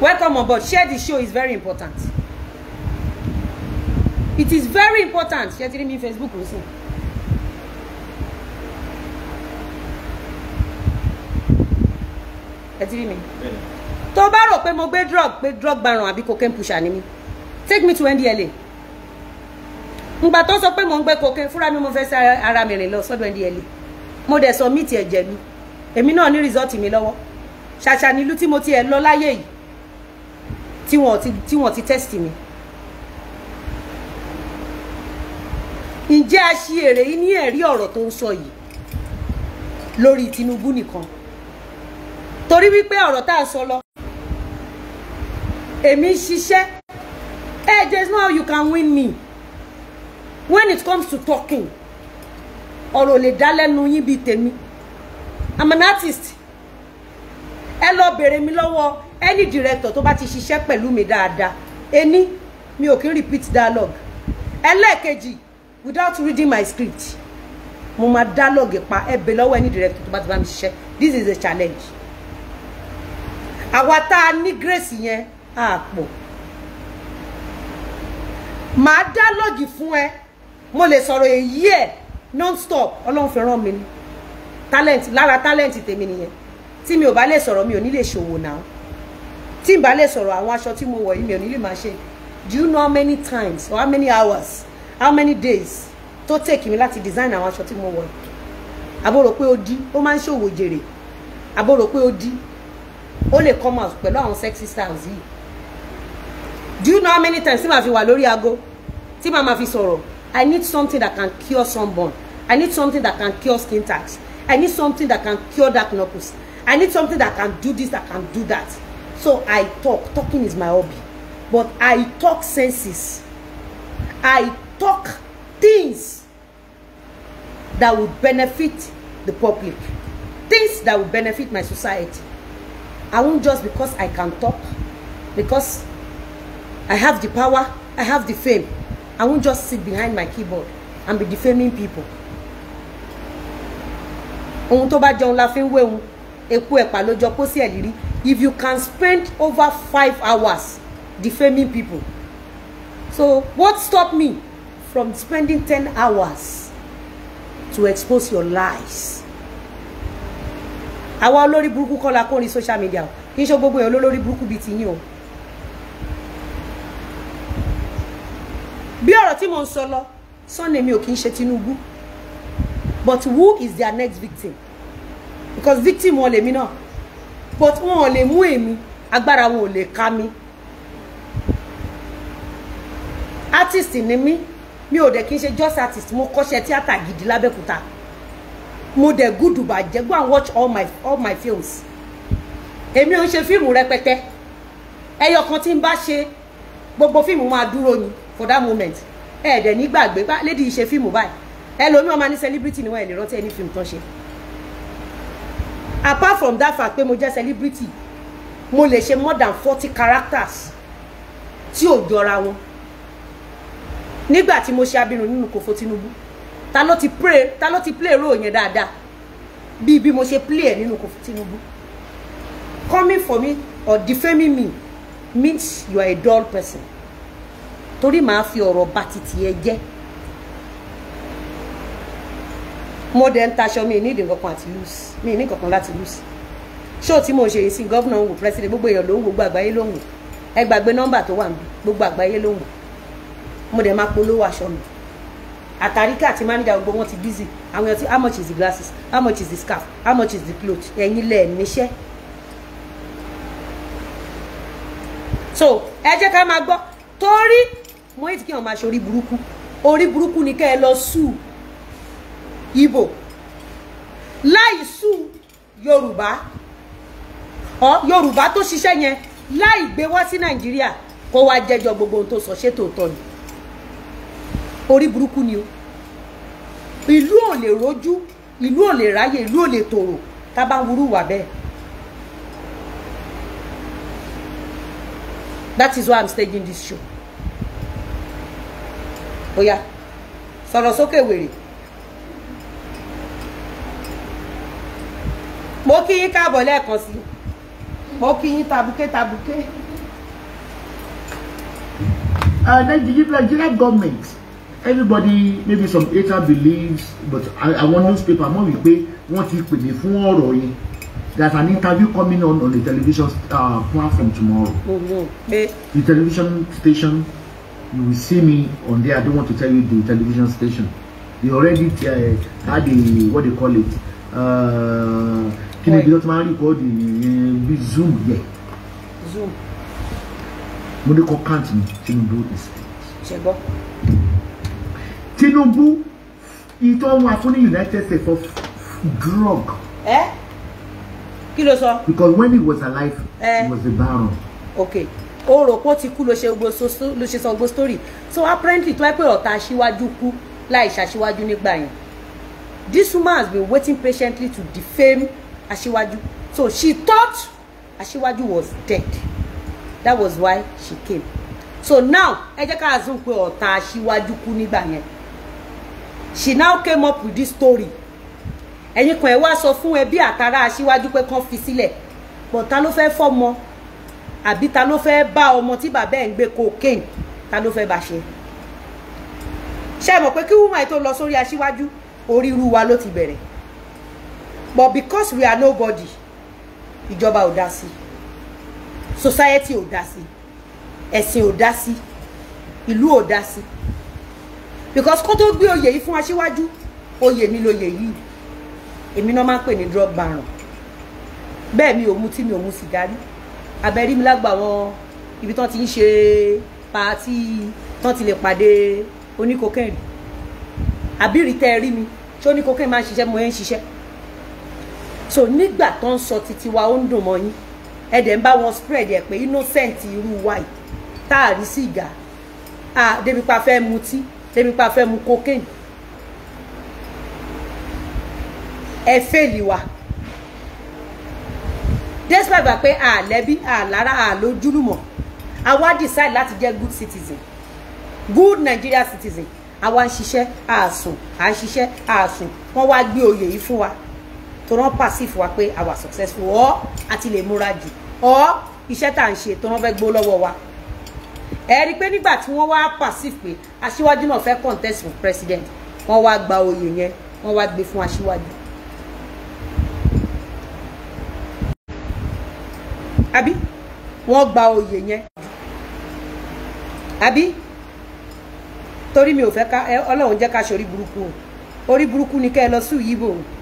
welcome on board. Share the show is very important. It is very important. Ti rí mi facebook sìn. ẹ ti rí mi tó bá rò pé mo gbé drug pé drug baron àbí cocaine pusher ni mi take me to ndla ngbà tó sọ pé mo ń gbé cocaine fúnra mi mo fẹ́ sẹ́ ara mi rìn lọ sọ́dọ̀ ndla mo dẹ̀ sọ mí tiẹ̀ jẹ̀bi. Èmi náà ní result mi lọ́wọ́. Ṣàṣà nílùú tí mo tiẹ̀ lọ láyé yìí tí wọ́n ti tí wọ́n ti test mi. ǹjẹ́ a ṣe èrè yìí ní ẹ̀rí ọ̀rọ̀ tó ń sọ yìí lórí Tinubu nìkan? Torí wípé ọ̀rọ̀ tá a sọ lọ èmi ń ṣiṣẹ́. Hey there is no how you can win me. When it comes to talking ọ̀rọ̀ lè dá lẹ́nu yín bíi tèmi. I'm an artist. Ẹ lọ bèrè mi lọ́wọ́ any director tó bá ti ṣiṣẹ́ pẹ̀lú mi dáadáa ení mi ò kí ń repeat dialogue. Ẹlẹ́ẹ̀kejì without reading my script mo máa dialogue pa ẹ bè lọ́wọ́ any director tó bá ti bá mi ṣiṣẹ́. This is a challenge. Àwa tá a ní grace yẹn á pọ̀. Màá dialogue fún ẹ. Mo lè sọ̀rọ̀ èyí ẹ̀ non-stop. Ọlọ́run fi rán mi ni. Talent lára talent tèmi nìyẹn. Tí mi ò bá lè sọ̀rọ̀ mi ò ní lè ṣòwò náà tí n bá lè sọ̀rọ̀ àwọn aṣọ tí mo wọ̀ yìí mi ò ní lè máa ṣe. Do you know how many times or how many hours how many days tó take mi láti design àwọn aṣọ tí mo wọ̀ yìí? Àbúrò pé ó dí ó máa ń ṣòwò jèrè. Àbúrò pé ó dí ó lè come out pẹ̀lú àwọn sexy styles yìí. Do you know how many times tí màá fi wà lórí aago tí màá ma fi sọ̀rọ̀. I need something that can cure sunburn. I need something that can cure skin tags I need something that can cure dark knuckles. I need something that can do this that can do that so I talk. Talking is my hobby. But I talk senses. I talk things that will benefit the public. Things that will benefit my society. I won't just because I can talk. Because I have the power. I have the fame. I won't just sit behind my keyboard and be defaming people. Ohun tó bá jẹun la fi ń wéhun. Eku ẹ̀pà ló kó sí ẹ̀lírí if you can spend over five hours defaming people. So what stop me from spending ten hours to expose your lies? Àwa olórí burúkú kọ́ la kórin social media o. Kì í ṣe gbogbo èèyàn olórí burúkú bíi tiyín o. Bí ọ̀rọ̀ tí mo ń sọ lọ Sunday mi ò kì Tinubu. But who is their next victim? Because victim wọn lèmi náà but wọn ò lè mú èmi. Agbára wọn ò lè ká mi? Artist ni mí. Mi ò dẹ̀ kí n ṣe just artist. Mo kọ́ṣẹ́ tíátà gidi lábẹ́kúta mo dẹ̀ gúdù bàjẹ́. Go and watch all my all my films. Èmi ò ń ṣe fíìmù rẹpẹtẹ. Ẹyọ kan tí n bá ṣe gbogbo fíìmù máa dúró ni for that moment. Ẹ dẹ̀ ní gbàgbé. Bá lady yìí ṣe fíìmù báyìí. Ẹlòmíràn máa ní celebrity ni wọ́n ẹ̀ lè rántí ẹni fíìmù tán ṣe apart from that fact pé mo jẹ́ celebrity mo lè ṣe more than forty characters tí ò jọra wọn. Nígbà tí mo ṣe abirùn nínú Kòfó Tinubu ta ló ti play ta ló ti play role yẹn dáadáa? Bí bí mo ṣe play ẹ nínú Kòfó Tinubu. Coming for me or defaming me means you are a dull person. Torí màá fi ọ̀rọ̀ bá titi ẹ jẹ́ mo dẹ̀ ń taṣọ mi ní ìdí kankan àti lose mi ní kankan láti lose ṣó tí mo ṣe yìí sí gọ́vnà ń wò president gbogbo èèyàn ló ń wò gbogbo àgbáyé ló ń wò. Ẹ gbàgbé nọ́mbà tó wà níbi gbogbo àgbáyé ló ń wò. Mo dẹ̀ máa polówó aṣọ mi. Àtàríkà àti manager gbogbo wọn ti busy. Àwọn ti how much is the glasses? How much is the scarf? How much is the cloth ẹ̀yin lẹ̀ níṣẹ́ so ẹ jẹ́ ká máa gbọ́. Torí mo ti kí wọn máa ṣe orí burúkú. Orí ni kẹ́ ẹ lọ Ìgbò láì sùn Yorùbá ọ Yorùbá tó ṣiṣẹ́ yẹn láì gbé wá sí Nàìjíríà kó wá jẹ́jọ́ gbogbo ohun tó sọ ṣé tòótọ́ ni. Orí burúkú ni o. Ìlú ò lè rojú ìlú ò lè ráyè ìlú ò lè tòrò tá a bá ń wúrú wà bẹ́ẹ̀. That is why i'm staging this show. Oya sọ̀rọ̀ sókè wèrè mo kí yín káàbọ̀ lẹ́ẹ̀kan sí. Mo kí yín tabuké tabuké. Uh, Nigeria, Nigeria government everybody maybe some hater believes but àwọn newspaper mọ̀ wípé wọ́n ti pè mí fún ọ̀rọ̀ yẹn there's an interview coming on on the television uh, platform tomorrow. Pé the television station you will see me on there. I don't want to tell you the television station. They already uh, had the what they call it uh, kí ni ibi tó ti máa ń record bí zoom yẹ. Zoom. Mo ní kọ́ count mi. Tinubu is ṣẹgbọ́ Tinubu ìtọ́ wọn fún ní United States for drug. Ẹ? Kí ló sọ? Because when he was alive Eh. he was a baron. Ok. O rò pé ó ti kú ló ṣe ló ṣe sọ gbogbo story. So apparently tó ẹ pé ọ̀tá aṣíwájú kú láì ṣaṣíwájú nígbà yẹn. This woman has been waiting patiently to defame aṣíwájú. So she thought aṣíwájú was dead. That was why she came. So now ẹ jẹ́ ká assume pé she now came up with this story. Ẹ̀yin kan ẹ̀ wá sọ fún ẹbí àtàrà aṣíwájú pé kán fi sílẹ̀. But ta ló fẹ́ fọ́mọ? Àbí ta ló fẹ́ bá ọmọ tí bàbá ẹ̀ ń cocaine? Ta ló fẹ́ bá ṣe? Ṣe mọ̀ pé kí woman tó lọ sórí aṣíwájú orí wa ló ti bẹ̀rẹ̀ but because we are nobody ìjọba ò dá sí. Society ò dá sí. Ẹ̀sìn ò dá sí. Ìlú ò dá sí. Because kó tó gbé oyè yìí fún aṣíwájú oyè mi lóyè yìí. Èmi náà máa ń pè ní drug baron. Bẹ́ẹ̀ mi ò mu tí mi ò mu sìgárì abẹ́rí mi lágbà wọn ibi tán ti ń ṣe pàtí tán ti lè pàdé oníkókẹ́rì àbírí tẹ́ ẹ rí mi ṣé oníkókẹ́rì máa ń ṣiṣẹ́? Mo yẹn ń ṣiṣẹ́ so nígbà tó ń sọ títí wa ó ń dùn mọ́ yín. Ẹ̀dẹ̀ ń bá wọn spread ẹ̀ pé innocent irú wa yìí. Tá a rí sìgá. Ah débi pa fẹ́ mutí débi pa fẹ́ mu cocaine. Ẹ fèlì wa. Despite gba pé àlẹ́bí àlára àlójúlùmọ̀ àwa decide láti jẹ́ good citizen. Good Nigeria citizen. Àwa ń ṣiṣẹ́ àsùn à ń ṣiṣẹ́ àsùn wọ́n wá gbé oyè yìí fún wa tó rán passive wa pé àwa successful ọ́ àti lè múra jù. Ọ́ iṣẹ́ tá à ń ṣe tó rán fẹ́ gbó lọ́wọ́ wa. Ẹ rí i pé nígbà tí wọ́n wá passive pé aṣíwájú náà fẹ́ contest for president wọ́n wá gba oyè yẹn wọ́n wá gbé fún aṣíwájú. àbí? Wọ́n gba oyè yẹn. Àbí? Torí mi ò fẹ́ ká ọlọ́run jẹ́ ká ṣe orí burúkú orí burúkú ni kẹ́ ẹ lọ sùn yíbò o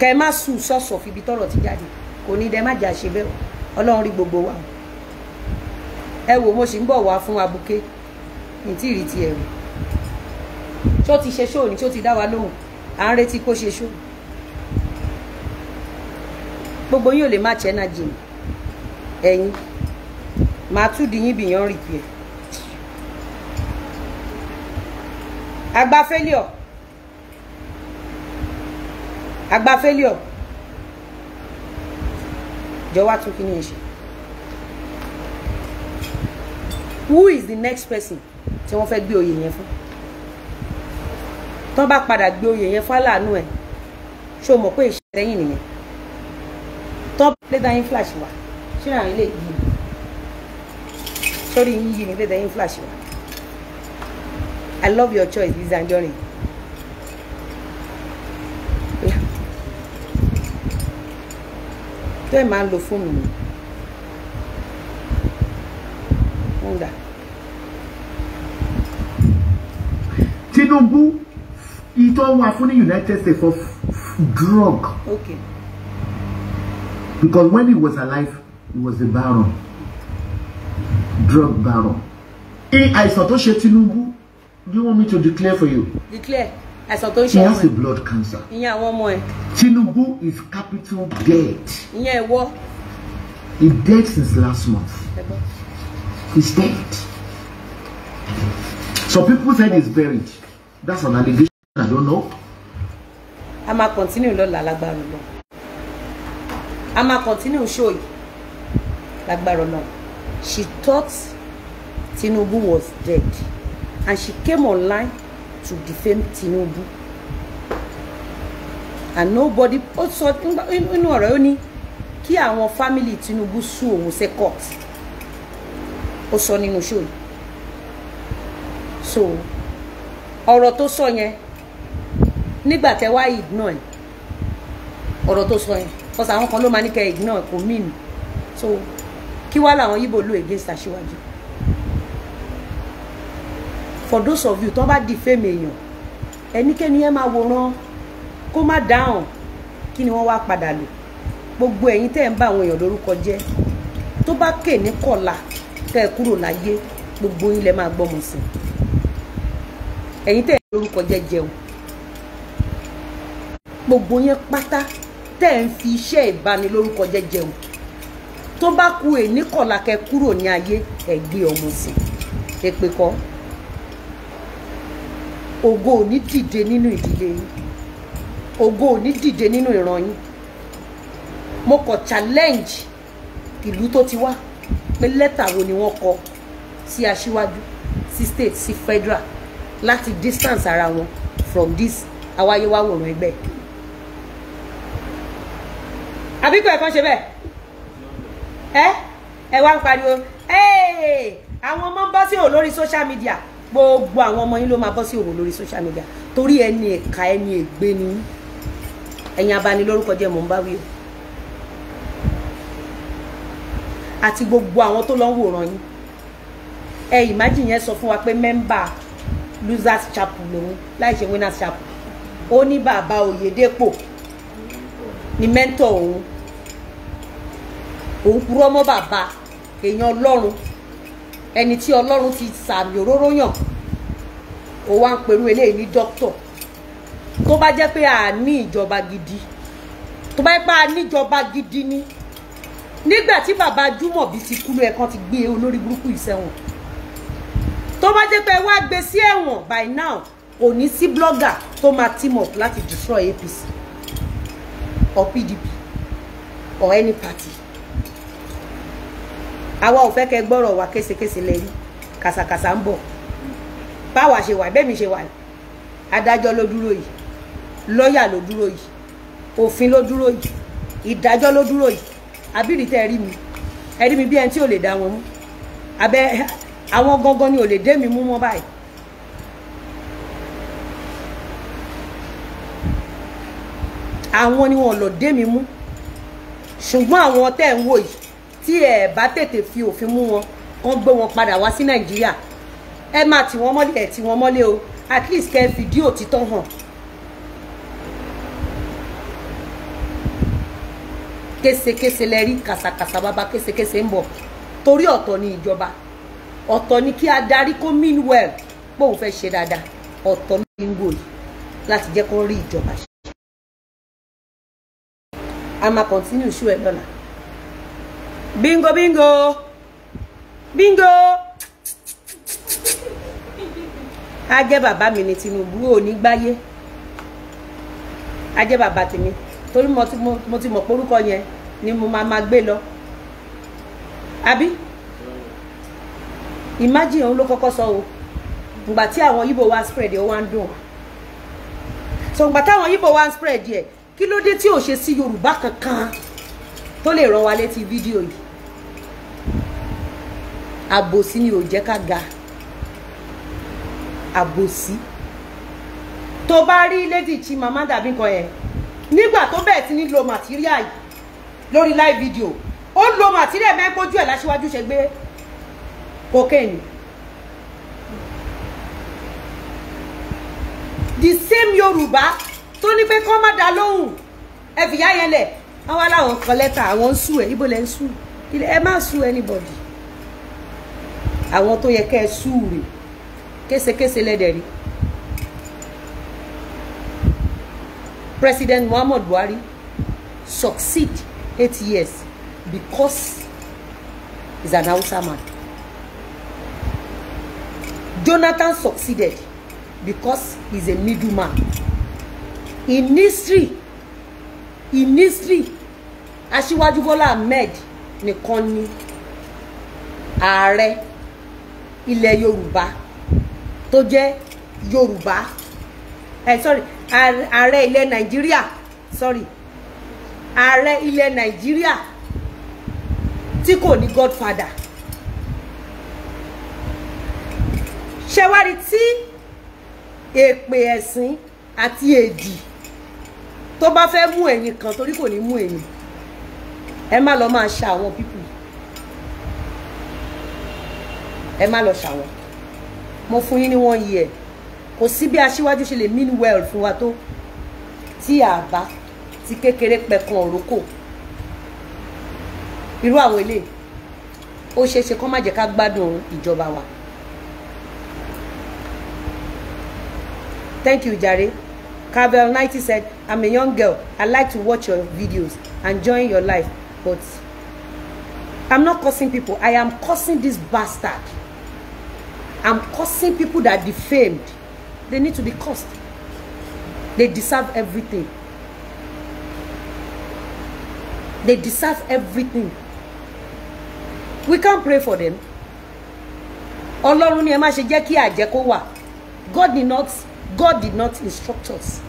kẹ́ ẹ má sùn sọ̀sọ̀ fìbí tọ̀rọ̀ ti jáde. Kò ní dẹ́ má jà ṣe bẹ́ẹ̀. Ọlọ́run rí gbogbo wa. Ẹ wò mo sì ń bọ̀ wá fún abuké. Ní tí ìrì ti ẹ̀rù tó ti ṣe ṣóò ní tó ti dá wa lóhùn? À ń retí kó ṣe ṣóò gbogbo yín ò lè má chẹ́ náà jìn ẹ̀yin màá tún di yín bìyàn rì pẹ́ àgbà failure àgbà failure. Jọ wá tún kí ni ẹ who is the next person tí wọ́n fẹ́ gbé oyè yẹn fún? Tán bá padà gbé oyè yẹn fáláàánú ẹ̀ o mọ̀ pé ìṣẹ́yìn nìyẹn? Tán lé dáyín flash wá. Ṣé àwọn ilé yìí sórí yín yìí ní lé dáyín flash wá? I love your choice Lizzy Anjorin. tó máa ń lo fóònù mi. Ń gbà. Tinubu ìtọ́ wọn fún ní United States for drug. Okay because when he was alive he was a baron. Drug baron. ẹ àìsàn tó ṣe Tinubu do you want me to declare for you? Declare àìsàn tó ń ṣe ọmọ a blood cancer. Ìyẹn àwọn ọmọ ẹ. Tinubu is capital dead. Ìyẹn ẹwọ he dead since last month. He's dead. Some people said he's buried. That's an allegation. I don't know. A máa continue lọ́la lágbára lọ a máa continue show yìí lágbára lọ she thought Tinubu was dead. And she came online to defame Tinubu. And nobody ó sọ nínú ọ̀rọ̀ ó ní kí àwọn family Tinubu sue òun sí court. Ó sọ nínú show yìí. So ọ̀rọ̀ tó sọ yẹn nígbà tẹ wá ignore ẹ̀ ọ̀rọ̀ tó sọ yẹn kọ́sà àwọn kan ló máa ní kẹ́ ignore kò mean. So kí wá làwọn yíbo lò against aṣíwájú for those of you tó bá defame èèyàn ẹnikẹ́ni ẹ máa wòran kó má dáhùn kí ni wọ́n wá padà lò? Gbogbo ẹ̀yin tẹ́ ẹ̀ ń bá àwọn èèyàn lórúkọ jẹ́ tó bá kè ní kọ̀la tẹ́ ẹ kúrò láyé gbogbo yín lẹ máa gbọ́mọ sí. Ẹ̀yin tẹ́ ẹ̀ lórúkọ jẹ́ jẹun. Gbogbo yẹn pátá tẹ́ ẹ̀ ń fi iṣẹ́ ìbanilórúkọ jẹ́ jẹun. Tó bá ku èní kọ̀la kẹ́ kúrò ní ayé ẹ̀ gbé ọmọ sí. Èpè kọ́ ògo ò ní dìde nínú ìdílé yín. Ògo ò ní dìde nínú ìran yín. Mo kọ challenge ìlú tó ti wá pé lẹ́tà wo ni wọ́n kọ sí aṣíwájú sí state sí federal láti distance ara wọn from this awáyéwáwòrán ẹgbẹ́. Àbíkú ẹ̀kan ṣe bẹ́ẹ̀? Ẹ ẹ wá ń pariwo àwọn ọmọ ń bọ́ sí òun social media gbogbo àwọn ọmọ yín ló máa bọ́ sí òun lórí social media. Torí ẹni ẹ̀ka ẹni ègbé ni ẹ̀yin abanilórúkọ jẹ́ mò ń bá wí o. Àti gbogbo àwọn tó lọ ń wòran yín. Ẹ imagine yẹn sọ fún wa pé mẹ́mbà losers chapel lòun láì ṣe winners chapel. Ó ní bàbá Oyèdépò ní mẹ́ńtọ̀ òun. Òun purọ́ mọ́ bàbá èèyàn ọlọ́run ẹni tí ọlọ́run ti sàmì òróró yàn ó wá ń perú eléyìí ní dókítọ̀ tó bá jẹ́ pé a ní ìjọba gidi tó bá jẹ́ pé a ní ìjọba gidi ni nígbà tí bàbá Júmọ̀bí ti kú ló ẹ̀kan ti gbé olórí burúkú yìí sẹ́wọ̀n. Tó bá jẹ́ pé ẹ wá gbé sí ẹ̀wọ̀n by now kò ní sí blogger tó máa team up láti destroy APC or PDP or any party àwa ò fẹ́ kẹ́ gbọ́rọ̀ wa késekése lẹ́yìn kàsàkàsà ń bọ̀. Báwa ṣe wà bẹ́ẹ̀ mi ṣe wà adájọ́ ló dúró yìí lọ́ọ̀yà ló dúró yìí òfin ló dúró yìí ìdájọ́ ló dúró yìí. Àbírí tẹ́ ẹ rí mi ẹ rí mi bí ẹni tí ò lè dá wọn mú. Abẹ àwọn gangan ni ò lè dé mi mú mọ́ báyìí. àwọn ni wọn lọ dé mi mú. Ṣùgbọ́n àwọn tẹ́ ń wò yìí tí ẹ bá tètè fi òfin mú wọn kán gbé wọn padà wá sí nàìjíríà. Ẹ máa tì wọ́n mọ́lẹ̀ ẹ tì wọ́n mọ́lẹ̀ o. At least kẹ́ ẹ fìdí òtítọ́ hàn. késekése lẹ rí kàsàkàsà bàbá késekése ń bọ̀. Torí ọ̀tọ̀ ni ìjọba. Ọ̀tọ̀ ni kí adarí kó mean well póun fẹ́ ṣe dáadáa. Ọ̀tọ̀ ló ń yìí láti jẹ́ kó rí ìjọba ṣe. a máa continue ṣú ẹ lọ́la bingo bingo. Bingo. A jẹ́ bàbá mi ní Tinubu ò ní gbáyé. A jẹ́ bàbá tèmi. Torí mo ti mọ̀ pé orúkọ yẹn ni mo máa ma gbé lọ. Àbí? Imagine òun ló kọ́kọ́ sọ o. Ìgbà tí àwọn Yíbò wá spread ẹ̀ wá ń dùn. So ìgbà táwọn Yíbò wá spread ẹ̀ kí ló dé tí ò ṣe sí Yorùbá kankan tó lè rán wa létí fídíò yìí àbòsí ni ò jẹ́ ká ga. Àbòsí. Tó bá rí lady Chimamanda Bínkọ́ yẹn nígbà tó bẹ̀rẹ̀ sí ní lo material yìí lórí live video ó lo material mẹ́gbójú ẹ̀ láṣíwájú ṣe gbé cocaine. The same Yorùbá tó ní pé kọ́ má dá lóhùn ẹ fìyà yẹn lẹ̀. Àwọn aláwọn kan lẹ́tà àwọn ń sù ẹ̀ ibo lẹ́ ń sù ẹ má sù anybody àwọn tó yẹ kẹ́ ẹ sù rè késekése lẹ́dẹ̀ rí President Muhammad Buhari succeed eight years because he's an Hausa man. Jonathan succeeded because he's a middleman. In history, in history, Aṣíwájú Bọ́lá Ahmed nìkan ni ààrẹ ilẹ̀ Yorùbá tó jẹ́ Yorùbá. Eh, sorry ààrẹ ilẹ̀ Nàìjíríà sorry ààrẹ ilẹ̀ Nàìjíríà tí kò ní godfather. Ṣé wá rí tí èpè ẹ̀sìn àti èdì tó bá fẹ́ mú ẹ̀yin kan torí kò ní mú ẹ̀yin ẹ má lọ máa ṣa àwọn pípù ẹ má lọ ṣa wọn mo fún yín ní one year kò sí bí aṣíwájú ṣe lè mean well fún wa tó tí àbá ti kékeré pẹ̀kan òrókò irú àwọn eléyìí ó ṣeé ṣe kó má jẹ́ ká gbádùn ìjọba wa. Thank you, Jare. Carvel 90 said, I'm a young girl. I like to watch your videos, enjoying your life. But I'm not cursing people. I am cursing this bastard. I'm cursing people that defamed. They need to be cursed. They deserve everything. They deserve everything. We can't pray for them. Ọlọ́run ni ẹ má. God did not God did not instruct us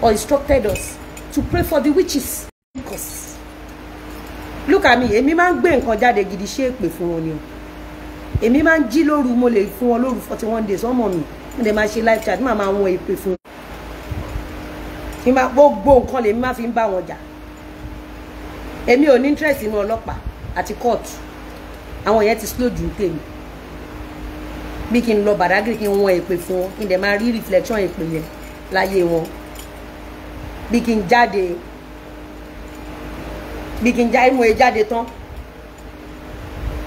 or instructed us to pray for the witches. Look at me, èmi máa ń gbé nǹkan jáde gidi ṣé èpè fún wọn ni o. Èmi máa ń jí lóru mo lè fún wọn lóru forty one days ọmọ mi mo lè máa ṣe live chat máa máa wọn èpè fún. Ìmọ̀ gbogbo nǹkan lèmi máa fi ń bá wọn jà. Èmi ò ní interest nínú ọlọ́pàá àti kóòtù. Àwọn yẹn ti slow jù ú tèmi bí kí n lọ bàdágìrì kí n wọn èpè fún wọn kí n dẹ̀ máa rí reflection èpè yẹn láyé wọn bí kí n jáde bí kí n jáde mo yẹ jáde tán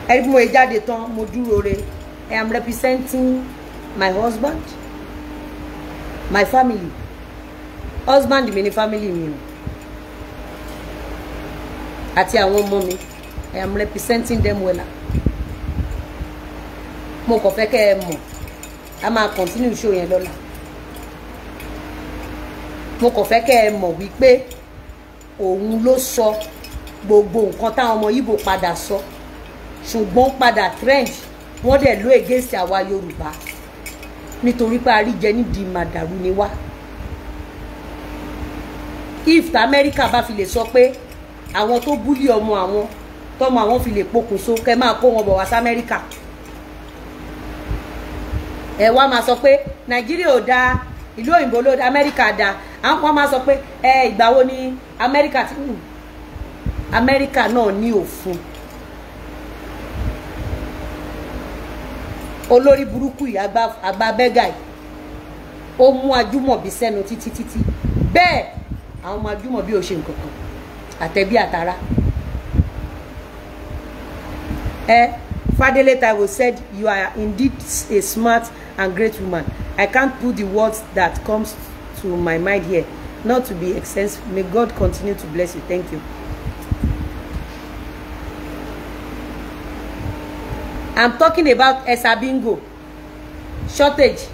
ẹni mo jáde tán mo dúró re. I am representing my husband my family. Husband mi ni family mi o. Àti àwọn ọmọ mi I am representing them wella mo kàn fẹ́ kẹ́ ẹ mọ̀ a máa continue show yẹn lọ́la. Mo kàn fẹ́ kẹ́ ẹ mọ̀ wípé òun ló sọ gbogbo nǹkan táwọn ọmọ Ìgbò padà sọ ṣùgbọ́n padà trend wọ́n dẹ̀ ló against àwa Yorùbá. Nítorí pé àríjẹ nídìí màdàrú ni wá if Amẹ́ríkà bá fi lè sọ pé àwọn tó búlì ọmọ àwọn tọmọ àwọn fi lè pokùnso kẹ́ máa kó wọn bọ̀ wá sí Amẹ́ríkà. Ẹ wá máa sọ pé nàìjíríà ò dáa ìlú òyìnbó ló amẹ́ríkà dáa àwọn máa sọ pé ẹ ìgbà wo ni amẹ́ríkà ti hù amẹ́ríkà náà ní òfin olórí burúkú yìí àgbà bẹ́gà yìí ó mú ajúmọ̀bí sẹ́nu títí títí bẹ́ẹ̀ àwọn ọmọ ajúmọ̀bí ò ṣe nǹkan kan àtẹ̀bí àtàrà ẹ. Fadele Taiwo said, You are indeed a smart and great woman. I can't put the words that comes to my mind here. Not to be extensive. May God continue to bless you. Thank you. I'm talking about Esabingo. Shortage.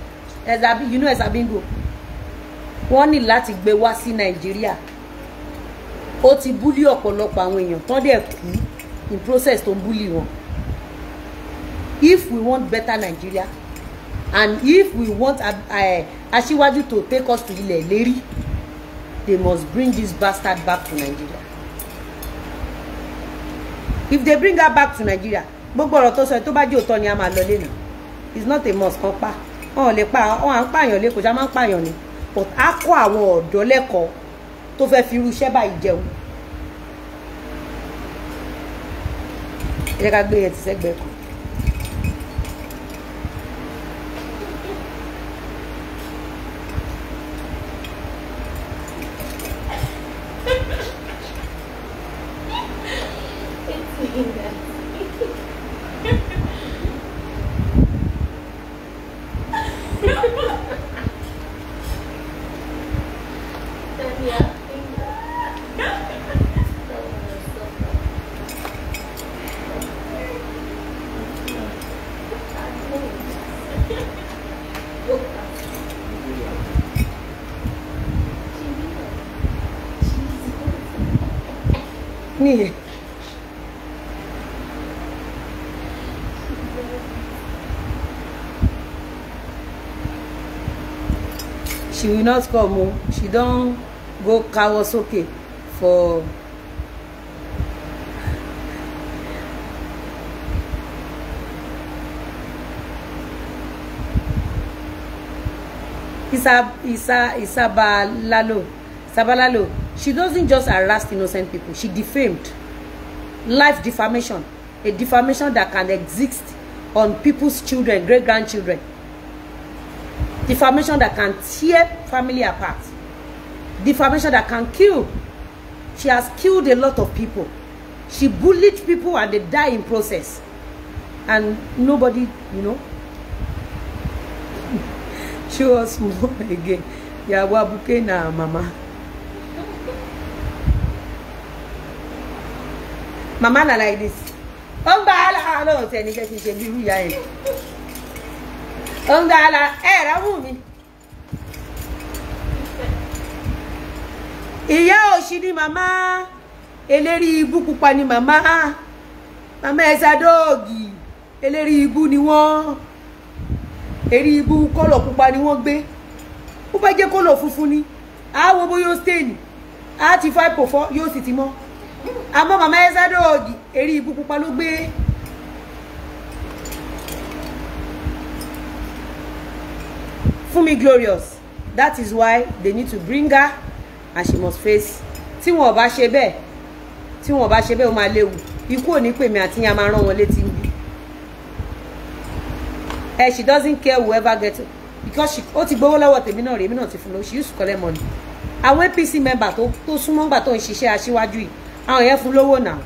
Esabi, you know Esabingo. Wọ́n ní láti gbé wá sí Nàìjíríà. Ó ti búlí ọ̀pọ̀lọpọ̀ àwọn èèyàn tán dẹ̀ kú in process tó ń búlí wọn if we want better Nigeria and if we want uh, Aṣíwájú to take us to ilẹ̀ ìlérí they must bring this bastard back to Nigeria if they bring her back to Nigeria gbogbo ọ̀rọ̀ tó sọ tó bá jẹ́ òótọ́ ni a máa lọ lẹ́nu it's not a must kan pa. Wọn ò lè pa wọn à ń pààyàn lẹ́kọ̀ọ́ já máa ń pààyàn ni. But á kọ́ àwọn ọ̀dọ́ lẹ́kọ̀ọ́ tó fẹ́ fi irú iṣẹ́ báyìí jẹun. Ẹ gbé yẹn ti sẹ́gbẹ̀ẹ́ kan. Nìyẹn. she will not come o she don go kawo sókè for Isa, Isa, Isabalalo, Isabalalo, she doesn't just harass innocent people. She defamed. Life defamation. A defamation that can exist on people's children, great-grandchildren. Defamation that can tear family apart. Defamation that can kill. She has killed a lot of people. She bullied people and they die in process. And nobody, you know, show us more again. Ìyàwó abuké na mama. Mama na like this. Ó ń gba àlà ọlọ́run tẹ̀ ní jẹ́ kí n ṣe bí irú ìyá yẹn. Ó ń gba àlà ẹ̀ ráwù mi. Ìyá òṣì ni màmá. Eléri ibú pupa ni màmá. Màmá ẹ̀sà dọ́ọ̀gì. Eléri ibú ni wọ́n eri ibu kọ́lọ̀ pupa ni wọ́n gbé ó bá jẹ́ kọ́lọ̀ funfun ni a wo bóyá ó stain a ti five po four yóò sì ti mọ́ àmọ́ màmá ẹ̀sà dọ́ọ̀gì eri ibu pupa ló gbé. Funmi Glorious that is why they need to bring her and she must face. Tí wọn ò bá ṣe bẹ́ẹ̀ tí wọn ò bá ṣe bẹ́ẹ̀ ó máa léwu. Ikú ò pèmí àti yẹn a máa rán wọn létí níbí. Eh, she doesn't care whoever get it because she ó ti gbowó lọ́wọ́ tèmi náà rèé èmi náà ti fún lọ she used to collect money. Àwọn APC member tó súnmọ́ gbà tó ń ṣiṣẹ́ aṣíwájú yìí àwọn yẹn fún lówó náà.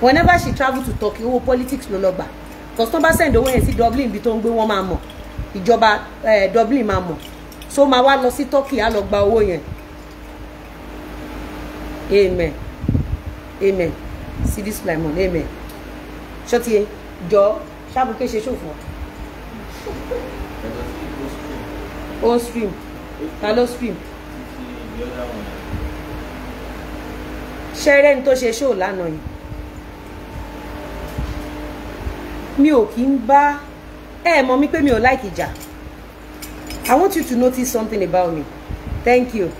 Whenever she travel to Turkey owó politics ló lọ gbà. Tó bá send owó yẹn sí Dublin ibi tó ń gbé wọ́n máa mọ̀. Ìjọba Dublin máa mọ̀. So máa wá lọ sí Turkey á lọ gba owó yẹn. Amen. Amen. Sidi Sulaiman amen. Ṣọtí jọ ṣàbùkẹ́ ṣe ṣòfò ó stream. Ta ló stream ṣẹ́rẹ́ ní tó ṣe ṣóò lánàá yìí? Mi ò kí ń bá ẹ mọ̀ mi pé mi ò like ìjà. I want you to notice something about me. Thank you.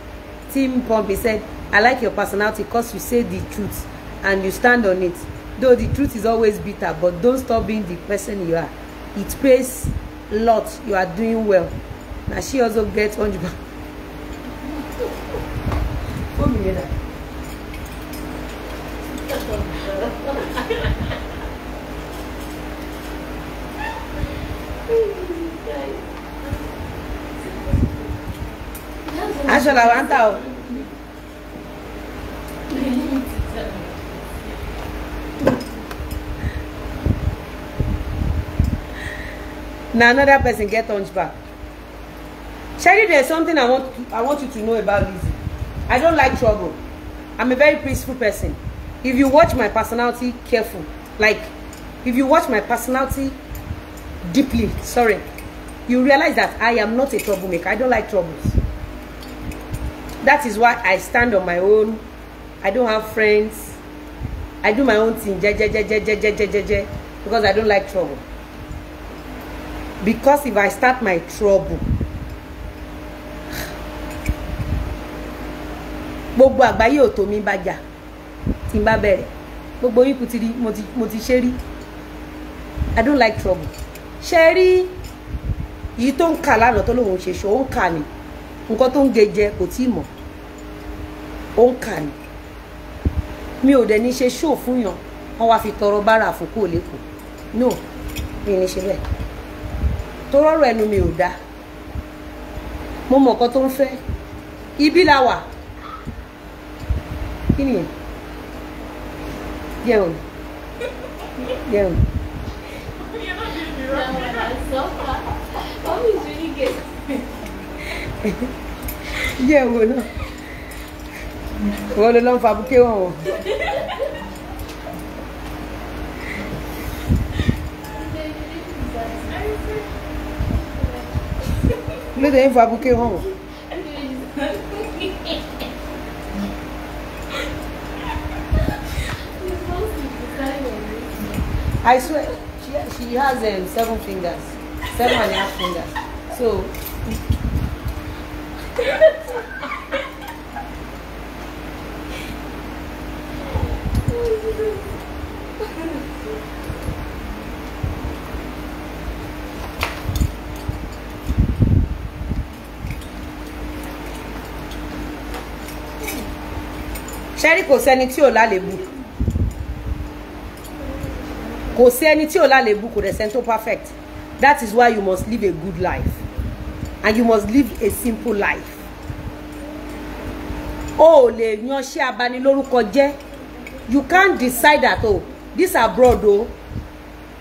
Tim Pompey said I like your personality because you say the truth and you stand on it. Though the truth is always bitter but don't stop being the person you are. It pays lot. You are doing well. Na she also get hundred pound fóònù yẹn dà aṣọ làwọn ń tà o na another person get hunchback Sherry there's something I want I want you to know about Lizzy I don't like trouble. I'm a very peaceful person if you watch my personality careful like if you watch my personality deeply sorry you realize that I am not a troublemaker. I don't like troubles. That is why I stand on my own. I don't have friends. I do my own thing. Je je je je je je je je because I don't like trouble. Because if I start my trouble gbogbo àgbáyé ò tó mi bá jà tí n bá bẹ̀rẹ̀. Gbogbo yín kù ti rí mo ti ṣe rí. I don't like trouble. Ṣe rí èyí tó ń kà lánàá tó lóun ṣe ṣe ń kà ní nǹkan tó ń ge jẹ kò tí ì mọ̀ ń kà ní mi ò dẹ̀ ní ṣe ṣó fún yàn. Wọ́n wá fi tọrọ bára kó lẹ́kọ̀ọ́. No mi ní ṣe bẹ́ẹ̀. Tó rọrọ ẹnu mi ò dáa mo mọ nǹkan tó ń fẹ́. Ibi la wà. Kí nìyẹn Yun. Yun. Yun, ano? Wala lang pa, bukiw ako. Lê daí, vai bukiw ako. I swear, she, she has um, seven fingers, seven and a half fingers. So. ṣẹ́rí kò sẹ́ni tí ò lálébù kò sí ẹni tí ò lálébù kò dẹ̀ tó perfect? That is why you must live a good life. And you must live a simple life. O ò lè yanṣẹ́ abanilórúkọ jẹ́. You can't decide that oh this abroad oh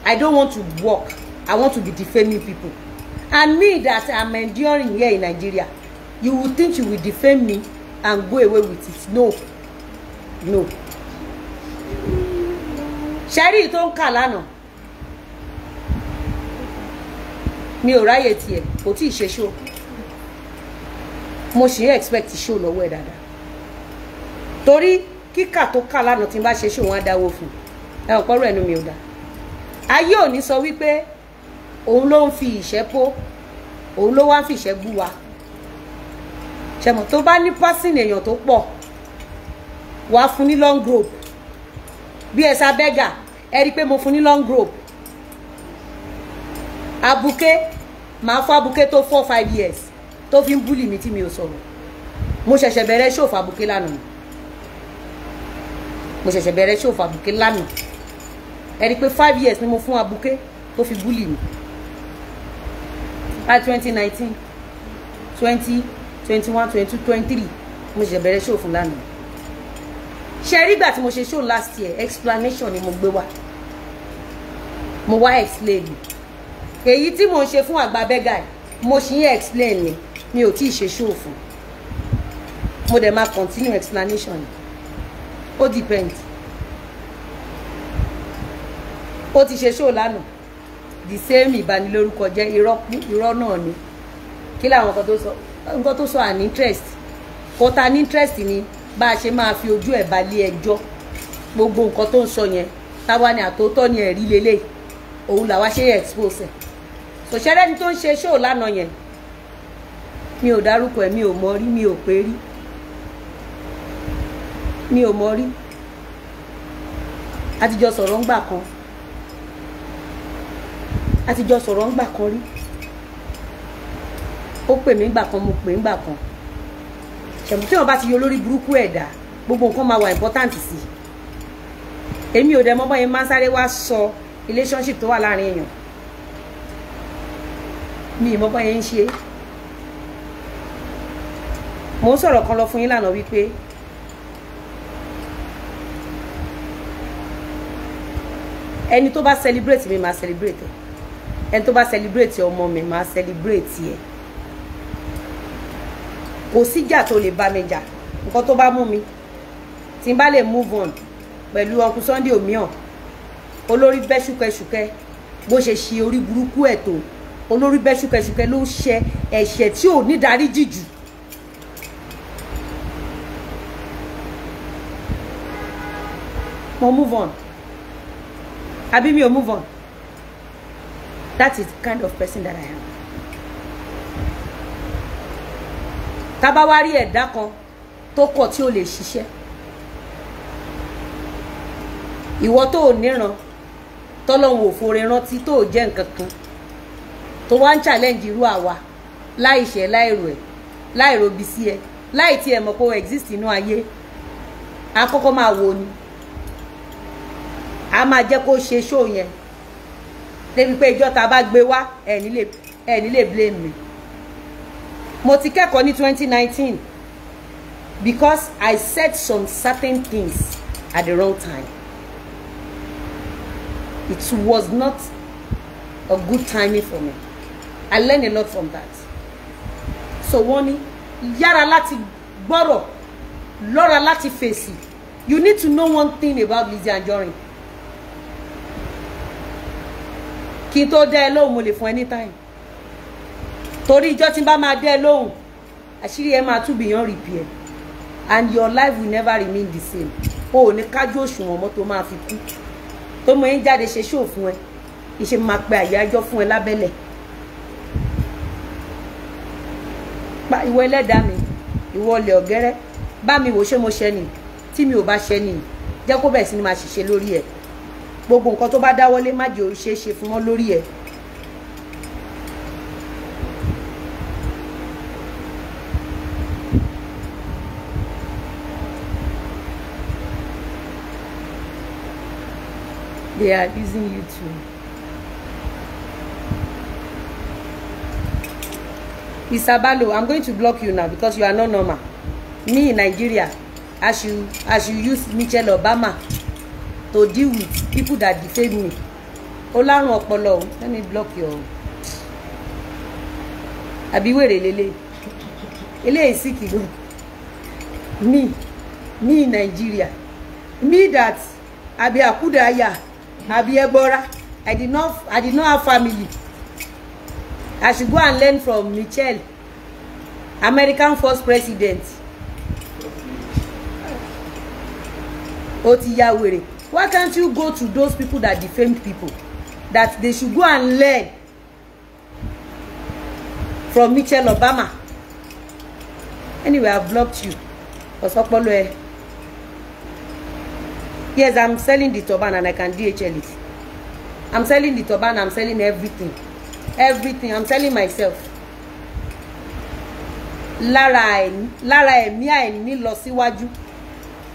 I don't want to work. I want to be defaming people. And me that I'm enduring here in Nigeria you will think you will defame me and go away with it. No. No ṣẹ́rí tó ń kà lánàá. Mi ò ráyè tiẹ̀ kò tí ì ṣe ṣó mo sì ń expect ṣó lọ́wọ́ ẹ̀ dáadáa. Torí kíkà tó kà lánàá tí n bá ṣe ṣó wọn á dáwó fún ẹ ò pọ́rọ̀ ẹnu mi ò dá. Ayé ò ní sọ wípé òun ló ń fi ìṣẹ́ pó òun ló wá ń fi ìṣẹ́ bú wa. Ṣẹmọ tó bá ní pásìn èèyàn tó pọ̀ wàá fún ní long rope bí ẹsà bẹ́gà ẹ rí i pé mo fún ní long rope. Abuké màá fún abuké tó four five years tó fi ń búlì mi tí mi ò sọ̀rọ̀ mo ṣẹ̀ṣẹ̀ bẹ̀rẹ̀ ṣòfò abuké lánàá. Mo ṣẹ̀ṣẹ̀ bẹ̀rẹ̀ ṣòfò abuké lánàá. Ẹ rí i pé five years ni mo fún abuké tó fi búlì mi. Láti twenty nineteen twenty twenty one twenty two twenty three mo ṣẹ̀ṣẹ̀ bẹ̀rẹ̀ ṣòfò lánàá ṣe rí ìgbà tí mo ṣe show last year explanation ni mo gbé wá. Mo wá explain. Èyí tí mo ń ṣe fún àgbà bẹ́gà mo ṣì ń explain ni. Mi ò tí ì ṣe show fún. Mo dẹ̀ máa continue explanation. Ni ó depend. Ó ti ṣe show lánàá. The same ìbanilórúkọ jẹ́. Irọ́ irọ́ náà ni. Kí làwọn nǹkan tó sọ? Nǹkan tó sọ an interest. Kò ta interest ni bá a ṣe máa fi ojú ẹ̀ balẹ̀ ẹjọ́. Gbogbo nǹkan tó ń sọ yẹn táwa ni àtòótọ́ ni ẹ̀rí lélẹ̀ òun làwa ṣe expose ẹ̀. Sòṣẹ́rẹ́ ni tó ń ṣe ṣóò lánàá yẹn. Mi ò dárúkọ ẹ̀ mi ò mọ rí mi ò pé rí. Mi ò mọ rí. Àtijọ́ sọ̀rọ̀ ńgbà kan. Àtijọ́ sọ̀rọ̀ ńgbà kan rí. Ó pè mí ńgbà kan mo pè ńgbà kan ṣẹ̀mú tí wọ́n bá ti yọ lórí burúkú ẹ̀dá gbogbo nǹkan máa wà important sí i. Èmi ò dẹ̀ mọ́ bọ́yẹn máa ń sáré wá sọ relationship tó wà láàárín èèyàn. Mi ì mọ́ bọ́yẹn ń ṣe. Mò ń sọ̀rọ̀ kan lọ fún yín lánàá wípé ẹni tó bá celebrate mi máa celebrate ẹ. Ẹni tó bá celebrate ọmọ mi máa celebrate ẹ kò síjà tó lè bá mi jà. Nǹkan tó bá mú mi tí n bá lè move on pẹ̀lú uncle Sunday omiyan olórí bẹ́ ṣúkẹ́ṣúkẹ́ bó ṣe ṣe orí burúkú ẹ̀ tó olórí bẹ́ ṣúkẹ́ṣúkẹ́ ló ṣe ẹ̀ṣẹ̀ tí ò ní darí jìjù mo move on. Àbí mi ò move on? That is the kind of person that I am. Tábà wá rí ẹ̀dá kan tó kọ̀ tí ó lè ṣiṣẹ́. Ìwọ tó ò níran tọ́lọ́hun ò fore rántí tó ò jẹ́ nǹkan kan tó wá ń challenge irú àwa láì ṣẹ̀ ẹ̀ láìsí ẹ láì tiẹ̀ mọ̀ pé ó exist inú ayé. A kọ́kọ́ máa wo ni. A máa jẹ́ kó ṣe show yẹn. Débi pé ìjọ́ ta bá gbé wá ẹ̀ nílé blame me mo ti kẹ́kọ̀ọ́ ní twenty nineteen. Because I said some certain things at the wrong time. It was not a good timing for me. I learned a lot from that. So wọ́n ní yára láti gbọ́rọ̀ lọ́ra láti fèsì. You need to know one thing about Lizzy Anjorin. Kí n tó dá ẹ lóhùn mo lè fún ẹ ní time torí ìjọ tí n bá máa dẹ́ lóhùn àṣírí ẹ máa tún beyond repair. And your life will never remain the same. O ò ní kájú òṣùwọ̀n mọ́ tó máa fi kú. Tó mọ yín jáde ṣe ṣóò fún ẹ. Ìṣe máa pe àyájọ́ fún ẹ lábẹ́lẹ̀. Pa ìwọ ẹlẹ́dàá mi ìwọ ọlẹ̀ ọ̀gẹ́rẹ́. Bá mi wò ṣé mo ṣẹ nì tí mi ò bá ṣẹ nì jẹ́ kó bẹ̀rẹ̀ sí ni máa ṣiṣẹ́ lórí ẹ̀. Gbogbo nǹkan tó bá dáwọ́lé má jẹ́ òṣèé ṣe fún wọn lórí ẹ̀ they are using you too. Isabalo, I'm going to block you now because you are not normal. Me in Nigeria, I should I should use Michelle Obama to deal with people that defame me. Olárùn ọpọlọ let me block your. Àbí wèrè lélẹ̀. Eléyìí sì kìlọ̀. Me, me in Nigeria, me that Abi Akudaya, Abi Ebora, I did not I did not have family. I should go and learn from Michelle, American first president. Ó ti ya wèrè. Why can't you go to those people that defamed people? That they should go and learn from Michelle Obama. Anyway, I've blocked you. Ọ̀sọ́pọ̀lọ́ ẹ. Yes, I'm selling the turban and I can DHL it. I'm selling the turban, I'm selling everything. Everything i'm telling myself. Lára ẹ̀ lára ẹ̀mí àìní lọ síwájú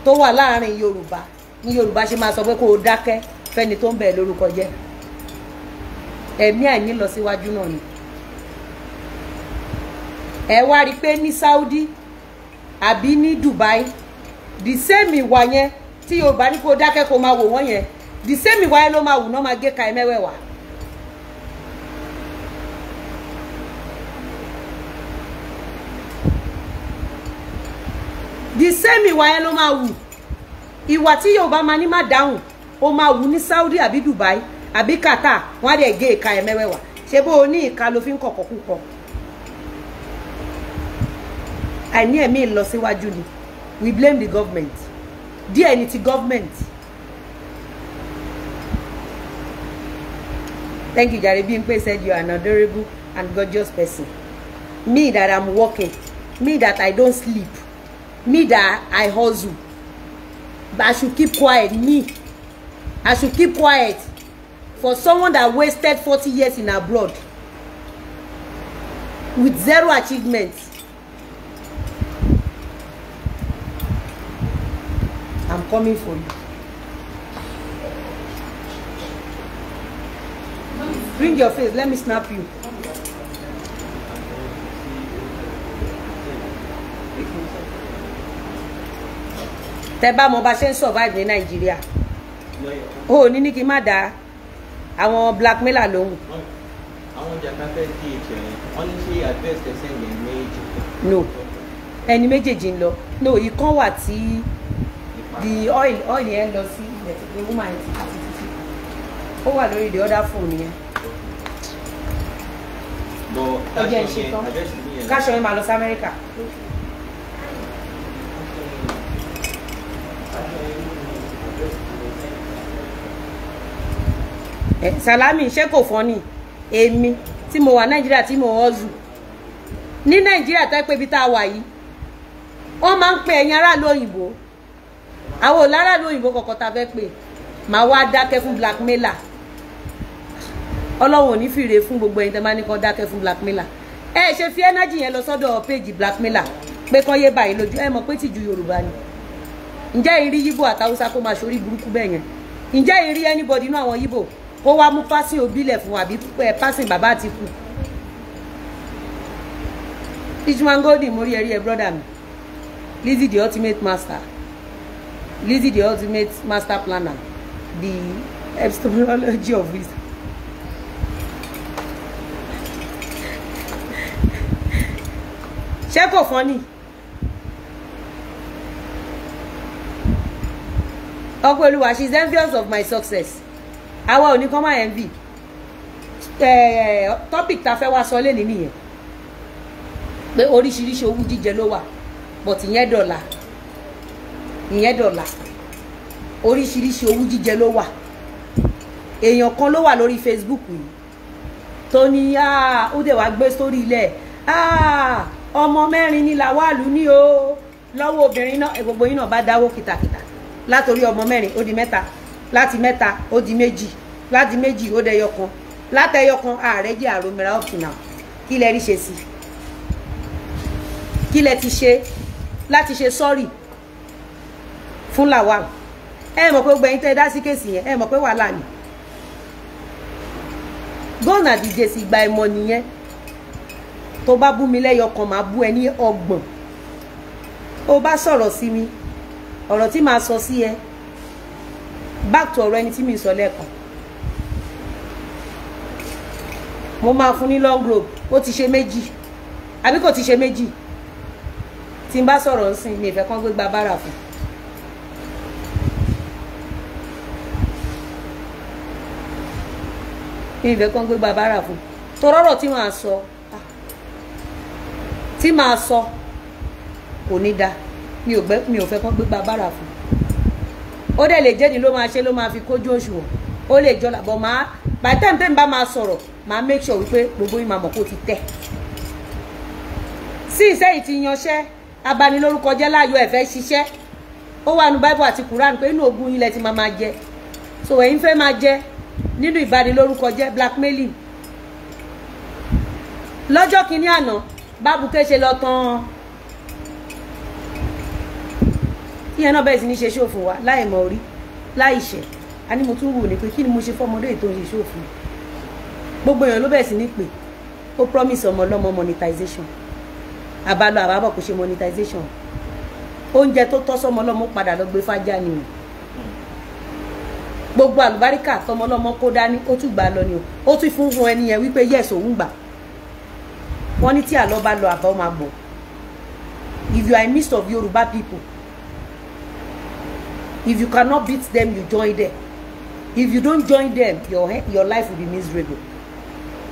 tó wà láàárín yorùbá. Ní yorùbá ṣe máa sọ pé kó o dákẹ́ fẹ́ni tó ń bẹ̀ lórúkọ jẹ́. Ẹ̀mí àìní lọ síwájú náà ni. Ẹ wá rí i pé saudi àbí ní dubai the same ìwà yẹn tí yorùbá ní kó o dákẹ́ kó o máa wò wọ́n yẹn. The same ìwà yẹn ló máa wù náà máa gé ka ẹ mẹ́wẹ̀ẹ̀wá. the same ìwà yẹn ló máa wù. Ìwà tí yorùbá máa ní má dáhùn ó máa wù ní saudi àbí dubai àbí qatar wọn á dẹ̀ gé ìka ẹ̀ mẹ́wẹ̀ẹ̀wá ṣé bó o ní ìka ló fi ń kọ̀kọ̀ púpọ̀ àìní ẹ̀mí ìlọsíwájú ni. We blame the government díẹ̀ ni ti government. Thank you jare Bimpe said you are an adorable and gorgeous person. Me that i'm working me that i don't sleep me that I hustle but I should keep quiet me. I should keep quiet for someone that wasted forty years in abroad. With zero achievements I'm coming for you. Bring your face let me snap you. Tẹ bá mọ bá ṣe ń survive ní nàìjíríà. O ò ní ní kí n má da àwọn blackmailer lóhùn àwọn dí ètò yẹn. Wọ́n ní ṣe adverse tẹ̀sán yẹn méjì. no. Ẹni méjèèjì ń lọ. No ìkan wà tí the oil oil yẹn lọ sí ilẹ̀ pé woman yẹn ti ti ti ti ó wà lórí the other phone yẹn. Káṣọ ìṣe tán. káṣọ yẹn máa lọ sí amẹ́ríkà. Salami ṣé kò fọ́ ni èmi tí mo wà nàìjíríà tí mo hustle. Ní nàìjíríà tó pé ibi tá a wà yìí wọ́n máa ń pe ẹ̀yin aráàlú òyìnbó àwọn ò láràlú òyìnbó kọ̀ọ̀kan tá a fẹ́ pè. Máa wá dákẹ́ fún blackmailer ọlọ́run ò ní fìrè fún gbogbo ẹ̀yin tẹ́ máa ní kàn dákẹ́ fún blackmailer ẹ ṣe fi energy yẹn lọ sọ́dọ̀ péjì blackmailer pé kán yé báyìí lójú. Ẹ mọ̀ pé tìjú yorùbá ni. Ǹjẹ́ ìrí yíbò àtàwùsá kó máa ṣorí burúkú bẹ́ẹ̀ yẹn? Ǹjẹ́ ìrí anybody inú àwọn yíbò kó wá mú pásìn òbílẹ̀ fún àbí pásìn bàbá àtìkù? Ishman Golden mo rí ẹ rí mi. Lizzy the ultimate master Lizzy the ultimate master planner the epistemology of wisdom. ṣé kò fọ́n ni ọkọ olúwa she envious of my success. Àwa ò ní kọ́ máa envy. Eh, topic ta fẹ́ wá sọ lé nìyẹn. Pé oríṣiríṣi owó but ìyẹn dọ̀là ìyẹn dọ̀là. Oríṣiríṣi owó jíjẹ ló wà. Èèyàn kan ló wà lórí Facebook yìí tó ní "Ah, ó dẹ̀ wá gbé sórí ilẹ̀ "Ah, ọmọ mẹ́rin ní làwálù ní o. Lọ́wọ́ obìnrin náà gbogbo yín náà bá dáwó kìtàkìtà. Látòrí ọmọ mẹ́rin ó di mẹ́ta. Láti mẹ́ta ó di méjì. Láti méjì ó dẹyọ kan. Látẹyọ kan ààrẹ jẹ́ àròmìnira now. Kí lẹ rí ṣe sí? Kí lẹ ti ṣe? Láti ṣe sọ́ọ̀rì fún lawal ẹ mọ̀ pé gbogbo ẹ̀yin tẹ́ dá sí kéèsì yẹn ẹ mọ̀ pé wàhálà ni. Gọ́nà díje sí ìgbà ìmọ̀ nìyẹn. Tó bá bú mi lẹ́yọ kan máa bú ẹ ní ọgbọ̀n. Ó bá sọ̀rọ̀ sí mi ọ̀rọ̀ tí màá sọ sí ẹ back to ọ̀rọ̀ ẹni tí mi sọ lẹ́ẹ̀kan. Mo máa fún ní long rope. Ó ti ṣe méjì. Àbí kò ti ṣe méjì? Tí n bá sọ̀rọ̀ ń sìn mi ìfẹ́ kán gbé gba bára fún mi ìfẹ́ kán gbé gba bára fún. Torọ́rọ̀ tí màá sọ tí màá sọ kò ní da. Mi ò gbẹ mi ò fẹ́ kán gbé gba bára fún. Ó dẹ̀ lè jẹ́ ni ló máa ṣe ló máa fi kójú òṣùwọ̀n. Ó lè jọ làbọ̀ máa by time tẹ́mi bá máa sọ̀rọ̀ máa make sure wípé gbogbo yín máa mọ̀ kó ti tẹ̀. Sí ìsẹ́yìn ti yanṣẹ́ abanilórúkọ jẹ́ láàyò ẹ̀fẹ́ ṣiṣẹ́. Ó wà nù bible àti quran pé inú ogun yín lẹ ti máa máa jẹ. So ẹ̀yin fẹ́ máa jẹ nínú ìbanilórúkọ jẹ́ blackmailing. Lọ́jọ́ kìíní àná bábùké ṣe lọ tán. Ìyẹn náà bẹ́ẹ̀ sì ní ṣe ṣòfò wa láì mọ̀ orí láì ṣẹ̀. A ní mo tún wù ní pé kí ni mo ṣe fọ́mọdé ètò ìṣe ṣòfò gbogbo èèyàn ló bẹ̀ẹ̀ sí ní pè. Ó promise ọmọ ọlọ́mọ monetization. Àbálọ àbábọ̀ kò ṣe monetization. Oúnjẹ tó tọ́ sọmọ ọlọ́mọ padà lọ gbé fájá ni gbogbo àlùbáríkà tọmọ ọlọ́mọ kó dání ó tún gbà lọ ni o. Ó tún fún fún ẹni yẹn wípé yes òun gbà. Wọ́n ní tí àlọ́ bá lọ àbá máa bọ̀ if you are a midst of Yoruba people if you cannot beat them you join them. If you don't join them your your life will be miserable.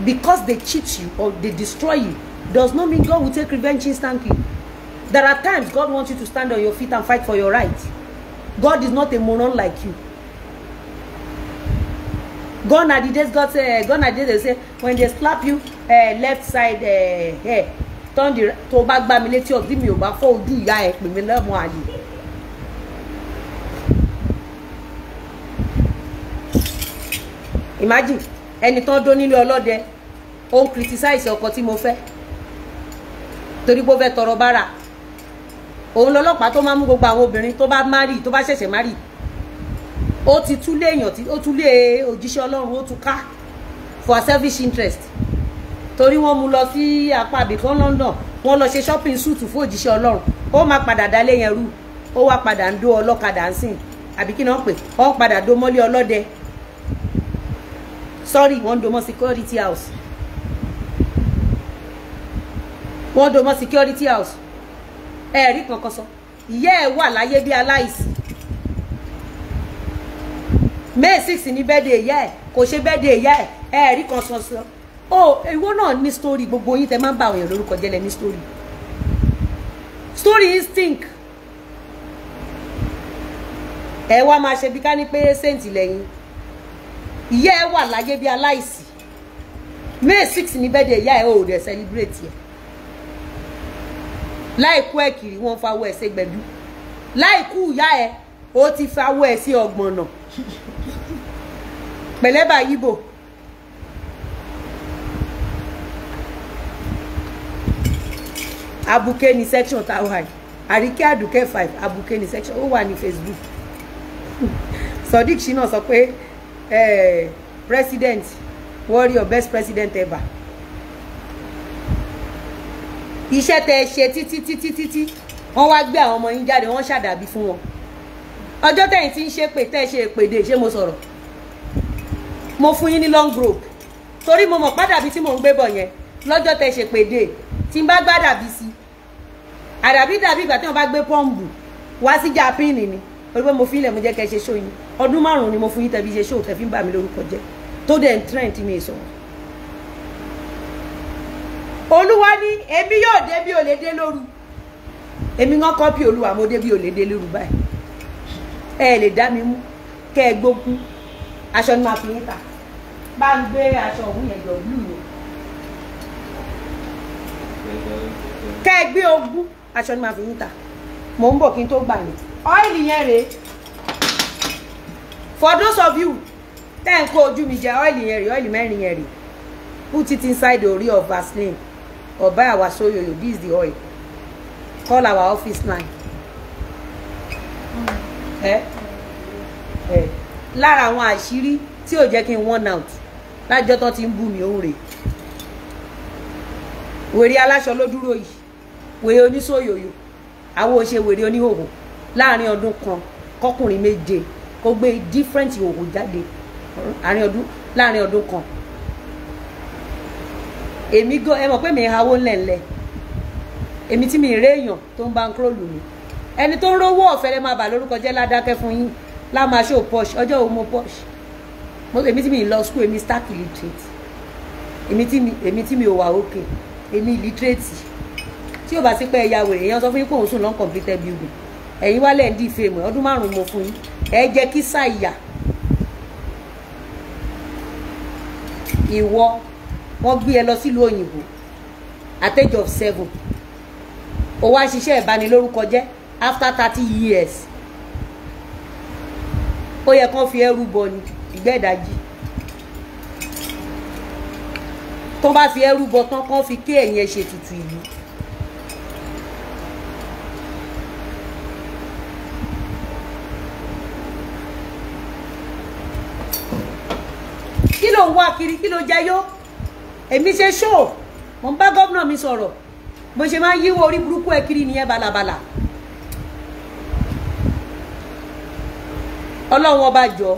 Because they cheat you or they destroy you does not mean God will take revenge instantly. There are times God wants you to stand on your feet and fight for your right. God is not a moron like you gone are the days God say gone are the they say when they slap you uh, left side uh, hair turn the tó bá gbá mi létí ọtí mi ò bá fọ́ ojú ìyá ẹ pè mí lọ́mọ imagine ẹni tán dó nílé ọlọ́dẹ ó ń criticize ọkọ tí mo fẹ́ torí pé ó fẹ́ tọrọ bára. Òun lọ́lọ́pàá tó máa ń mú gbogbo àwọn obìnrin tó bá márì tó bá ṣẹ̀ṣẹ̀ márì ó ti túlé èèyàn ó túlé òjíṣẹ́ ọlọ́run ó tún ká for selfish interest. Torí wọ́n mú lọ sí apá àbìkan London wọ́n lọ ṣe shopping suit fún òjíṣẹ́ ọlọ́run. Ó máa padà dálé yẹn rú. Ó wá padà ń dó ọlọ́kadà ń sìn. Àbí kí ni wọ́n pè? Ó padà dó mọ́lé ọlọ́dẹ. Sorry wọ́n do mọ́ security house. Wọ́n do mọ́ security house. Ẹ̀rí kankan sọ. Ìyá ẹ̀ wà láyé bí aláìsí may six ní bẹ́ẹ̀dẹ̀ ìyá ẹ̀ kò ṣe bẹ́ẹ̀dẹ̀ ìyá ẹ̀ ẹ̀rí kan sọ sọ o ìwọ náà ní story gbogbo yín tẹ máa ń bá àwọn èèyàn lórúkọ jẹ́ lẹ ní story. Story instinct. Ẹ wá máa ṣe bí ká ní pé saint lẹ́yìn ìyá ẹ wà láyé bí aláìsí. May six ní bẹ́ẹ̀dẹ̀ ìyá ẹ ò rẹ̀ celebrate yẹ láìkú ẹ kiri wọn fawọ ẹ ṣègbẹdú láìkú ìyá ẹ ó ti fawọ ẹ sí ọgbọ̀n náà pẹ̀lẹ́bà yíbò. Abuké ní section táwa yìí. Àríkẹ́ àdùkẹ́ five abuké ní section. Ó wà ní facebook. Sodiq shina sọ pé eh, president warrior best president ever. Iṣẹ́ tẹ ẹ ṣe títí títí títí wọ́n wá gbé àwọn ọmọ yín jáde wọ́n ṣàdàbí fún wọn. Ọjọ́ tẹ̀yìn tí ń ṣe pé tẹ́ ṣe èpèdè ṣé mo sọ̀rọ̀ mo fún yín ní long rope torí mo mọ̀ pádàbí tí mò ń gbé bọ̀ yẹn lọ́jọ́ tẹ́ ṣe pèdè tí n bá gbádàbí sí àdàbí dàbí ìgbà tí wọ́n bá gbé pọ́ǹbù wá sí japini ni. Orí pé mo fi ilẹ̀ mo jẹ́ kẹ́ ṣe ṣó yín. Ọdún márùn-ún ni mo fún yín tẹ̀bí ṣe ṣó tẹ̀ fi ń bà mí lórúkọ jẹ́. Tó dẹ̀ ń trend mi sọ̀rọ̀ olúwa ní èmi yóò dé bí olè dé lóru. Èmi ń kọ́pì olúwa mo dé bí olè dé lóru báyìí. Ẹ lè dá mi mú kẹ́ ẹ gbógun aṣọ ni màá fi yín bá ń gbé aṣọ òun yẹn jọ blue yẹn kẹ́ gbé ogún aṣọ ni màá fi yín mò ń bọ̀ kí n tó gbà yín ọ́ìlì yẹn rèé. For those of you tẹ́ ń kó ojú mi jẹ ọ́ìlì yẹn rèé ọ́ìlì mẹ́rin yẹn rèé. Put it inside the ori of vaseline. Or buy our soyoyo this is the oil. Call our office line. Ẹ ẹ lára àwọn àṣírí tí ò jẹ́ kí n one out. Lájọ́ tán ti ń bú mi òun rèé. Wèrè aláṣọ ló dúró yìí. Wèrè oníṣòyòyò. Àwọn ò ṣe wèrè oníhòhò. Láàrin ọdún kan kọkùnrin méje kó gbé different ìhòhò jáde. Láàrin ọdún kan. Èmi gan ẹ mọ̀ pé mi hawó ńlẹ̀ńlẹ̀ èmi tí mi réèyàn tó ń bá ń kúrò lù mí ẹni tó ń rówó ọ̀fẹ́ lẹ́ máa bà lórúkọ jẹ́ ládákẹ́ fún yín lá máa ṣó posh ọjọ́ òun mo posh mo èmi tí mi lọ school èmi stark illiterate. Èmi tí mi èmi tí mi ò wà òkè èmi illiterate. Tí ò bá sí pé ẹ̀yà wèrè èèyàn sọ fún yín pé òun sùn non completed building. Ẹ̀yin wálẹ̀ ń dì fèmù ọdún márùn-ún mo fún yín. Ẹ jẹ́ kí sáìyà ìwọ wọ́n gbé ẹ lọ sílùú òyìnbó at age of seven. Ó wá ṣiṣẹ́ ìbanilórúkọ jẹ́ after thirty years ó yẹ kán fi ẹrú bọ ni ìgbẹ́ ìdajì. Tó bá fi ẹrú bọ tán kán fi ké ẹ̀yìn ẹ̀ ṣètùtù ìlú. Kí ló ń wá kiri? Kí ló jẹ yó? Èmi ṣe ṣó mo ń bá gómìnà mi sọ̀rọ̀. Bó ṣe máa ń yíwọ orí burúkú ẹ kiri nìyẹn balabala ọlọ́run ọba jọ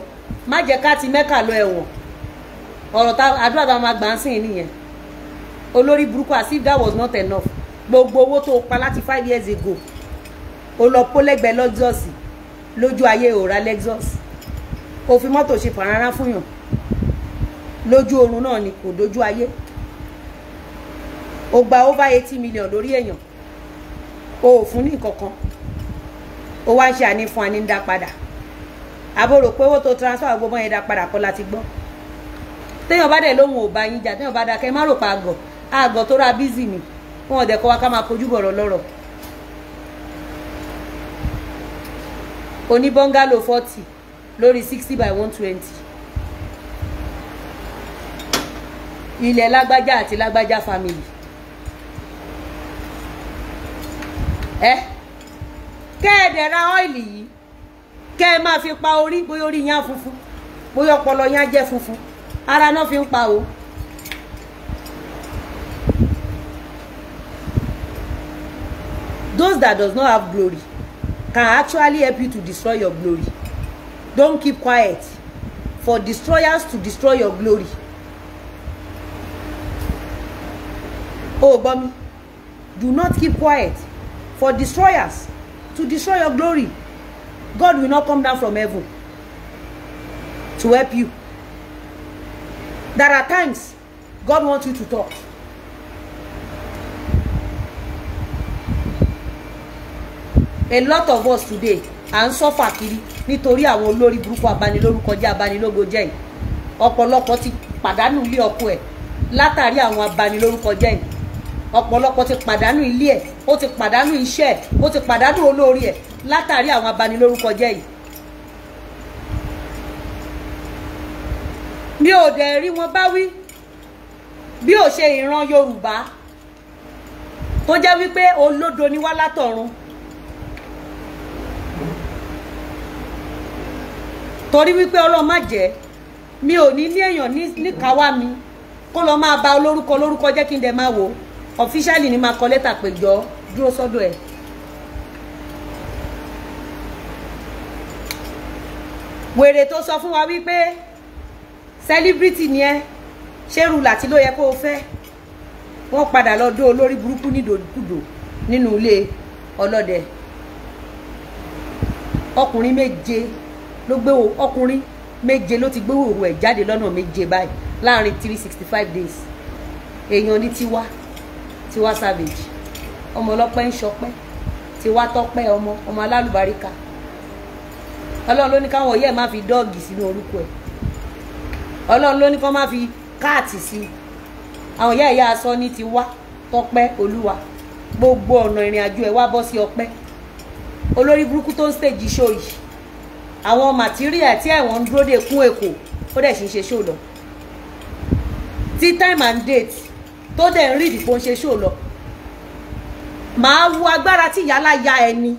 má jẹ́ ká ti mẹ́kà lọ ẹ̀wọ̀n. Ọ̀rọ̀ tá àdúrà tá a máa gbà ń sìn nìyẹn. Olórí burúkú as that was not enough. Gbogbo owó tó pa láti five years ago o lọ pó lẹ́gbẹ̀ẹ́ lexus lójú ayé òòrà lexus. O fi mọ́tò ṣe fàrárá fún lójú oorun náà ni kò dojú ayé. O gba over eighty million lórí èèyàn. O ò fún ní kankan o wá ń ṣe àní fún àní padà àbúrò pé owó tó transfer gbogbo yẹn dá padà kọ́ láti gbọ́. Téèyàn bá dẹ̀ lóhùn ò bá yín jà téèyàn bá dákẹ́ má rò pa àgọ̀ àgọ̀ tó ra bízì ni. Wọn ò kọ́ wa ká máa kojú bọ̀rọ̀ lọ́rọ̀. Oní bọ́ngálò forty lórí sixty by one twenty. Ilẹ̀ lágbájá àti lágbájá family. Ẹ kẹ́ ẹ dẹ̀ ra ọ́ìlì yìí kẹ́ ẹ máa fi pa orí bóyá orí yín á funfun bóyá ọpọlọ yín á jẹ́ funfun ara náà fi ń pa o. those that does not have glory can actually help you to destroy your glory don't keep quiet for destroyers to destroy your glory. oh gbọ́ mi do not keep quiet for destroyers to destroy your glory God will not come down from heaven to help you. There are times God wants you to talk. A lot of us today à ń sọ́fà kiri nítorí àwọn olórí burúkú abanilórúkọ jẹ́ abanilógo jẹ́ yìí. Ọ̀pọ̀lọpọ̀ ti pàdánù ilé ọkọ ẹ̀ látàrí àwọn abanilórúkọ jẹ́ yìí. Ọ̀pọ̀lọpọ̀ ti pàdánù ilé ẹ̀ ó ti pàdánù iṣẹ́ ẹ̀ ó ti pàdánù olórí ẹ̀ látàrí àwọn abanilórúkọ jẹ́ yìí. mi ò dẹ̀ rí wọn bá wí bí ò ṣe ìran Yorùbá tó jẹ́ wípé olódo ni wá látọ̀run torí wípé Ọlọ́run má jẹ́ mi ò ní ní èèyàn níkàáwá mi kó lọ máa ba olórúkọ lórúkọ jẹ́ kí n dẹ̀ máa wò officially ni máa kọ lẹ́tà pé jọ dúró sọ́dọ̀ ẹ̀. Wèrè tó sọ fún wa wípé celebrity ni ẹ ṣérù làtí ló yẹ kó o fẹ́? Wọ́n padà lọ dó olórí burúkú nídòdò nínú ilé ọlọ́dẹ. Ọkùnrin méje ló gbé ọkùnrin méje ló ti gbé òru ẹ̀ jáde lọ́nà méje báyìí láàárín three sixty five days. Èèyàn ní tiwa tiwa savage. Ọmọ ọlọ́pẹ́ ń ṣọpẹ́ tiwa tọ́pẹ́ ọmọ ọmọ alálùbáríkà ọlọ́run ló ní káwọn ọ̀yẹ́ má fi dọ́ọ̀gì sínú orúkọ ẹ̀. Ọlọ́run ló ní kán má fi káàtì sí i. Àwọn ìyá ìyá aṣọ ní tiwa tọ́pẹ́ olúwa gbogbo ọ̀nà ìrìn àjò ẹ̀ wá bọ́ sí ọpẹ́. Olórí burúkú tó ń stage show yìí àwọn màtíríà tí ẹ̀wọ̀n ń dúró dè kún èkó ó dẹ̀ sì ń ṣe show lọ. Tí time and date tó dẹ̀ ń rí ìdìbò ń ṣe show lọ màá wo agbára tí ìyálà ya ẹni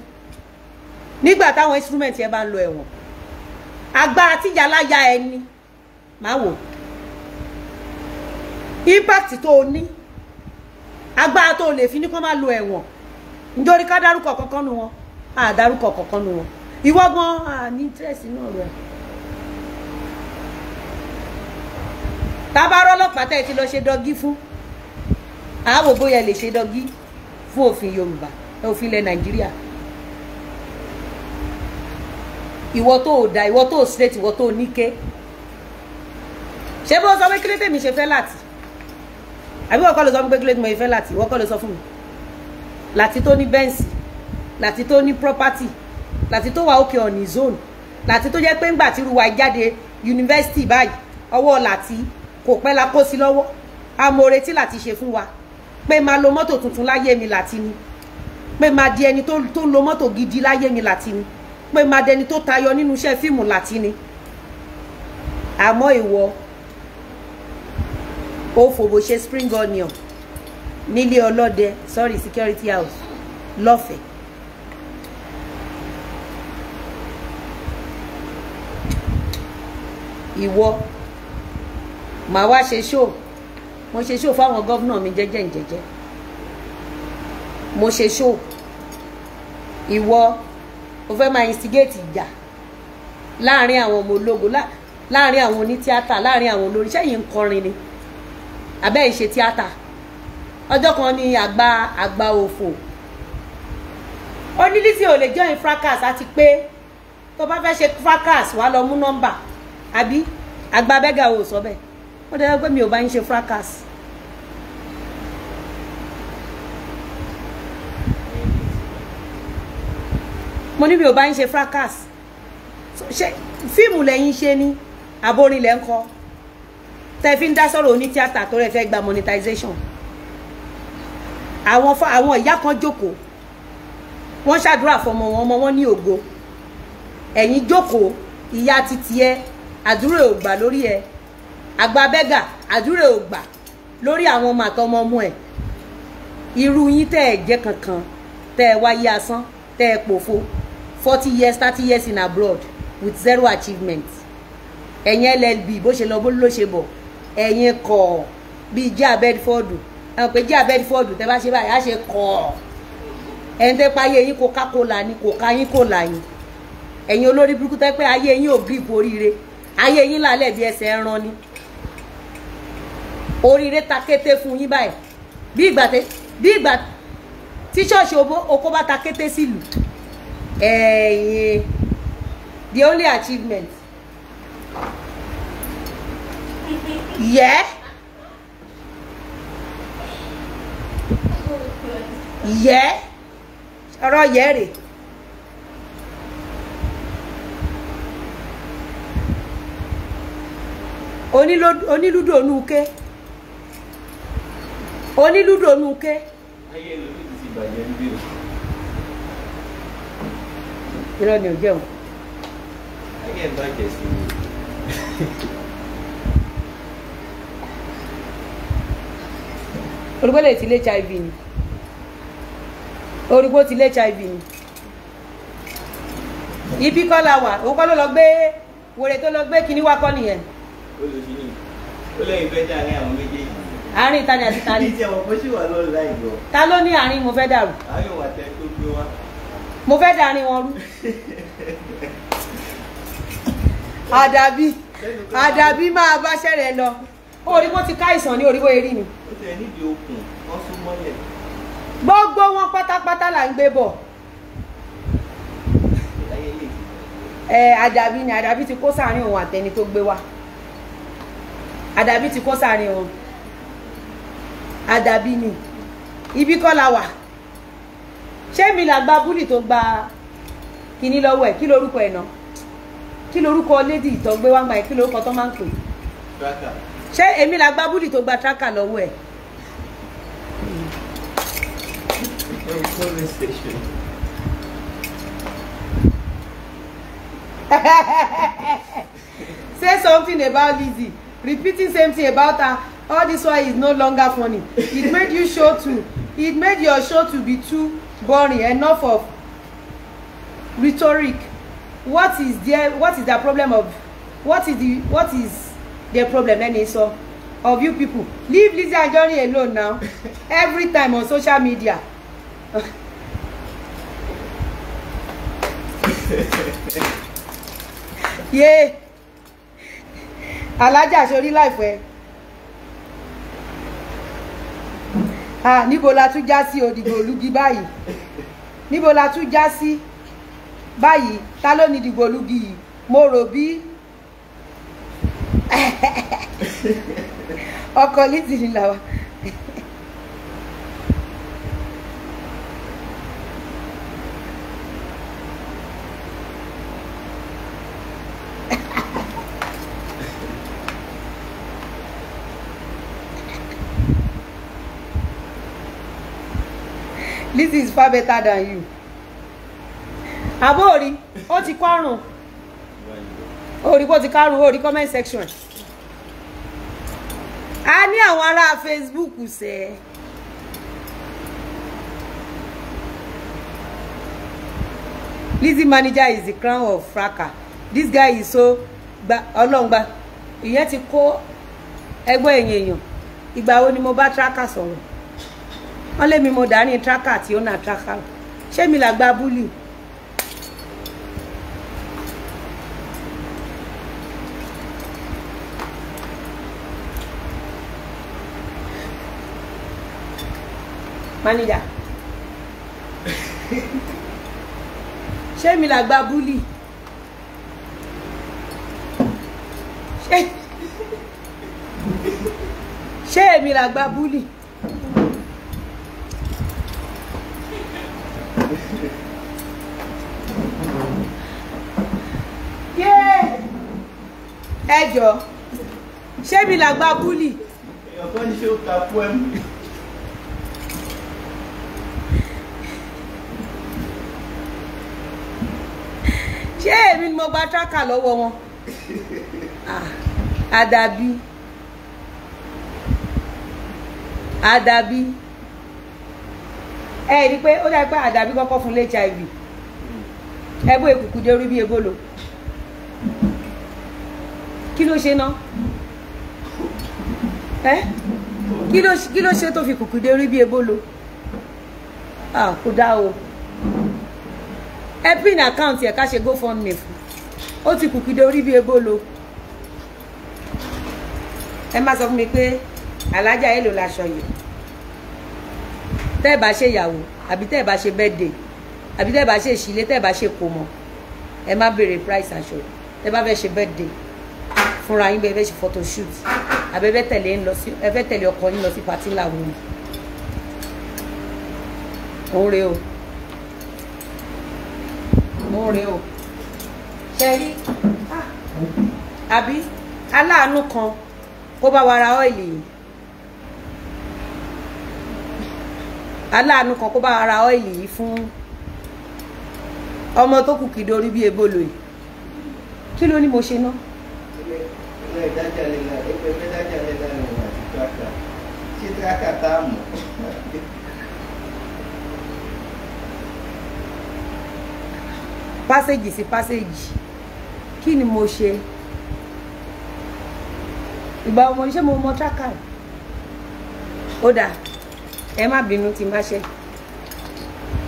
nígbà táwọn instrument yẹn bá ń lo ẹ̀wọ̀n agbára tíjà láya ẹni máa wò. Impact tó o ní agbára tó o lè fi ní kó má lo ẹ̀wọ̀n. Nítorí ká dárúkọ kankan nu wọn á dárúkọ kankan nu wọn. Ìwọ gan à ní interest náà rẹ tábàárọ̀ ọlọ́pàá tẹ̀ ti lọ ṣe dọ́gí fún àáwò bóyá lè ṣe dọ́gí fún òfin Yorùbá òfin ilẹ̀ Nàìjíríà ìwọ tó da ìwọ tó o straight ìwọ tó o níké. Ṣé bó sọ pé kí ló tèmi ṣe fẹ́ láti? Àbí wọ́n kọ́ ló sọ fún pé kí ló tèmi ṣe fẹ́ láti? Ìwọ kọ́ ló sọ fún mi. Láti tó ní bẹ́ǹsì láti tó ní property láti tó wà òkè his own láti tó jẹ́ pé ńgbà tí ruwa jáde yunifásitì báyìí ọwọ́ láti kò pẹ́ la kó sí lọ́wọ́. Amóore tí láti ṣe fún wa. Pé máa lo mọ́tò tuntun láyé mi láti ni. Pé máa di ẹni tó lo mọ́tò gidi láyé mi láti ni pé máa dẹni tó tayọ nínú iṣẹ́ fíìmù láti ni. Àmọ́ ìwọ ó fòbò ṣe spring onion nílé ọlọ́dẹ sorry security house lọ́fẹ̀ẹ́. ìwọ màá wá ṣe ṣó mo ṣe ṣó fáwọn gọ́vnà mi jẹ́jẹ́ ǹjẹ́jẹ́. Mo ṣe ṣó ìwọ o fẹ́ máa instigate ìjà láàárín àwọn ọmọ ológo láàárín àwọn onítíátà láàárín àwọn olórin. Sẹ́yìn ń kọrin ni? Àbẹ́ ìṣe tíátà? Ọjọ́ kan ní àgbà àgbà òfò. Ó ní Lizzy ò lè join fracas àti pé tó bá fẹ́ ṣe fracas wàá lọ mú nọ́mbà. Àbí? Àgbà bẹ́gà ò sọ bẹ́ẹ̀? Ó dẹ́ pé mi ò bá ń ṣe fracas. Mo ní mi ò bá ń ṣe fracas. Ṣe fíìmù lẹ́yìn ṣe ní àbórin lẹ́ ń kọ́. Tẹ́ fi ń dá sọ̀rọ̀ oní tíátà tó rẹ̀ fẹ́ gba monetization. Àwọn àwọn ìyá kan jókòó. Wọ́n ṣàdúrà fọmọ wọn ọmọ wọn ní ògo. Ẹ̀yin jókòó ìyá títí ẹ àdúrà ò gbà lórí ẹ. Àgbà bẹ́gà àdúrà ò gbà lórí àwọn ọmọ àtọmọ ọmọ ẹ. Irú yín tẹ́ ẹ jẹ́ kankan tẹ́ ẹ wáyé asán tẹ́ ẹ pòfo forty years thirty years in abroad with zero achievement. Ẹ̀yin llb bó ṣe lọ bó ló ṣe bọ̀. Ẹ̀yin kọ̀ bíi jẹ́ abedford. Ẹ̀wọ̀n pé jẹ́ abedford tẹ́ bá ṣe báyìí á ṣe kọ̀. Ẹ̀yin tẹ́ pa ayé yín coca-cola ni kò ká yín kò là yín ẹ̀yin olórí burúkú tẹ́ pé ayé yín ò grip oríire ayé yín lálẹ́ bí ẹsẹ̀ ẹran ni. Oríire ta kété fún yín báyìí. Bí ìgbà tí ṣọ́ọ̀ṣì oko bá ta kété sílùú ẹ̀yin the only achievement yẹ yẹ ọ̀rọ̀ yẹ rèé. onílùdò nuke onílùdò nuke. ayé lórí ti ti bàjẹ́ ń bí o. irọ́ ni ò jẹun. ayé ẹ̀ bàjẹ́ sí i. lè ti lé hiv ni orúkọ ti lé hiv ni ibi kọ́ la wà òun kọ́ ló lọ gbé wòrè tó lọ gbé kinní wá kọ́ nìyẹn ó lè fi ní ó lẹ́yìn fẹ́ dá àárín àwọn méjèèjì. àárín tani àti tani ní tí àwọn kan ṣì wà lọ́rùn láì gbọ́. ta ló ní àárín mo fẹ́ dàrú àárín òun àtẹ tó gbé wá. Mo fẹ́ dàárín wọn rú. Àdàbí àdàbí máa bá ṣẹ̀rẹ̀ lọ. Orí bó ti ká ìsàn ní orí bó erí ni. Ó tẹ̀ nídìí okùn wọ́n sún mọ́lẹ̀. gbogbo wọn pátápátá là ń gbé bọ̀. Ẹ àdàbí ni àdàbí ti kó sáàrin òun àtẹni tó gbé wá. Àdàbí ti kó sáàrin òun àdàbí ni. Ibi kọ́ la wà ṣé mi là gba búlì tó gba kinní lọ́wọ́ ẹ̀? Kí lorúkọ ẹ̀ náà kí lorúkọ lédi ìtọ́ gbé wá gbà ẹ̀ kí lorúkọ tó máa ń pè? Ṣé èmi là gba búlì tó gba tracker lọ́wọ́ ẹ̀? Say something about Lizzy repeating same thing about her. All this one is no longer funny. It made you show to it made your show to be too boring enough of rhetoric. What is there what is the problem of what is the what is the problem? Lẹ́ni sọ. Of you people. Leave Lizzy Anjorin alone now. Every time on social media. Yé alájà sórí láìpẹ́ ah níbo la tún já sí òdìgbò olúgi báyìí? Níbo la tún já sí báyìí? Ta ló ní ìdìgbò olúgi yìí? Mo rò bí. Ọkọ Lizzy ni Lizzy is far better than you. àbóòrí ó ti kọ́rùn orí bó ti kárùn orí comment section. A ní àwọn ará Facebook ṣe Lizzy manager is the crown of fracas. This guy is so gba ọlọ́ngbà ìyẹn ti kó ẹgbẹ́ èèyàn. Ìgbà wo ni mo bá tracker sọ̀rọ̀ wọ́n lé mi mo dání tracker tí ó nà tracker. Ṣé mi là gba búlì. manager. Ṣé mi là gba búlì? Ṣé èmi là gba búlì ẹ jọ ṣé mi là gba búlì. èèyàn kan ní ṣé ó ka poem. ṣé èmi ni mo gba tracker lọ́wọ́ wọn Ah, àdàbí àdàbí ẹ rí i pé ó dàbí pé àdàbí kọ́kọ́ fún hiv ẹgbẹ́ èkùkù dé orí bí ebolo. Kí ló ṣe ná? Ẹ? Kí ló ṣe tó fi kùkù dé orí bí ebolo? Ah kò dá o. Ẹ pin account ẹ ká ṣe gofundme fún. Ó ti kùkù dé orí bí ebolo. Ẹ má sọ fún mi pé alájà èlò laṣọ yìí tẹ́ ẹ bá ṣe ìyàwó àbí tẹ́ ẹ bá ṣe birthday àbí tẹ́ ẹ bá ṣe ìṣílé tẹ́ ẹ bá ṣe kòmọ ẹ má béèrè price aṣọ. Tẹ́ bá fẹ́ ṣe birthday fúnra yín bẹ́ẹ̀ fẹ́ ṣe photoshoot àbẹ́ fẹ́ tẹ̀lé ń lọ sí ẹ fẹ́ tẹ̀lé ọkọ yín lọ sí patí làwọn òun rèé o. Òun rèé o. Ṣe rí? Ah, àbí? Aláàánú kan kó bá wa ra ọ́ìlì yìí aláàánú kan kó bá wa ra ọ́ìlì yìí fún ọmọ tó kù kìdí orí bí ebolo yìí. Kí ló ní mo ṣe ná? Ilé ìdájà lè la ẹgbẹ́ ìdájà lè la ẹ̀wọ̀n àti tíráka ṣé tíráka tá a mọ̀? Pásẹ́jì sí pásẹ́jì kí ni mo ṣe? Ìgbà ọmọ iṣẹ́ mo mọ tracker? Ó dà ẹ má bínú tí n bá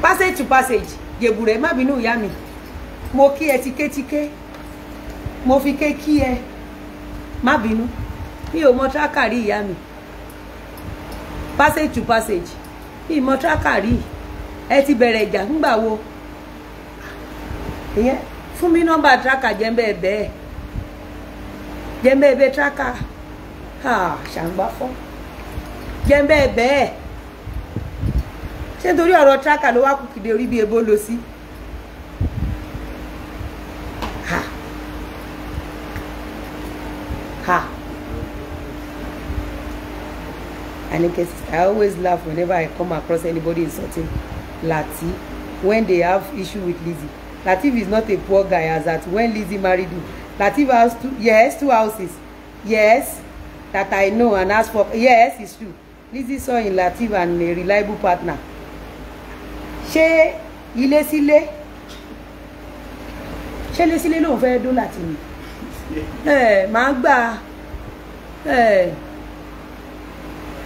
passage to passage jèbùrẹ́ ẹ má bínú ìyá mi. Mo kí ẹ mo fi ké kí ẹ. Má bínú. Mi ò mọ tracker rí ìyá mi. Passage to passage. Mi ì mọ tracker rí. Ẹ ti bẹ̀rẹ̀ ìjà ńgbà wo? Ìyẹn fún mi nọ́mbà tracker jẹ́ bẹ́ẹ̀ bẹ́ẹ̀. Jẹ́ bẹ́ẹ̀ bẹ́ẹ̀ tracker. Ṣàǹgbá fọ́. Jẹ́ bẹ́ẹ̀ bẹ́ẹ̀ ṣé nítorí ọ̀rọ̀ tracker ló wá kú kìdé orí bí ebó lọ sí. Ha. Ha. Anike I always laugh whenever I come across anybody insulting Lati when they have issue with Lizzy. Latif is not a poor guy as at when Lizzy married him. Latif has two, yes, two houses. Yes, that I know and ask for. Yes, it's true. Lizzy saw in Latif and a reliable partner. Ṣé ilé sílé? ṣé lésílé lòun fẹ́ dó láti mi máa gbà.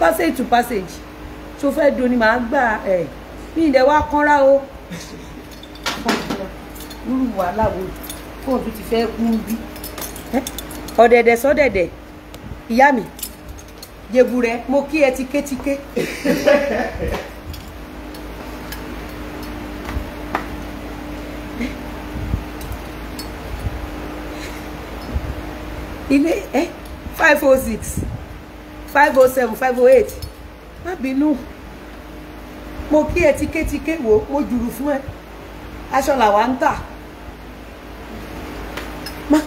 Passage to passage. Tó fẹ́ do ni máa gbà. Ní ìdẹ wa kánra o. Lúrù wàhálà wo? Fóònù ti fẹ́ kú bí. Ọ̀dẹ̀dẹ̀ sọ́dẹ̀dẹ̀. Ìyá mi jẹ̀bù rẹ mo kí ẹ tikétiké. ilé ẹ five oh six five oh seven five oh eight. Má bínú. Mo kí ẹ tikétiké wò mo jùrù fún ẹ. Aṣọ làwa ń tà. Má.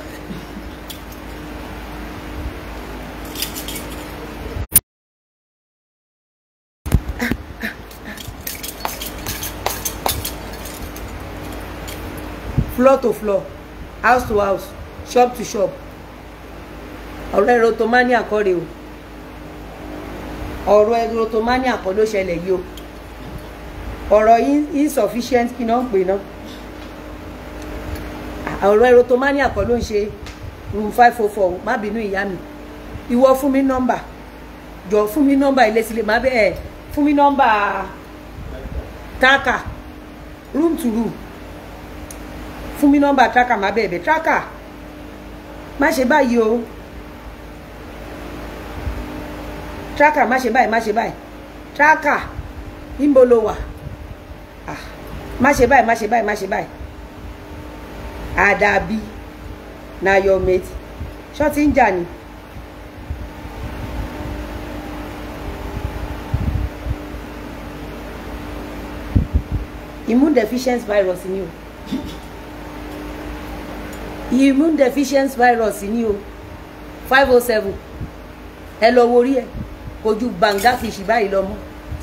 floor to floor house to house shop to shop ọ̀rọ̀ erotomania kọ́ rèé o. Ọ̀rọ̀ erotomania kọ́ ló ṣẹlẹ̀ yìí o. Ọ̀rọ̀ insufficient kí náà ń pè náà? Ọ̀rọ̀ erotomania kọ́ ló ń ṣe room five oh four má bínú ìyá mi. Ìwọ fún mi nọ́mbà. Jọ fún mi nọ́mbà ilé sílẹ̀ má bẹ́ẹ̀ fún mi nọ́mbà tracker. Room to room. Fún mi nọ́mbà tracker má bẹ́ẹ̀ bẹ́ẹ̀ tracker. Má ṣe báyìí o tracker má ṣe báyìí má ṣe báyìí. Tracker níbo ló wà? Ah má ṣe báyìí má ṣe báyìí má ṣe báyìí. Àdàbí na your mate. Ṣọ́ọ̀tì ń jà ni. immune deficiency virus ni o. Immune deficiency virus ni o. Five oh seven. Ẹ lọ wo orí ẹ kojú gbàǹgà fìṣì báyìí lọ mọ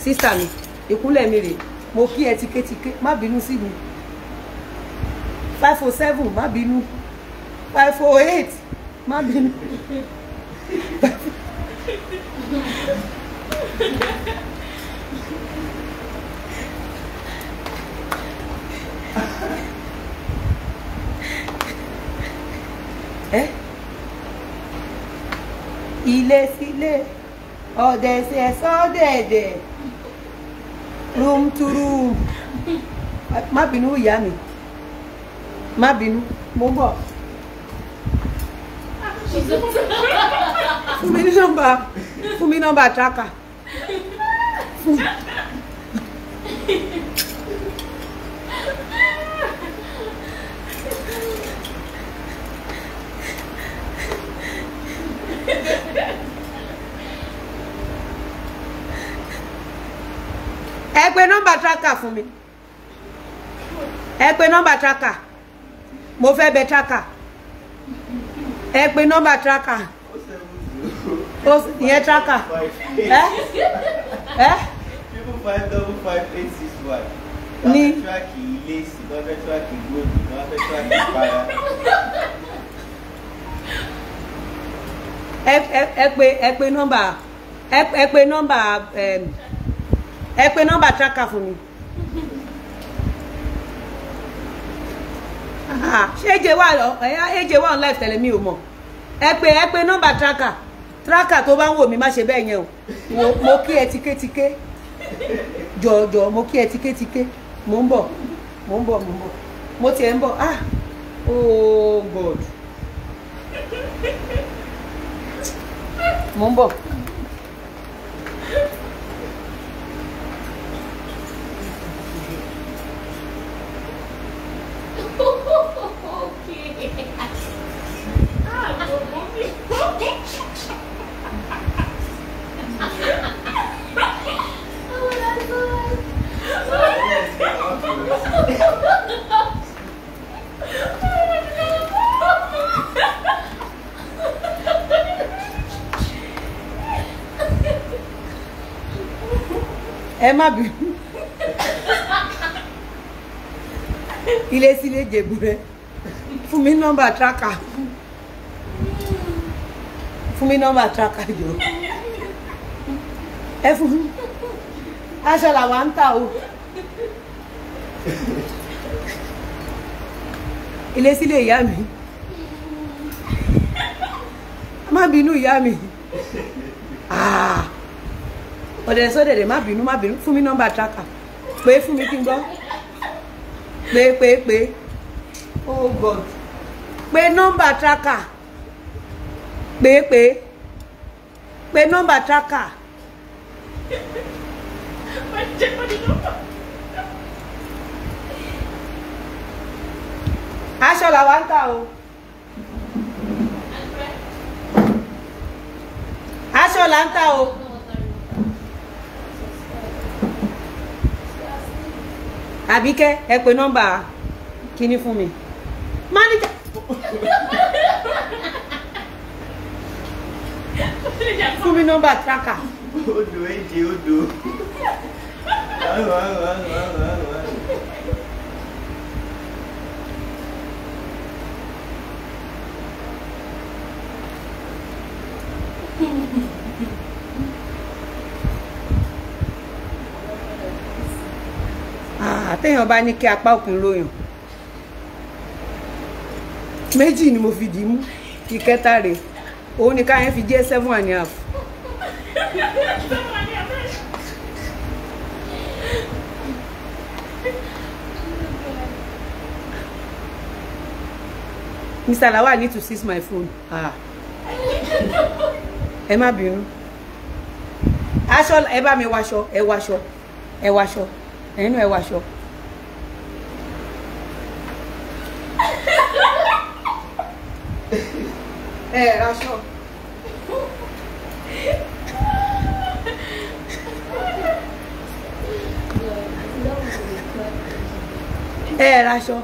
sísà mi ìkúnlẹ̀ mi rèé. Mo kí ẹ tikétiké má bínú sí mi. Five oh seven má bínú. Five oh eight má bínú. ẹ ilé sílé ọ̀dẹ̀sẹ̀ sọ́dẹ̀dẹ̀ room to room. Má bínú ìyá mi. Má bínú mo bọ̀. Fún mi ní nọ́mbà fún mi nọ́mbà tracker. Fún ẹ pe nọ́mbà tracker fún mi. Ẹ pe nọ́mbà tracker. Mo fẹ́ bẹ tracker. Ẹ pe nọ́mbà tracker. Ìyẹn tracker. Ẹ ẹ. Five double five eight six one. Ní- tíráàkì ilé sí, wọ́n fẹ́ tíráàkì góòlù, wọ́n fẹ́ tíráàkì ìpara. ẹ pe ẹ pe nọ́mbà ẹ pe nọ́mbà ẹ pe nọ́mbà tracker fún mi. Ṣé eje wà eje wà on live tẹ́lẹ̀ mi ò mọ̀. Ẹ pe ẹ pe nọ́mbà tracker. Tracker tó bá ń wò mí má ṣe bẹ́ẹ̀ yẹn o. Mo kí ẹ tikétiké jọ̀ọ̀jọ̀ mo kí ẹ tikétiké mo ń mo ń mo ń mo tiẹ̀ ń ah oh god. Mo ń bọ̀. Ẹ má bínú. Ilé sílé jèbù rẹ. Fún mi nọ́mbà tracker. Fún mi nọ́mbà tracker jọ. Ẹ fún mi. Aṣọ làwa ń tà o. Ilé sílé ìyá mi. Má bínú ìyá mi. Ah. Ọ̀dẹ̀dẹ̀ sọ́dẹ̀dẹ̀ má bínú má bínú. Fún mi nọ́mbà tracker. Pé fún mi kí n gbọ́. Pé pé pé. Oh god. Pé nọ́mbà tracker. Pé pé. Pé nọ́mbà tracker. Aṣọ làwa ń tà o. Aṣọ là ń tà o àbíkẹ́ ẹ pé nọ́mbà kíní fún mi. Máníjà fún mi nọ́mbà tracker. Odò èjì odò. Àrùn àrùn téèyàn bá ní kí apá òkun lóyún. Méjì ni mo fi dì í mú. Ìkẹta rèé òun ni káyọ̀ fi jẹ́ seven and a half. Mr. Lawal need to seize my phone. Ah. Ẹ má bínú. Aṣọ ẹ bá mi waṣọ ẹ waṣọ ẹ waṣọ náà ẹ waṣọ. Ẹ raṣọ. ẹ raṣọ.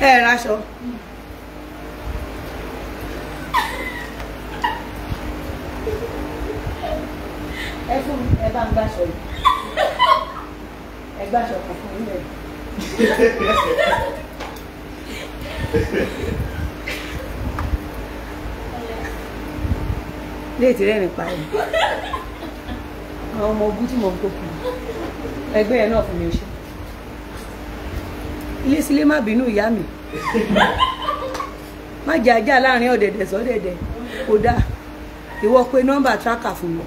ẹ raṣọ. Ẹ fún ẹ bá ń gbàṣọ yìí. Ẹ gbàṣọ kan fún mi lẹ́yìn. léètì rẹ̀ nípa ẹ̀. Ọmọ ogun tí mò ń kókò ẹgbẹ́ yẹn náà fún mi ṣe. Ilé sílé má bínú ìyá mi. Má jẹ ajá láàárín ọ̀dẹ̀dẹ̀ sọ́dẹ̀dẹ̀. Kò dáa. Ìwọ pé nọ́mbà tracker fún mi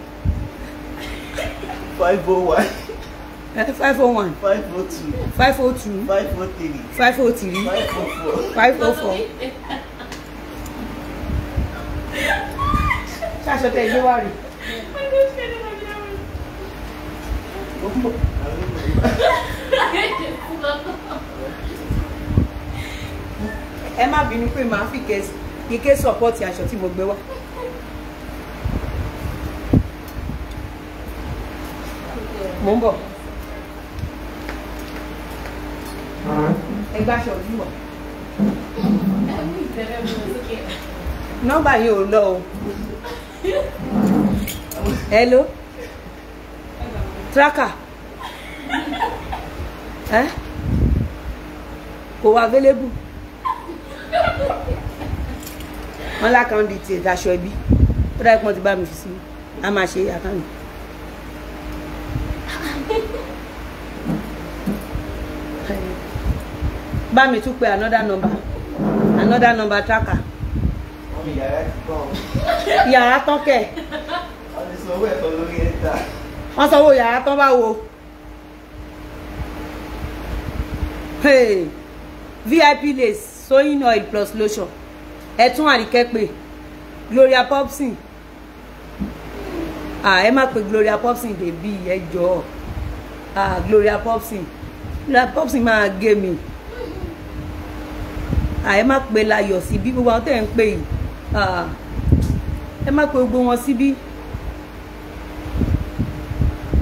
five oh one. Five oh one. five oh two. five oh two. five oh three. five oh three. five oh four. five oh four. ṣáṣọ tẹ ìgbé wá rí. Ẹ má bínú pé màá fi ike ike sọpọ́ọ̀tì aṣọ tí mo gbé wá. Mo ń bọ̀. Ẹ gbàṣọ ojú wọ̀. Nọ́mbà yìí ò lọ o. Hello? Tracker. Ẹ? Kò wá available. Wọn lákàndì tí ìdaṣọ ẹbí. Ó dáa pọn ti bá mi fi sí a máa ṣe. Bá mi tún pe another number. Another number tracker. Yàrá tán kẹ̀. Wọ́n sanwó yàrá tán bá wo vip lace sewing oil plus lotion. Ẹ̀tún àríkẹ́ pé gloria popson ẹ má pe gloria popson débí ẹ jọ̀ọ́. Gloria popson gloria popson máa gé mi. Ẹ má pe layọ̀ síbí gbogbo àwọn tẹ̀ ń pè yìí. Ẹ má pe gbogbo wọn síbí.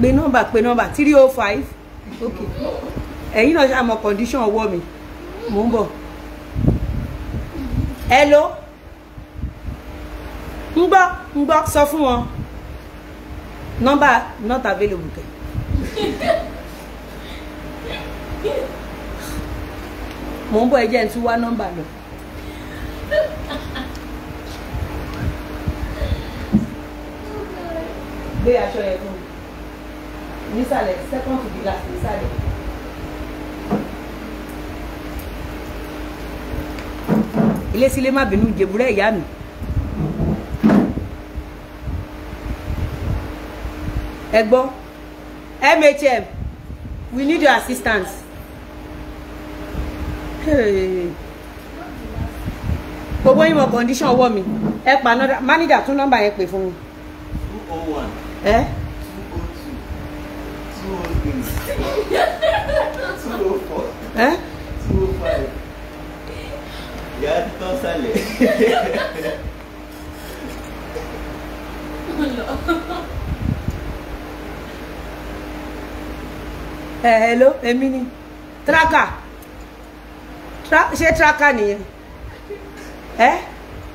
Pe nọ́mbà pe nọ́mbà. three oh five. Ok. Ẹ̀yin náà ṣàmọ condition ọwọ́ mi. Mò ń bọ̀. Hello? Ń gbọ́ ń gbọ́. Sọ fún wọn nọ́mbà not available kẹ. mò ń bọ̀ ẹ jẹ́ n tún wá nọ́mbà lọ. gbé aṣọ yẹn fún mi. nísàlẹ̀ second to the last nísàlẹ̀. ilé sílé má bínú jèbúrẹ́ ìyá mi. Ẹ gbọ́ mhm we need your assistance. Hey. gbogbo yín mọ condition ọwọ́ mi ẹ pa another manager tún nọ́mbà yẹn pè fún mi. two oh one ẹ two oh two two oh three two oh four ẹ two oh five ìyá títọ́ sálẹ̀. ẹ hello èmi ni. Tracker. Tra ṣé tracker nìyẹn? Ẹ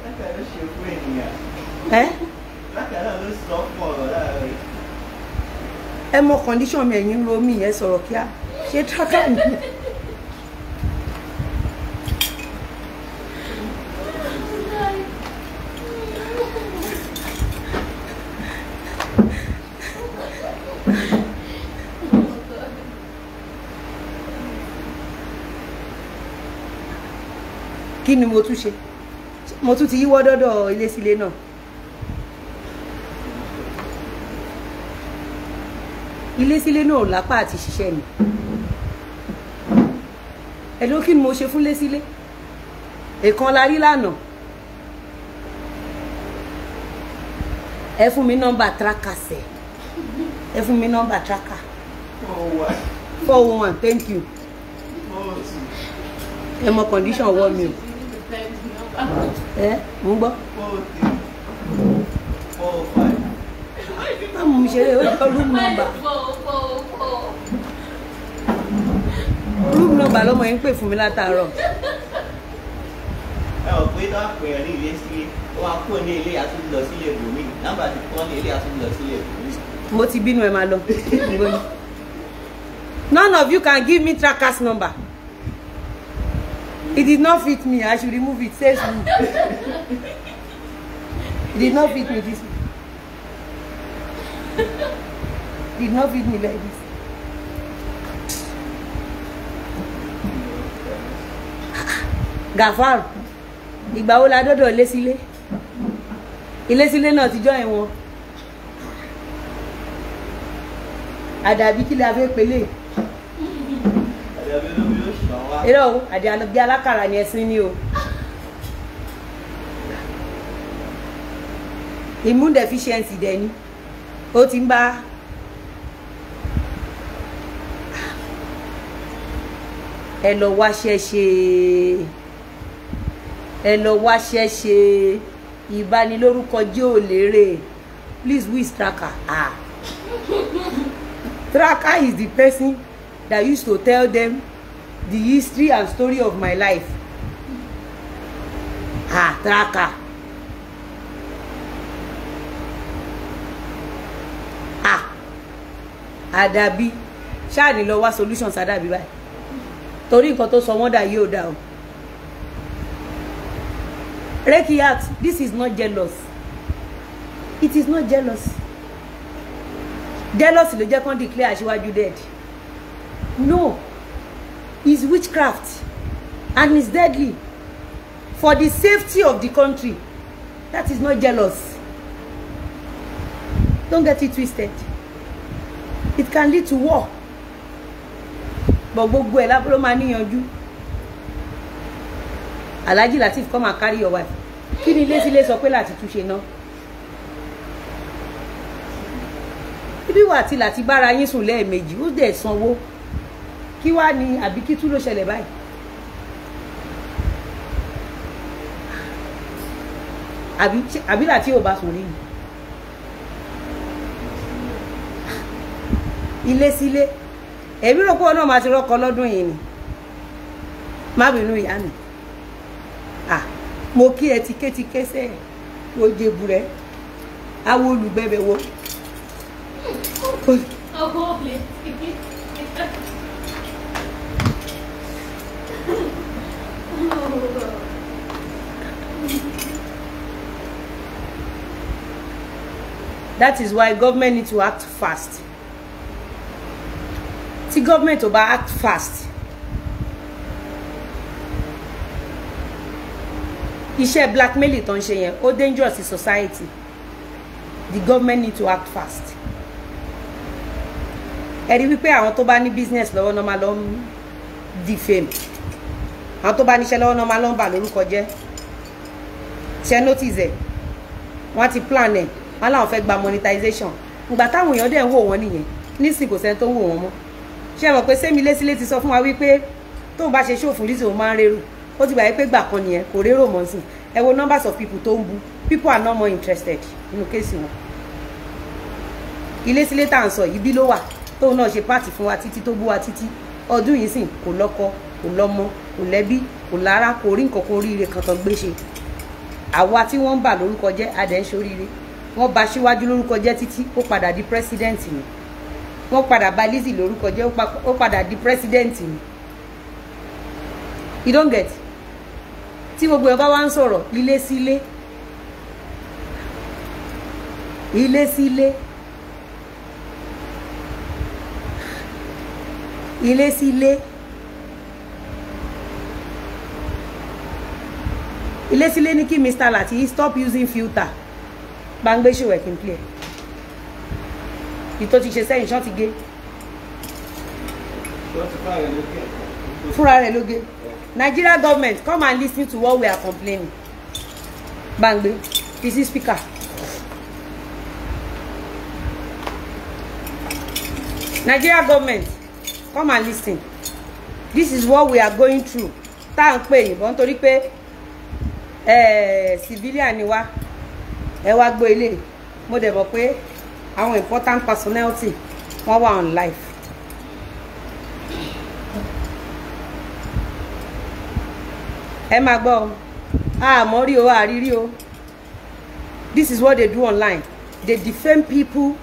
lákàá ló ṣe fún ènìyàn ẹ lákàá náà ló sọ fún ọ̀rọ̀ láàárọ̀ ẹ mọ condition mi ẹ̀yin ro mi yẹn sọ̀rọ̀ kíá. Ṣé tracker nìyẹn. Kí ni mo tún ṣe? Mo tún ti yíwọ́ dọ́dọ̀ ilé sílé náà. Ilé sílé náà lápá àti ṣiṣẹ́ ni ẹ̀dọ́ kí ni mo ṣe fún lé sílé? Èèkan la rí lánàá. Ẹ fún mi nọ́mbà tracker sẹ̀. Ẹ fún mi nọ́mbà tracker. Four oh one thank you. Ẹ mọ condition ọwọ́ mi o ẹ mo ń gbọ́. Mú mi ṣeré ó jọ room number. Room number lọmọ yẹn ń pè fún mi látàárọ̀. Ẹ ò pé náà pè é ní ilé sílé ó wá kúrò ní ilé àtúntò lọ sílé ibòmí. Nọ́mbà ti kọ́ ní ilé àtúntò lọ sílé ibòmí. mo ti bínú ẹ máa lọ. None of you can give me trackers number it did not fit me. I should remove it. Says me it did not fit me this did not fit me like this. Gafar ìgbà wo la dọ́dọ̀ ilé sílé ilé sílé náà ti jọ ìwọ̀n àdàbí kí la fẹ́ pélé àdàbí olómi ló ṣàn wá. Irọ́ o àdàbí alákàrà ni ẹ̀sìn ni o. Immune deficiency dẹ̀ ni. Ó ti ń bá ẹ lọ wáṣẹ́ ṣe. Ẹ lọ wáṣẹ́ ṣe. Ìbanilórúkọ jẹ́ òlérè please who is tracker? Ah. Tracker is the person that used to tell them the history and story of my life. Ah tracker ah àdàbí. Ṣáà ní lọ wá solutions àdàbí báyìí. Torí nǹkan tó sọ wọ́n dà yóò dà o. Rekiat this is not jealous. It is not jealous. Jealous ló jẹ́ kán declare aṣíwájú dead. No it's witchcraft and it's deadly for the safety of the country. That is not jealous. Don't get it twisted. It can lead to war. But gbogbo ẹ̀ lábúrò máa níyanjú. Alhaji latif come and carry your wife. Kí ni ilé sílé sọ pé láti túnṣe náà ibi wà tí láti bára yín sùn lẹ́ẹ̀mejì ó dẹ̀ sanwó kí wá ní àbí kí tún ló ṣẹlẹ̀ báyìí? Àbí láti ò bá sùn rí ni? Ilé sílé. Èmi rò pé ọ náà máa ti rọ́kọ lọ́dún yìí ni. Má bínú ìyá mi. Mo kí ẹ ti ké ti ké sẹ́yìn wo jèbù rẹ awo olùgbẹ́bẹ̀ wo that is why government need to act fast. Tí government ò bá act fast iṣẹ́ blackmailing tó ń ṣe yẹn ó dangerous to society. The government need to act fast. Ẹ rí wípé àwọn tó bá ní business lọ́wọ́ náà máa defame àwọn tó bá níṣẹ́ lọ́wọ́ náà máa lọ ń bà lórúkọ jẹ́. Ṣe notice ẹ̀? Wọ́n ti plan ẹ̀. Wọ́n láwọn fẹ́ gba monetization. Ìgbà táwọn èèyàn dẹ̀ ń wò wọ́n nìyẹn. Nísìnyí kò sẹ́ni tó ń wò wọ́n mọ́. Ẹ mọ̀ pé sẹ́mi lésílé ti sọ fún wa wípé tóun bá ṣe ṣòfò Lizzy òun máa ń rérò ó ti gbà yí pé gbà kan nìyẹn kò rérò mọ́ sí ẹ wo numbers of people tó ń bu people are not more interested nínú kéèsì wọn. Ilé sílé tá à ń sọ yìí bí ló wà. Tóun náà ṣe pààtì fún wa títí tó bú wa títí. Ọdún yìí sìn kò lọ́kọ kò lọ́mọ kò lẹ́bí kò lára kò rí nǹkan kan oríire kan gbé ṣe. Àwa tí wọ́n ń bà lórúkọ jẹ́ adẹ̀ ń wọ́n bà síwájú lórúkọ jẹ́ títí ó padà di president ni. Wọ́n padà bà Lizzy lórúkọ jẹ́ ó pa- ó padà di president ni. You don't get? Tí gbogbo ẹ̀ bá wá ń sọ̀rọ̀ ilé sílé ilé. Sílé ilé. Sílé ilé sílé ní kí Mr. Lati stop using filter. Gbangbe ṣòwò ẹ̀kí n play ìtò ti ṣe sẹ́yìn ṣán ti gé? Fúnra rẹ̀ ló gé. Nigeria government come and lis ten to what we are complaining. Gbangbe fi sí speaker? Nigeria government come and lis ten this is what we are going through. Tá à ń pè yìnbọn nítorí pé civilian ni wá. Ẹ wá gbọ́ ilé. Mo dẹ̀ mọ̀ pé àwọn important personality wọ́n wà on life. Ẹ máa gbọ́ ọ àmọ́ rí o àrírí o. This is what they do online. They defame people.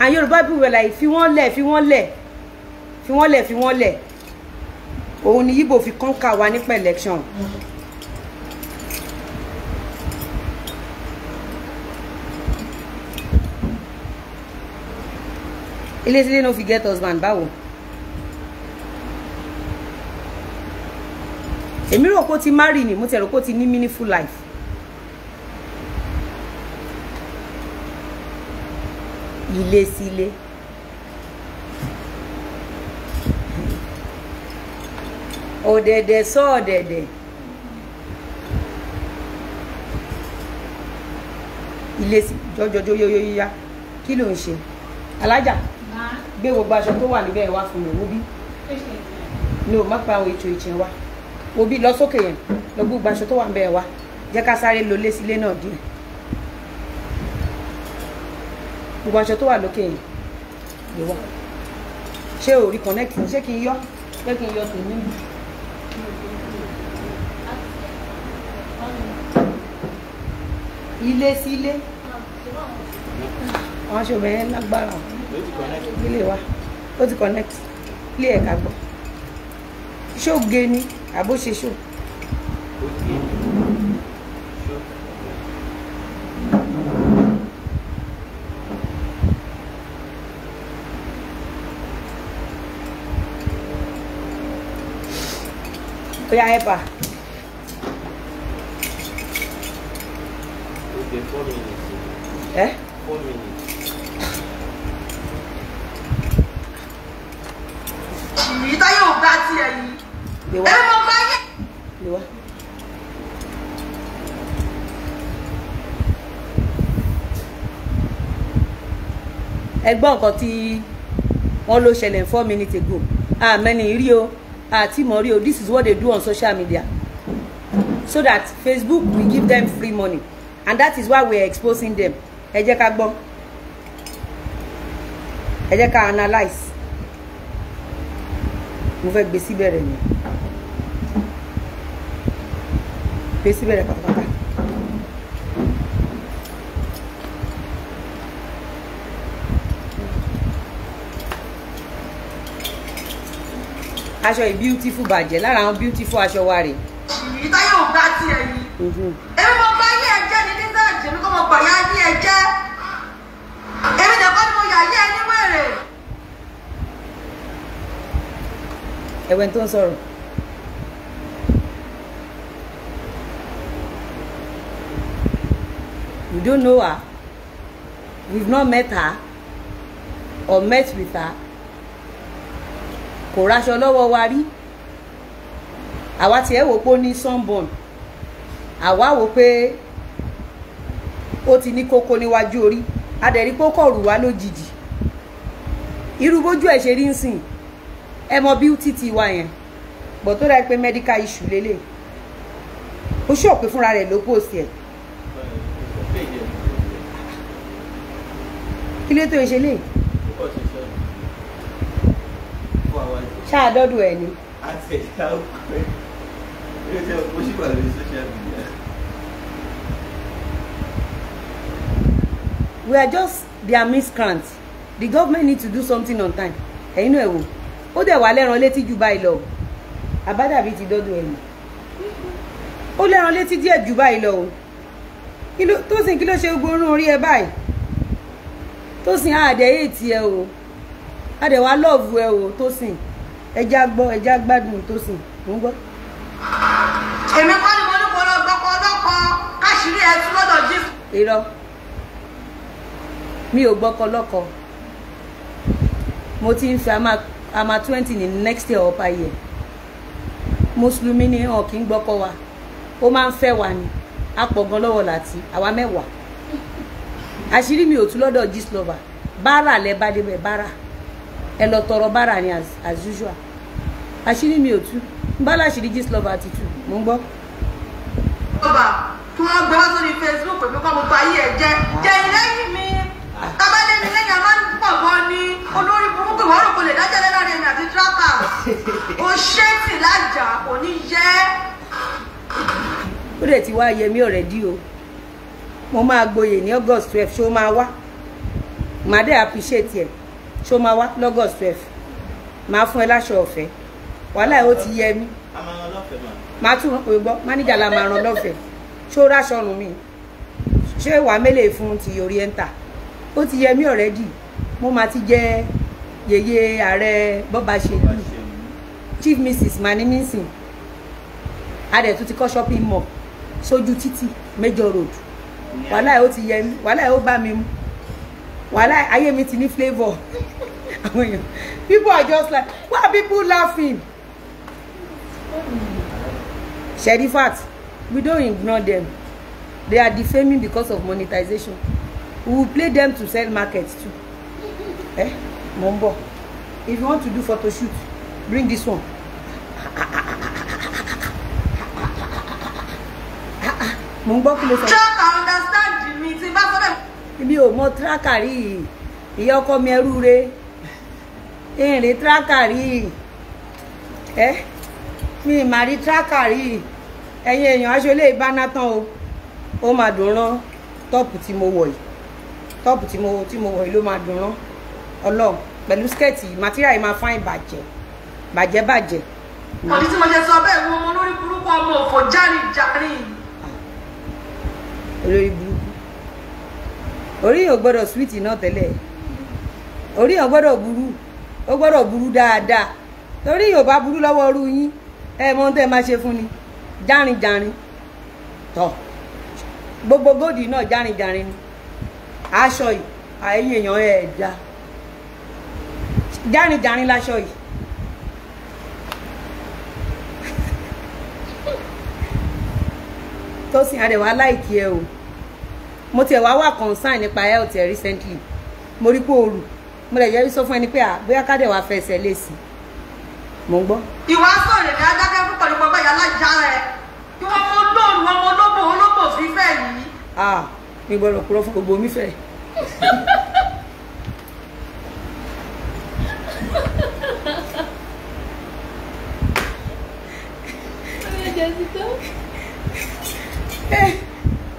And Yorùbá people were like fi wọ́n lẹ̀ fi wọ́n lẹ̀ fi wọ́n lẹ̀ fi wọ́n lẹ̀. Òun ni Yíbò fi kọ́ńkà wa nípa election. Ilé sílé no fit get husband báwo. èmi rò pé ó ti marry ni mo ti rò pé ó ti ní meaningful life. ilé sílé. ọ̀dẹ̀dẹ̀ sọ ọ̀dẹ̀dẹ̀. ilé sí jọjọjọ yóyóyá kí ló ń ṣe alájà gbé gbogbo aṣọ tó wà níbẹ̀ wá fún mi wó bí? Ní o má pa àwọn ètò ìtì wa. Wo bí lọ sókè yẹn lọ gbogbo aṣọ tó wà ń bẹ̀ wá. Jẹ́ ká sáré lo lé sílé náà díẹ̀. Gbogbo aṣọ tó wà lókè yẹn lè wá. Ṣé o rí connect ṣé kí n yọ? Ṣé kí n yọ tèmi nù. ilé sílé àwọn aṣọ bẹ̀rẹ̀ lágbára Ló ti connect. Ilé wa ó ti connect. Ilé ẹ̀ka gbọ́. Ṣó ge ni àbó ṣe ṣó? Yá ẹ̀pà ẹ́? Four minutes. Ẹ gbọ́ nǹkan tí wọ́n ló ṣẹlẹ̀ four minutes ago. Àmẹ́ni rí o. Àti mọ̀ rí o. This is what they do on social media. So that Facebook will give them free money. And that is why we are exposing them. Ẹ jẹ́ ká gbọ́. Ẹ jẹ́ ká analyse mo fẹ́ gbé síbẹ̀rẹ̀ ni. Gbé síbẹ̀rẹ̀ pátápátá. Aṣọ yìí beautiful bàjẹ́ lára àwọn beautiful aṣọ wa rèé. ìyí táyé ò gbá tiẹ̀ yìí Mhm. èmi mo gbá yẹ ẹjẹ́ ní nígbà jẹ́ mi kọ́ mo gbà yá ní ẹjẹ́. Èmi nìkan ni mo yà yẹ ní wèrè. Ẹ̀wẹ̀ tó ń sọ̀rọ̀. We don't know her. We've not met her or met with her kò raṣọ lọ́wọ́ wa rí. Àwa tiẹ̀ wò pé ó ní sunburn. Àwa wò pé ó ti ní kókó níwájú orí. Adẹ̀rí pé ó kọ̀ rù wá lójijì. Irú bójú ẹ̀ ṣe rí ń sìn ẹ mọ beauty ti wa yẹn. Bọ̀ tó dáa pé medical issue lélẹ̀. Ó ṣọ̀ pé fúnra rẹ̀ ló post ẹ̀. Kí ló tó ṣe lè ṣáà dọ́dọ̀ ẹ̀ ni. Àti ẹ̀ka ọkọ̀ ẹ̀ ẹ̀ ṣe ọkọ̀ ṣì wà lórí social media. we are just their miscreants. The government need to do something on time. Ẹ̀yin náà ẹ̀ wò ó dẹ̀ wà lẹ́ran létí ju báyìí lọ. Àbádàbí ti dọ́dọ̀ ẹ̀yìn ó lẹ́ran létí díẹ̀ ju báyìí lọ o. Tó sìn kí ló ṣe gbogbo orun orí ẹ báyìí? Tó sìn àdẹ̀ èètì ẹ o. Àdẹ̀ wá lọ́ọ̀fù ẹ o tó sìn ẹja gbọ́ ẹja gbádùn tó sìn. Ń gbọ́. èmi kọ́ ni mo ní kó lọ gbọ́kọ ọlọ́kọ káṣírí ẹ̀ tún lọ́dọ̀ jésù. irọ́. Mi ò gbọ́kọ lọ́kọ mo ti ń fi àmà twenty ní next year upper year. Mùsùlùmí ni hàn kí n gbọ́kọ wa. Ó máa ń fẹ́ wa ni. A pọ̀ gan lọ́wọ́ láti. Àwa mẹ́wàá. Àṣírí mi ò tú lọ́dọ̀ gíslova bára lẹ bá débẹ̀ bára ẹ lọ tọrọ bára ni as, as usual. Àṣírí mi ò tú. N bá láṣírí gíslova ti tú. Mò ń gbọ́. ọba kí wọ́n gbé sórí facebook pẹ̀lú kọ́ gbogbo ayé ẹ̀ jẹ́. Jẹ́yìn lẹ́yìn mi. Tábàlẹ́ mi lẹ́yìn máa ń pọ̀ gan ni. Olórí burúkú ìwọ́n rò kò lè dájọ́ lẹ́lárin ẹ̀mí àti tíráàkà ó ṣé tì lájà kò ní yẹ. Ó dẹ̀ ti wá yẹmí ọ̀rẹ́dí o. Mo máa gboyè ní august twelve ṣó máa wá? Màá dẹ̀ appreciate ẹ̀ ṣó máa wá lọ́gọ́st twelve? Máa fún ẹ láṣọ ọ̀fẹ́. Wàhálà ẹ̀ ó ti yẹ mí. Máa tún pé gbọ́ máníjà la máa ràn lọ́fẹ̀ẹ́. Ṣó ráṣọ ọrùn mi ṣé wàá mélèé fún ti oriental ó ti yẹ mí ọ̀rẹ́dì mo máa ti jẹ́ yèyé ààrẹ bọ́ba ṣe lù chief mrs manimisin adẹ̀ tún ti kọ́ shopping mall sójú títì major road. Wàhálà ẹ̀ ó ti yẹ mí. Wàhálà ẹ̀ ó bá mi mú wàhálà ayé mi ti ní flavour àwọn èèyàn people are just like why are people laughing? Sherifat we don't ignore them. They are defaming because of monetization. We will play them to sell market too. Eh mo ń bọ̀. If you want to do photo shoot bring this one. Mo ń gbọ́ kí ló sọ. tíráàkà understand mi tí bá sọ́dọ̀ mi ò mọ tíráàkà rí. I ìyá ọkọ mi ẹrú re. Ìrìn tíráàkà rí. I ẹ mi ì máa rí tíráàkà rí. I ẹ̀yin èèyàn aṣọ ilé ìbáná tán o. Ó máa dùn rán. Tọ́ọ̀pù tí mo wọ̀ yìí tọ́ọ̀pù tí mo tí mo wọ̀ yìí ló máa dùn rán. Ọlọ́run pẹ̀lú skẹ́ẹ̀tì material yìí máa fáìn bàjẹ́. Bàjẹ́ bàjẹ́. Òdì tí mo ṣe sọ bẹ́ẹ̀ wo ọmọ lórí burúkú ọmọ òfò járìjárì olórí burúkú orí yàn gbọ́dọ̀ sweet náà tẹ́lẹ̀. Orí yàn gbọ́dọ̀ burú. Ó gbọ́dọ̀ burú dáadáa. Torí yàn bá burú lọ́wọ́ ọrú yín ẹ mọ ohun tẹ́ máa ṣe fún ni. Járinjárin. Tọ. Gbogbo góòdì náà járinjárin ni. Aṣọ yìí àyè èèyàn ẹ̀ dá. Járinjárin láṣọ yìí. Tó sì àdẹ̀wà láìkí ẹ o mo tiẹ̀ wá wà concern nípa health ẹ recently. Mo rí pé ooru mo lè yẹrí sọ fún ẹni pé bóyá ká dẹ̀ wá fẹsẹ̀ lé sí i. Mo ń gbọ́. ìwà sọ̀rọ̀ ní adákẹ́ fún pẹ̀lú pọ̀pẹ́ ìyá alájà rẹ̀. Kí wọ́n mọ lóòrùn ọmọ olóbò olóbò fífẹ́ yìí. Ah mi gbọ́dọ̀ kúrò fún gbogbo mi fẹ́.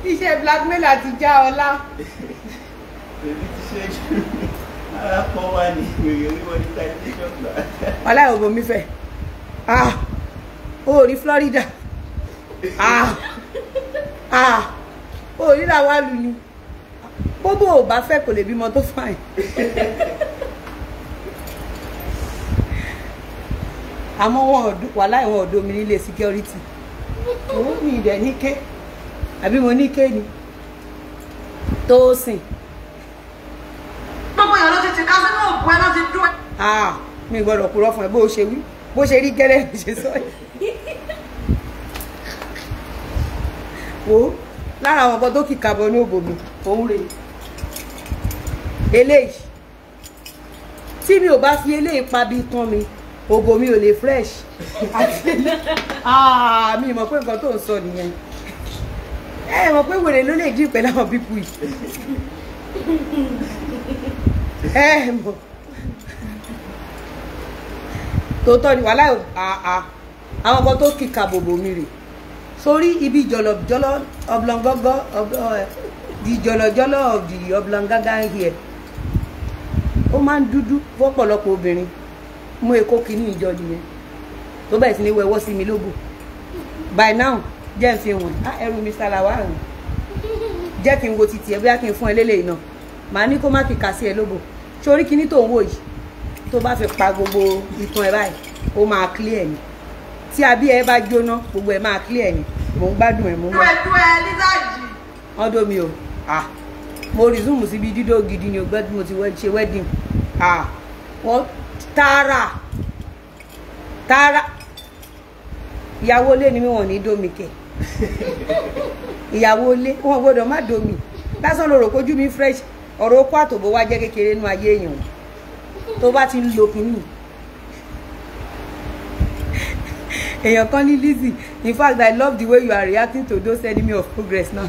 Iṣẹ́ blackmail àti já ọlá. Èmi ti ṣe jù. Ara pọ̀ wá ní ìròyìn orí monetization gbà. wàhálà ìwòbò mi fẹ́ ah o rí Florida ah ah o rí làwálù ni bóbó ò bá fẹ́ kò lè bímọ tó fàìn àmọ́ wọn wàhálà ìwọ̀n ọ̀dọ́ mi nílé security òun mi ìdẹ̀ ní ké àbí mo ní ké ni? Tó sìn. Gbogbo èèyàn ló ti ti ká sínú òkú ẹ ló ti dún ẹ. mi gbọ́dọ̀ purọ́ fún ẹ bó o ṣe wí bó ṣe rí gẹ́lẹ́ ló ṣe sọ yìí. Wo lára àwọn ọkọ tó bọ ní òbò mi òun rèé. Eléyìí tí mi ò bá fi eléyìí pa bí tán mi òbò mi ò lè fresh. Àti eléyìí ah mi mọ̀ pé nǹkan tó ń sọ nìyẹn ẹ mọ̀ pé wèrè ló lè dín pẹ̀lú àwọn pípù yìí. Ẹ mọ̀. Tòótọ́ ni wàhálà àà àwọn kan tó kíka bòbò mi rè. Sórí ibi jọlọ jọlọ ọblọngọgọ di jọlọ jọlọ of the oblongaga here. Ó máa ń dúdú fọ́pọ̀lọpọ̀ obìnrin. Mú èkó kìíní ìjọ nìyẹn. Tó bẹ̀rẹ̀ sí ní wẹ̀wọ́ sí mi lógo. By now jẹ́ n fi wọ̀n á ẹrù mi sálàwà rìn jẹ́ kí n wo titi ẹ bóyá kí n fún ẹ lélẹ́yìn náà. Màá ní kó má kíka sí ẹ lógo sórí kíní tó ń wò yìí tó bá fi pa gbogbo ìtàn ẹ báyìí ó máa clear ni. Tí abí ẹ bá jóná gbogbo ẹ máa clear ni. Mò ń gbádùn ẹ mò ń wá ẹ. Lísàjì. ọdọ mi o. Ah mo resume síbi dídó gidi ni o. Gbẹ tí mo ti ṣe wedding. Ah wọn tààrà tààrà ìyàwó ilé ni mi wọn ní domi kẹ ìyàwó ilé wọn gbọ́dọ̀ má domi. Lásán ló rò kójú mi fresh. Ọ̀rọ̀ okó àtòbó wá jẹ́ kékeré nínú ayé èèyàn. Tó bá ti ń lo kínní. Èèyàn kan ní Lizzy in fact I love the way you are reacting to those enemy of progress now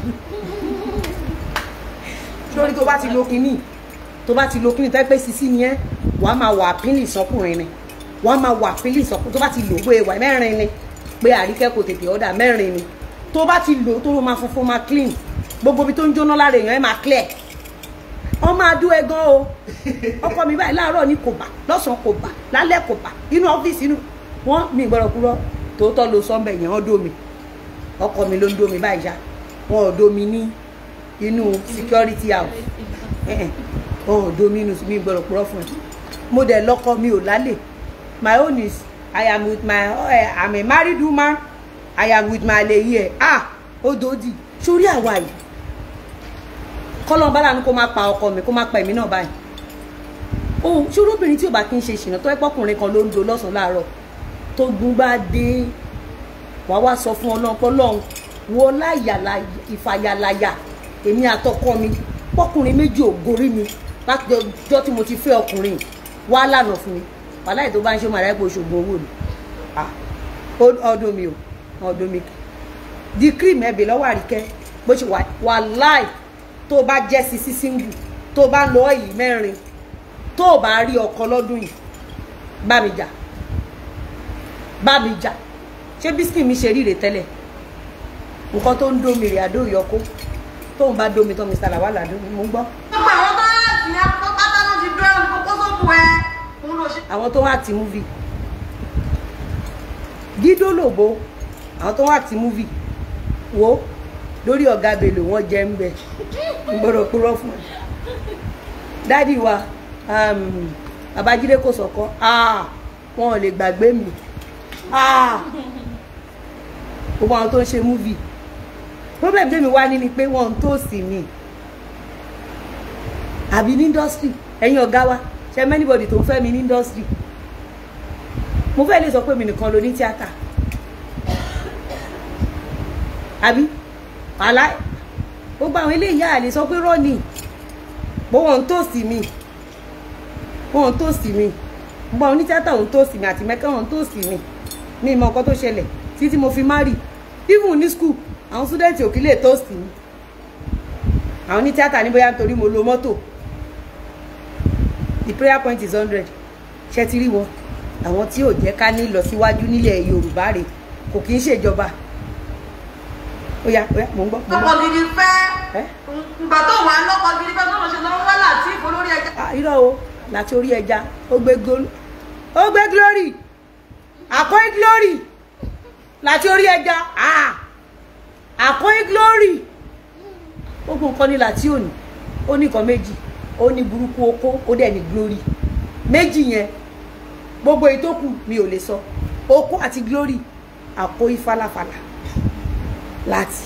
lórí tó bá ti lo kínní tó bá ti lo kínní tó ẹ pé sisi ni ẹ wàá máa wà pínlì sọkùnrin ni. Wàá máa wà pínlì sọkùnrin. Tó bá ti lò ó pé wà mẹ́rin ni. Pé àríkẹ́ kò tètè ọ̀dà mẹ́rin ni tó bá ti lò tó máa funfun máa clean. Gbogbo ibi tó ń jóná lára èèyàn ẹ máa clear. Wọ́n máa dún ẹ gan o. Ọkọ mi báyìí láàárọ̀ ní kò bà lọ́sàn-án kò bà lálẹ́ kò bà inú ọ́fíìsì inú. Wọ́n mi gbọ́dọ̀ kúrọ́ tòótọ́ lo sọ́ńbẹ̀ yẹn wọ́n dó mi. Ọkọ mi ló ń dó mi báyìí ṣá wọn ò dó mi ní inú security house. Wọn ò dó mi inú mi gbọ́dọ̀ kúrọ́ fún ẹ. Mo dẹ̀ lọ́kọ mi ò lálẹ́ my own is I am with my uh, I'm a married woman I am with my lady here. Ah ó dòdì sórí àwa yìí. Kọ́lọ́n bá lànà kó má pa ọkọ mi kó má pa èmi náà báyìí. Ohun ṣé olóbìnrin tí ò bá kí n ṣe ìṣìnà tó ẹ pọkùnrin kan ló ń do lọ́sàn-án láàárọ̀? Tó gun bá dé wàá wá sọ fún ọlọ́run pé ọlọ́run wo láyàlá ìfàyàláyà èmi àtọkọ mi. Pọkùnrin méjì ò gorí mi láti ọjọ́ tí mo ti fẹ́ ọkùnrin wá lànà fún mi. Wàhálà tó bá ń ṣe mọ̀ àdáyé pé oṣoògùn owó ni. Ah, ọdún mi ò kì di cream ẹbí lọ́wọ́ àríkẹ́ bó ṣe wà láì tó bá jẹ́ sisi single tó bá lọ èyí mẹ́rin tó bá rí ọkọ lọ́dún yìí bá mi jà. Bá mi jà. Ṣé bísíkì mi ṣe ríre tẹ́lẹ̀? Nǹkan tó ń dómi rè àdó ìyọkó tóun bá dómi tán mr lawal àdó mo ń gbọ́. Gbogbo àwọn tó láti ní akókó pátá náà ti dún ẹrù kókó sóbù ẹ òun ló ṣe. àwọn tó wà tí múvì dídó lòbó àwọn tó wà tí múvì wo lórí ọ̀gá belò wọ́n jẹ́ ń bẹ̀. Ń gbọ́dọ̀ kúrọ́ fún ẹ. Dádì wa um, babájídé kò sọ̀kọ́ ah, wọn ò lè gbàgbé mi. Ah, gbogbo àwọn tó ń ṣe múvì problem tèmi wá ní ni pé wọn ń tòsí mi. Àbí ní industry. Ẹ̀yin ọ̀gá wa ṣe mẹ́nibọ̀dì tó ń fẹ́ mi ní industry? Mo fẹ́ lè sọ pé mi nìkan lo ní tíátà àbí? Wàhálà gbogbo àwọn eléyìí àlè sọ pé rọ́ọ̀nì bó wọn ń tòsí mi wọn ń tòsí mi gbogbo àwọn onítíátà wọn ń tòsí mi àti mẹ́kẹ́ wọn ń tòsí mi ní ìmọ̀ nǹkan tó ṣẹlẹ̀ títí mo fi márì even ní school àwọn student ò kí lè tòsí mi àwọn onítíátà ní bóyá nítorí mo lo mọ́tò. The prayer point is hundred. Ṣe ti rí wọn? Àwọn tí ò jẹ́ ká ní ìlọsíwájú nílẹ̀ yorùbá rè kò kì í ṣèjọba ó yá ó yá mò ń gbọ́. Ọkọ gidi fẹ́. Ìgbà tó wà lọ́kọ gidi fẹ́ tó lọ ṣe lọ́wọ́ wá láti ìfò lórí ẹja. ah irọ́ o láti orí ẹja. Ó gbé glory gbé glory. Láti orí ẹja. Ah àkóyí glory. Ó gùn kan ní láti òní. Ó ní nǹkan méjì. Ó ní burúkú okó ó dẹ̀ ní glory. Méjì yẹn gbogbo èyí tó kù mi ò lè sọ. Okó àti glory àpò ìfàlàfàlà láti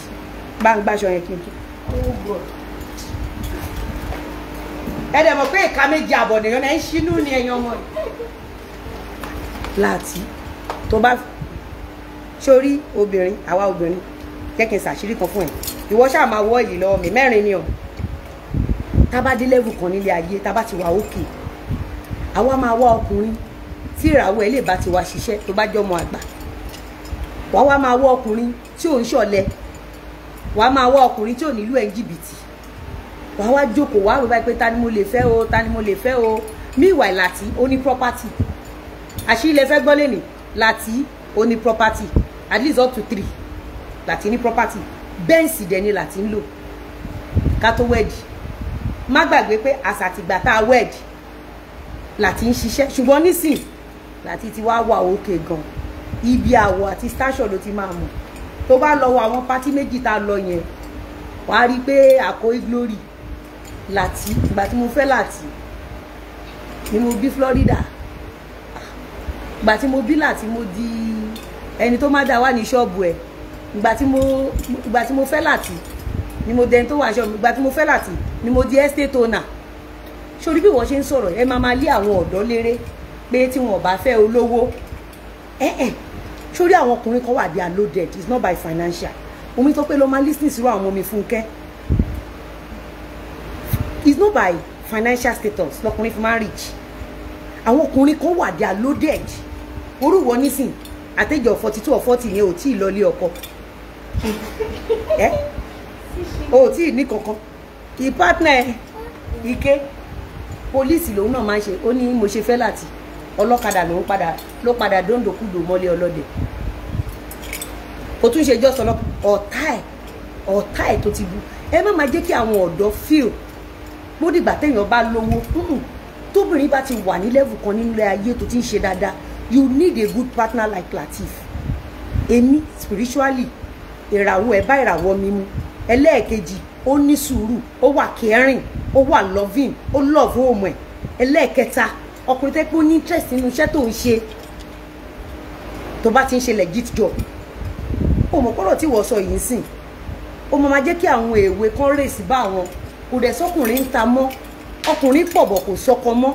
bá ń gbàṣọ yẹn tó ẹ dẹ̀ mọ̀ pé ìka méjì àbọ̀ nìyẹn náà ń ṣínú ni ẹ̀yin ọmọ yìí. Láti tó bá sórí obìnrin àwa obìnrin jẹ́ kí n ṣàṣírí kan fún ẹ. Ìwọ ṣáà máa wọ yìí lọ́wọ́ mi mẹ́rin ni o. Tá bá dé level kan nílé ayé tá bá ti wà òkè àwa máa wá ọkùnrin tí ìràwọ̀ ẹ̀ lè bá ti wá ṣiṣẹ́ tó bá jọmọ àgbà wàá wá máa wá ọkùnrin tí ò ń ṣọ̀lẹ. Wàá máa wá ọkùnrin tí ò nílò ẹ̀ ń jìbìtì wàá wá jókòó wàá wí báyìí mo lè fẹ́ o ta mo lè fẹ́ o. Meanwhile láti ó ní property. Àṣírí ilẹ̀ fẹ́ gbọ́ lẹ́nìí láti ó property. At least up to three. Láti ní property. Bẹ́ǹsì dẹ̀ ni láti ń lò. Ká tó wẹ́ẹ̀dì má gbàgbé pé àsàtìgbà tá a wẹ́ẹ̀dì láti ń ṣiṣẹ́. Ṣùgbọ́n nísìn láti ti wá wà gan ibi àwọ̀ àti station ló ti máa mọ̀. Tó bá lọ wọ àwọn pátí méjì tá a lọ yẹn wàá rí i pé àkóí glory láti ìgbà tí mo fẹ́ láti ni mo bí Florida. Ìgbà tí mo bí láti mo di ẹni tó má dá wà ní ṣọ́ọ̀bù ẹ̀. Ìgbà tí mo ìgbà mo fẹ́ láti ni mo dẹni tó wà ṣọ́ọ̀bù. Ìgbà tí mo fẹ́ láti ni mo di estate owner. Sórí bí wọ́n ṣe ń sọ̀rọ̀? Ẹ máa máa lé àwọn ọ̀dọ́ léré pé tí wọn bá fẹ́ olówó ẹ ẹ sórí àwọn ọkùnrin kan wà they are loaded. It's not by financial. Omi tó pé ló máa lis ten sí àwọn ọmọ mi Fúnkẹ́. It's not by financial status. Lọkùnrin fi máa rich. Àwọn ọkùnrin kan wà they are loaded. Orúwọ nísìn àtẹjọ forty two or forty yẹn ò tí ì lọlé ọkọ. Ẹ ò tí ì ní kankan. Ìpátánà ike pólíìsì lòun náà máa ń ṣe. Ó ní mo ṣe fẹ́ láti ọlọ́kadà ló ń padà ló padà dóńdòkúdò mọ́lé ọlọ́dẹ. Kò tún ṣe jọ́sọ̀ ọ̀tá ẹ̀ ọ̀tá ẹ̀ tó ti bu ẹ má máa jẹ́ kí àwọn ọ̀dọ́ feel. Bó dìgbà téèyàn bá lówó tóbìnrin bá ti wà ní level kan nínú ayé tó ti ń ṣe dáadáa you need a good partner like Lateef. Èmi spiritually ìràwọ̀ ẹ̀ bá ìràwọ̀ mi mu. Ẹlẹ́ẹ̀kejì ó ní sùúrù ó wà caring ó wà loving ó love home ẹ̀. Ẹlẹ́ẹ̀kẹta ọkùnrin tẹ́ pé ó ní interest nínú iṣẹ́ tó ń ṣe tó bá ti ń ṣe legit job. Ó mọ̀ kọ́rọ̀ tí wọ́n sọ yìí ń sìn. Ó mọ̀ máa jẹ́ kí àwọn èwe kan rèsì bá àwọn kò dẹ̀ sọkùnrin ń ta mọ́. Ọkùnrin pọ̀ bọ̀ kò sọkọ mọ́.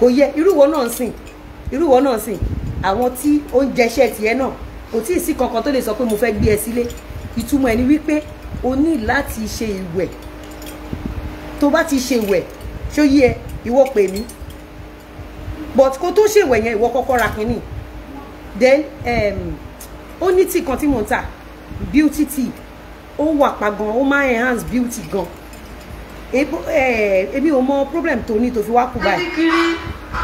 Kò yẹ irúwọ náà ń sìn. Irúwọ náà ń sìn. Àwọn tí ó ń jẹṣẹ́ tiẹ̀ náà kò tí ì sí kankan tó lè sọ pé mo fẹ́ gbé ẹ sílé. Ìtumọ̀ ẹ̀ ni wípé o ní láti ṣe ìwẹ̀. Tó bá ti ṣe ìwẹ̀ ṣó yí ẹ ìwọ pè mí. But kó tó ṣèwẹ̀ yẹn ìwọ kọ́kọ́ ra kínní then um, ó ní tíì kan tí mò ń tà. Beauty tea. Ó wà pa gan ó máa enhance beauty gan. Eh, èmi ò mọ problem tó ní tó fi wá kú báyìí.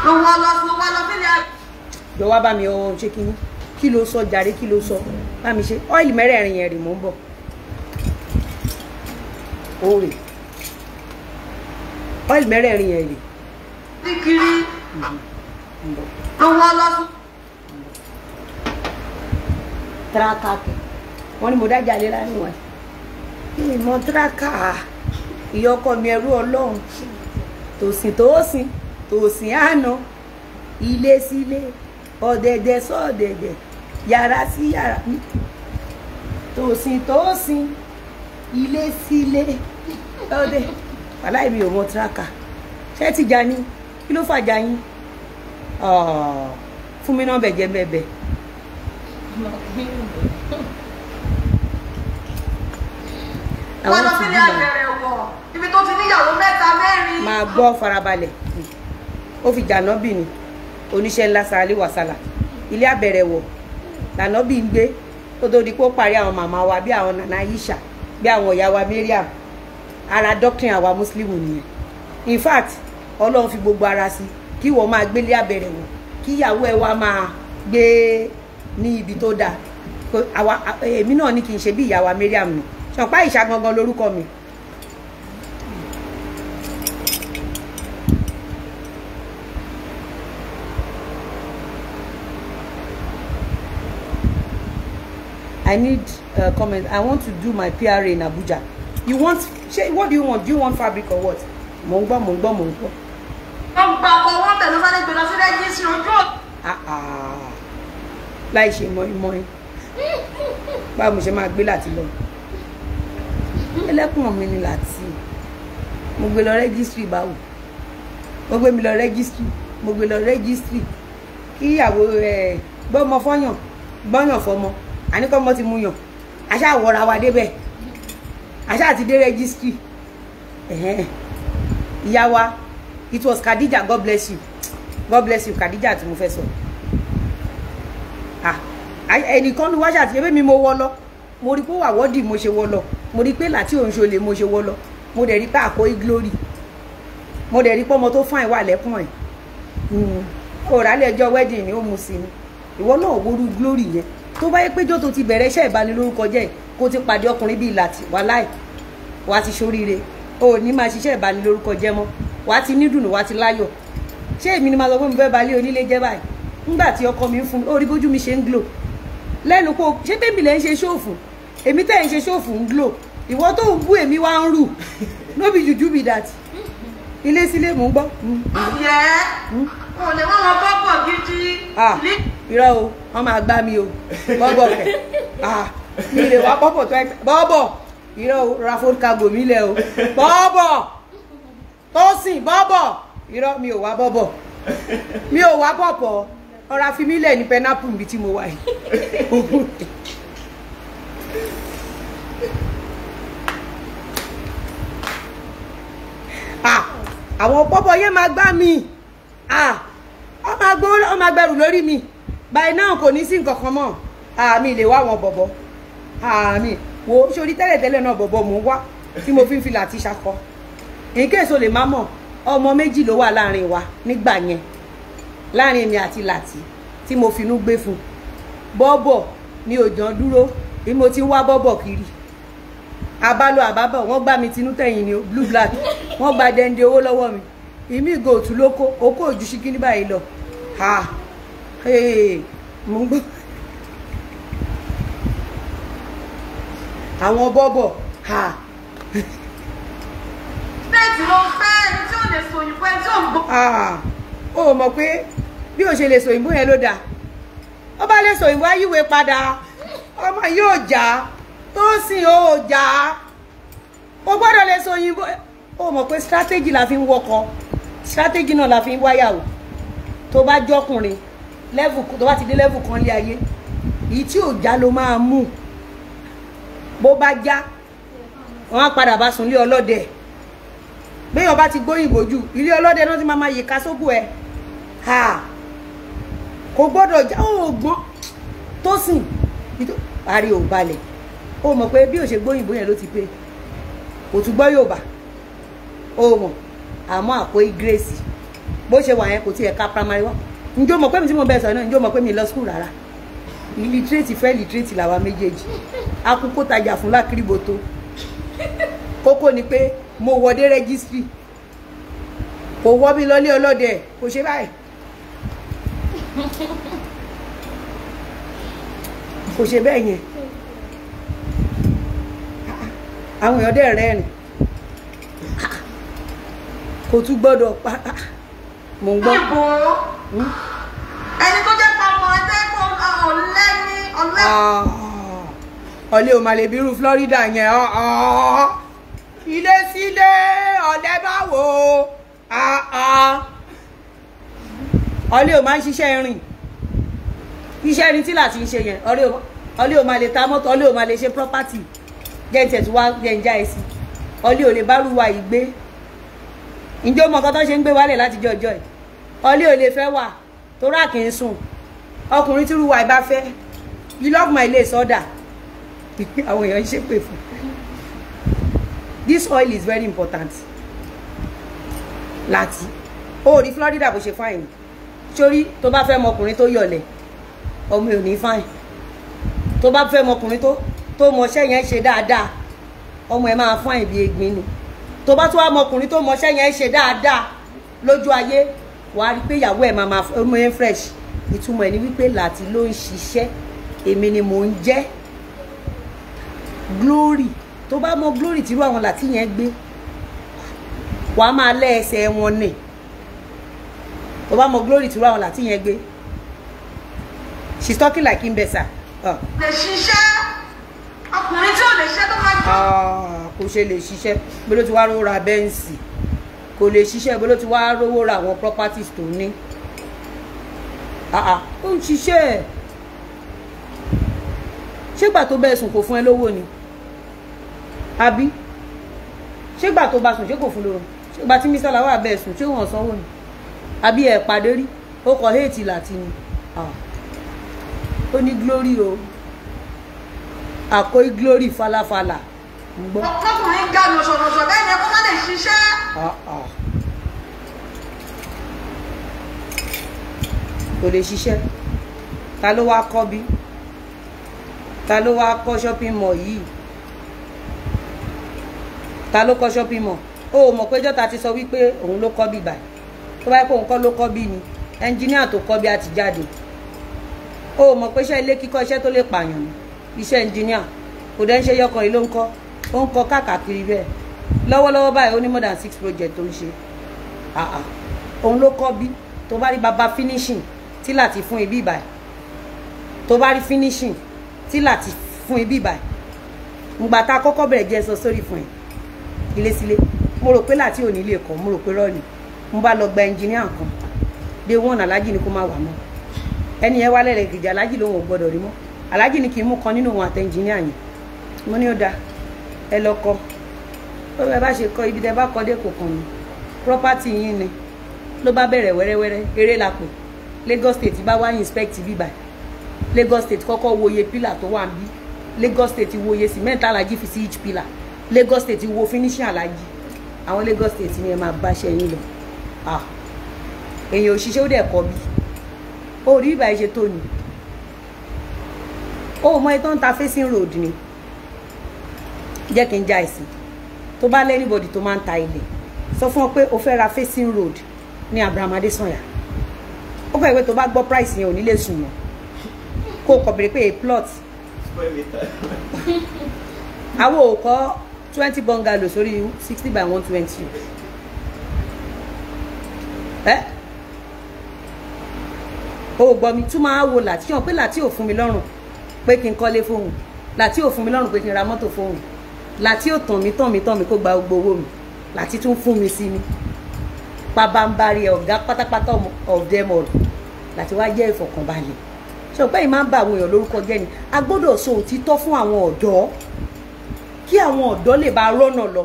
Ló wá lọ ló wá lọ sílé àgbẹ̀. jọ wá bá mi ọ ṣe kínní kí ló sọ jàre kí ló sọ? Bá mi ṣe. Ọ́ìlì mẹ́rẹ̀ẹ̀rin yẹn rè mò ń bọ̀. Ó rè. Ọ́ìlì mẹ́rẹ̀ẹ̀rin yẹn rè ẹni kiri lọ sí. tíráká kẹ. Wọn ni mo dájà lé lánàá wọn kí mọ tíráká. Ìyọkọ mi ẹrú Ọlọ́run. Tòsìn tòsìn tòsìn àná. Ilé sílé ọ̀dẹ̀dẹ̀ sọ̀dẹ̀dẹ̀ yàrá sí yàrá. Tòsìn tòsìn ilé sílé ọdẹ. Wàláì mi ò mọ tíráká. Ṣé ti jà ní kí ló fàjà yín? Ah, fún mi náà bẹ̀jẹ̀ bẹ́ẹ̀. wá lọ sílé bímọ. àgbẹ̀rẹ̀ wọ̀. Ibi tó ti níyàwó mẹ́ta mẹ́rin. máa gbọ́ farabalẹ̀. Ó fi jànábì ni. Oníṣẹ́ ńlá sàálì wàsálà. Ilé àbẹ̀rẹ̀ wọ̀. Lànábì ń gbé. Kó tó di pé ó parí àwọn màmá wa bí àwọn nana Aisha bí àwọn ìyá wa Mariam. Ara doctrine àwa mùsùlùmí nìyẹn. In fact ọlọ́run fi gbogbo ara sí kí wọ́n máa gbélé àbẹ̀rẹ̀ wọ̀ kí ìyàwó ẹ̀ wá máa gbé ní ibi tó dáa èmi náà ní kì í ṣe bí ìyá wa Mariam ni ṣọ̀pá Aisha gangan mi I need uh, comment. I want to do my PRA in Abuja. You want? What do you want? Do you want fabric or what? Mo ń gbọ́, mo ń gbọ́, mo ń gbọ́. wọ́n gba ọkọ̀ wọn tẹ̀lé sáré gbé lọ sí rẹ́jísírì ojú ò- Ah ah. láì ṣe mọ́ínmọ́ín. Báwo mo ṣe máa gbé láti lọ? Ẹlẹ́kùn mi ni láti. Mo gbé lọ rẹ́gísírì báwo? Mo gbé mi lọ rẹ́gísírì mo gbé lọ rẹ́gísírì kí ìyàwó ẹ̀ gbọ́mọ fọ́yàn gbọ́yàn fọmọ. Àníkọ́mọ ti mú yàn. Àṣà àwọ̀ra wa débẹ̀ àṣà àti dé rẹ́gísírì ẹ̀hẹ́n ìyá wa it was Khadija God bless you. God bless you Khadija tí mo fẹ́ sọ. Ah ẹnìkan ló wáṣà tí ebí mi mo wọ́ lọ. Mo rí pé wà wọ́dì mo ṣe wọ́ lọ. Mo rí pé láti òun ṣolè mo ṣe wọ́ lọ. Mo dẹ̀ rí pé àkóyí glory. Mo dẹ̀ rí pé ọmọ tó fún àìwà lẹ́kùn ẹ̀. Òrálẹ̀ ẹjọ́ wedding ni ó mu sí ni. Ìwọ náà worú glory yẹn. Tó bá yẹ péjọ tó ti bẹ̀rẹ̀ iṣẹ́ ìbanilórúkọ jẹ́ kó ti pàdé ọkùnrin bíi láti wàláì wàá ti ṣoríire o ò ní máa ṣiṣẹ́ ìbanilórúkọ jẹ́ mọ́. Wàá ti nídùnnú wàá ti láyọ̀. Ṣé èmi ni máa sọ pé mo fẹ́ balẹ̀ onílé jẹ́ báyìí? Nígbà tí ọkọ mi ń fún mi ó rí bójú mi ṣe ń glow. Lẹ́nu kó ṣé bébì lẹ́ ń ṣe ṣòfò èmi tẹ́ ń ṣe ṣòfò ń glow. Ìwọ tó ń bú èmi wá ń rù. No be juju be that. Ilé sílé mò ń gbọ́. yẹ ò lè wọ́n wọn bọ́pọ̀ gidi. ah irọ́ o wọ́n máa gbá mi o. Bọ́bọ̀ kẹ̀. Ah mi lè wá bọ́bọ̀ tó bọ́bọ̀ irọ́ o ra fóònù kago mi lẹ̀ o. Bọ́bọ̀! Tó sìn bọ́bọ̀! Irọ́ mi ò wá bọ́bọ̀. Mi ò wá bọ̀bọ̀. Ọ̀rá fi mí lẹ̀ ní pẹ́nápù níbi tí mo wà yìí. ah àwọn pọ́pọ́ yẹn máa gbá mi. Ah ọ máa gbó ọ máa gbẹrù lórí mi. Báyìí náà kò ní sí nǹkan kan mọ́. Àmì lè wá àwọn bọ̀bọ̀. Àmì wo sórí tẹ́lẹ̀tẹ́lẹ̀ náà bọ̀bọ̀ mò ń wá tí mo fi ń fi làtí ṣakọ nkéèso lè má mọ̀ ọmọ méjì ló wà láàárín wa nígbà yẹn láàárín èmi àti làtí tí mo finú gbé fún. Bọ́bọ̀ ní òjàn dúró bí mo ti ń wá bọ́bọ̀ kiri. Àbálò àbábọ̀ wọ́n gbá mi tinú tẹ̀yìn ni blue black. Wọ́n gba dẹ́ndé owó lọ́wọ́ mi. Ìmí ìgò òtún ló kó okó ojú sí kíní báyìí lọ. Ha! Mo ń gbọ́ àwọn bọ́bọ̀ ha. Bẹ́ẹ̀tì ló fẹ́ ẹni tí ò lè sọ òyìnbó ẹni tí ò ń gbọ́. ó mọ̀ pé bí o ṣe lè sọ òyìnbó yẹn ló dáa. Ó bá lè sọ òyìnbó ayíwe padà. Ọmọ yóò jà tó sì ó jà ó gbọ́dọ̀ lè sọ òyìnbó. Ó mọ̀ pé strategy la fi ń wọkọ. Strategy náà la fi ń wáyàwó tó bá jọkùnrin level tó bá ti dé level kan lé ayé èyí tí ò já ló máa mú bó bá já wọn á padà bá sùn lé ọlọ́dẹ. Béèyàn bá ti gbóyìnbó jù ilé ọlọ́dẹ náà ti máa máa yèka sóko ẹ̀. Ha! Kò gbọ́dọ̀ já òògbọ́n tó sìn parí ò balẹ̀. Ó mọ̀ pé bí ò ṣe gbóyìnbó yẹn ló ti pé. Kò tún gbọ́ Yorùbá. Ó mọ̀ àmọ́ àpò grace bó ṣe wà yẹn kò tiẹ̀ ka primary one. Njó mọ̀ pé mi tí mo bẹ̀ sọ náà njó mọ̀ pé mi lọ school rárá illiterate fẹ́ illiterate làwa méjèèjì. Akókó tajà fún lákìrìbòtò kókó ni pé mo wọdé registry kò wọ́ mi lọ́lé ọlọ́dẹ kò ṣe báyìí. Kò ṣe bẹ́ẹ̀ yẹn. Àwọn èèyàn dẹ̀ rẹ́rìn kò tún gbọ́dọ̀ pa mò ń gbọ́. Ọ̀lẹ́. ọ̀lẹ́ ò máa lè bírú Florida yẹn ilé sílé ọ̀lẹ́ báwo ọ̀lẹ́ ò máa ń ṣiṣẹ́ rìn iṣẹ́ rìn tí láti ń ṣe yẹn. Ọ̀lẹ́ ò máa lè ta mọ́tò ọ̀lẹ́ ò máa lè ṣe property. Jẹ́ ń tẹ̀tù wá jẹ́ ń já ẹ sí. Ọ̀lẹ́ ò lè bá rúwa yìí gbé. Ǹjẹ́ o mọ̀ nǹkan tó ṣe ń gbé wálẹ̀ láti jọ ọjọ́ ẹ̀? Ọlé ò lè fẹ́ wà tó rà kì í sùn. Ọkùnrin tí rúwa ìbá fẹ́ you love my lace order. Àwọn èèyàn ń ṣépè fún. This oil is very important. Láti. Ó rí Florida bó ṣe fáìn sórí tó bá fẹ́ mọkùnrin tó yọ̀lẹ̀ ọmọ ò ní fáìn tó bá fẹ́ mọkùnrin tó tó mọṣẹ́ yẹn ṣe dáadáa ọmọ ẹ máa fáìn bí egbin ni. Tó bá tún wá mọkùnrin tó mọṣẹ́ yẹn ṣe dáadáa lójú ayé wàá rí pé ìyàwó ẹ̀ máa máa ọmọ yẹn fresh. Ìtumọ̀ ẹ̀ ni wípé láti ló ń ṣiṣẹ́ èmi ni mò ń jẹ́. Glory. Tó bá mọ glory tírú àwọn láti yẹn gbé wàá máa lẹ́ ẹsẹ̀ wọn nì tó bá mọ glory tírú àwọn láti yẹn gbé. She's talking like imbecile Ah, lè ṣiṣẹ́. Ọkùnrin tí ò lè ṣiṣẹ́ tó máa ah, kò ṣe lè ṣiṣẹ́. Bó ló ti wá rówó ra bẹ́ǹsì? Kò lè ṣiṣẹ́. Bó ló ti wá rówó ra àwọn properties tó ní? Ah, ah, ó ń ṣiṣẹ́. ẹ̀ ṣégbà tó bẹ́ẹ̀ sùn kò fún ẹ lówó ni? Àbí? Ṣégbà tó bá sùn ṣé kò fún lówó? Ṣégbà tí mr lawal bẹ́ẹ̀ sùn ṣé wọ́n sanwó ni? Àbí ẹ̀ pàdé rí? Ó kọ héètì láti ni. Ah. ó ní glory o. Àkóí glory falafala. Ń gbọ́. ọkùnrin ga lọ̀ṣọ̀lọ̀ṣọ̀ bẹ́ẹ̀ ni kó má lè ṣiṣẹ́. Ah, ah. kò lè ṣiṣẹ́. Ta ló wá kọ́ bí ta ló wá kọ́ shopping mall yìí? Ta ló kọ́ shopping mall? O mọ̀ pé jọ́ta ti sọ wípé òun ló kọ́ bí báyìí. Tó bá yẹ pé òun kọ́ ló kọ́ bí ni ẹnjíníà tó kọ́ bí a ti jáde. O mọ̀ pé iṣẹ́ ilé kíkọ́ iṣẹ́ tó lè pààyàn ni iṣẹ́ ẹnjíníà kò dẹ́ ń ṣe yọkàn yìí ló ń kọ́. Ó ń kọ́ káàkiri bẹ́ẹ̀. Lọ́wọ́lọ́wọ́ báyìí ó ní more than six project tó ń ṣe. Òun ló kọ́ bí. Tó bá rí baba finishing tí láti fún ibi ìbàyìí tó bá rí finishing tí láti fún ibi ìbàyìí ngbà tá a kọ́kọ́ bẹ̀rẹ̀ jẹ́ sọ sórí fún ẹ̀. Ilé sílé. Mo rò pé láti òní lè kọ́ mo rò pé rọ́ọ̀lì mo bá lọ gba ẹnjìníà kan. Dé wọ́n alájì ni kó má wà mọ́. Ẹni yẹn wálẹ̀ rẹ̀ kìjà alájì lòun ò gbọ́dọ̀ rí mọ́. Alájì ni kì í kan nínú òun àtẹ ẹnjìníà yẹn. Mo ní ó da ẹ lọ kọ́. Ó bẹ bá ṣe kọ́ ibi tẹ bá kọ́ dé kò kàn property yín ni. Ló bá bẹ̀rẹ̀ wẹ́rẹ́wẹ́rẹ́ eré la pè. Lagos State bá wá inspect bíbà Lagos State kọ́kọ́ wo iye pillar tó wà ń bí. Lagos State wo iye cement alájí fi sí each pillar. Lagos State wo finishing alájí àwọn Lagos State ni ẹ máa bá ṣe yín lọ. Èèyàn òṣìṣẹ́ ó dẹ̀ kọ́ bí. Ó rí ìbá ṣe tó ni. Ó mọ ẹ tó ń ta facing road ni. Jẹ́ kí n já ẹ̀sìn. Tó bá lẹ́ anybody tó máa ń ta ilẹ̀ sọ fún ọ pé o fẹ́ ra facing road ní Abraham Adesanya. Ó kọ̀ ìwé tó bá gbọ́ price yẹn ò ní lè sùn mọ́ kó kọ̀ bèrè pé a plot. Àwọn ò kọ́ twenty bungalow sórí sixty by one twenty. Ẹ? O gbọ́ mi tún máa wo làtí. Hàn pé làtí ò fún mi lọ́rùn pé kí n kọ́lé fóun làtí ò fún mi lọ́rùn pé kí n ra mọ́tò fóun làtí ò tàn mí tàn mí tàn mí kó gba gbogbo owó mi. Làtí tún fún mi sí mi. Pabambari ọ̀gá pátápátá of them all. Láti wá jẹ́ ìfọ̀kànbalẹ̀ pé yìí máa ń bá àwọn èèyàn lórúkọ jẹ́ ni? A gbọ́dọ̀ sọ òtítọ́ fún àwọn ọ̀dọ́. Kí àwọn ọ̀dọ́ lè bá rọ́nà lọ.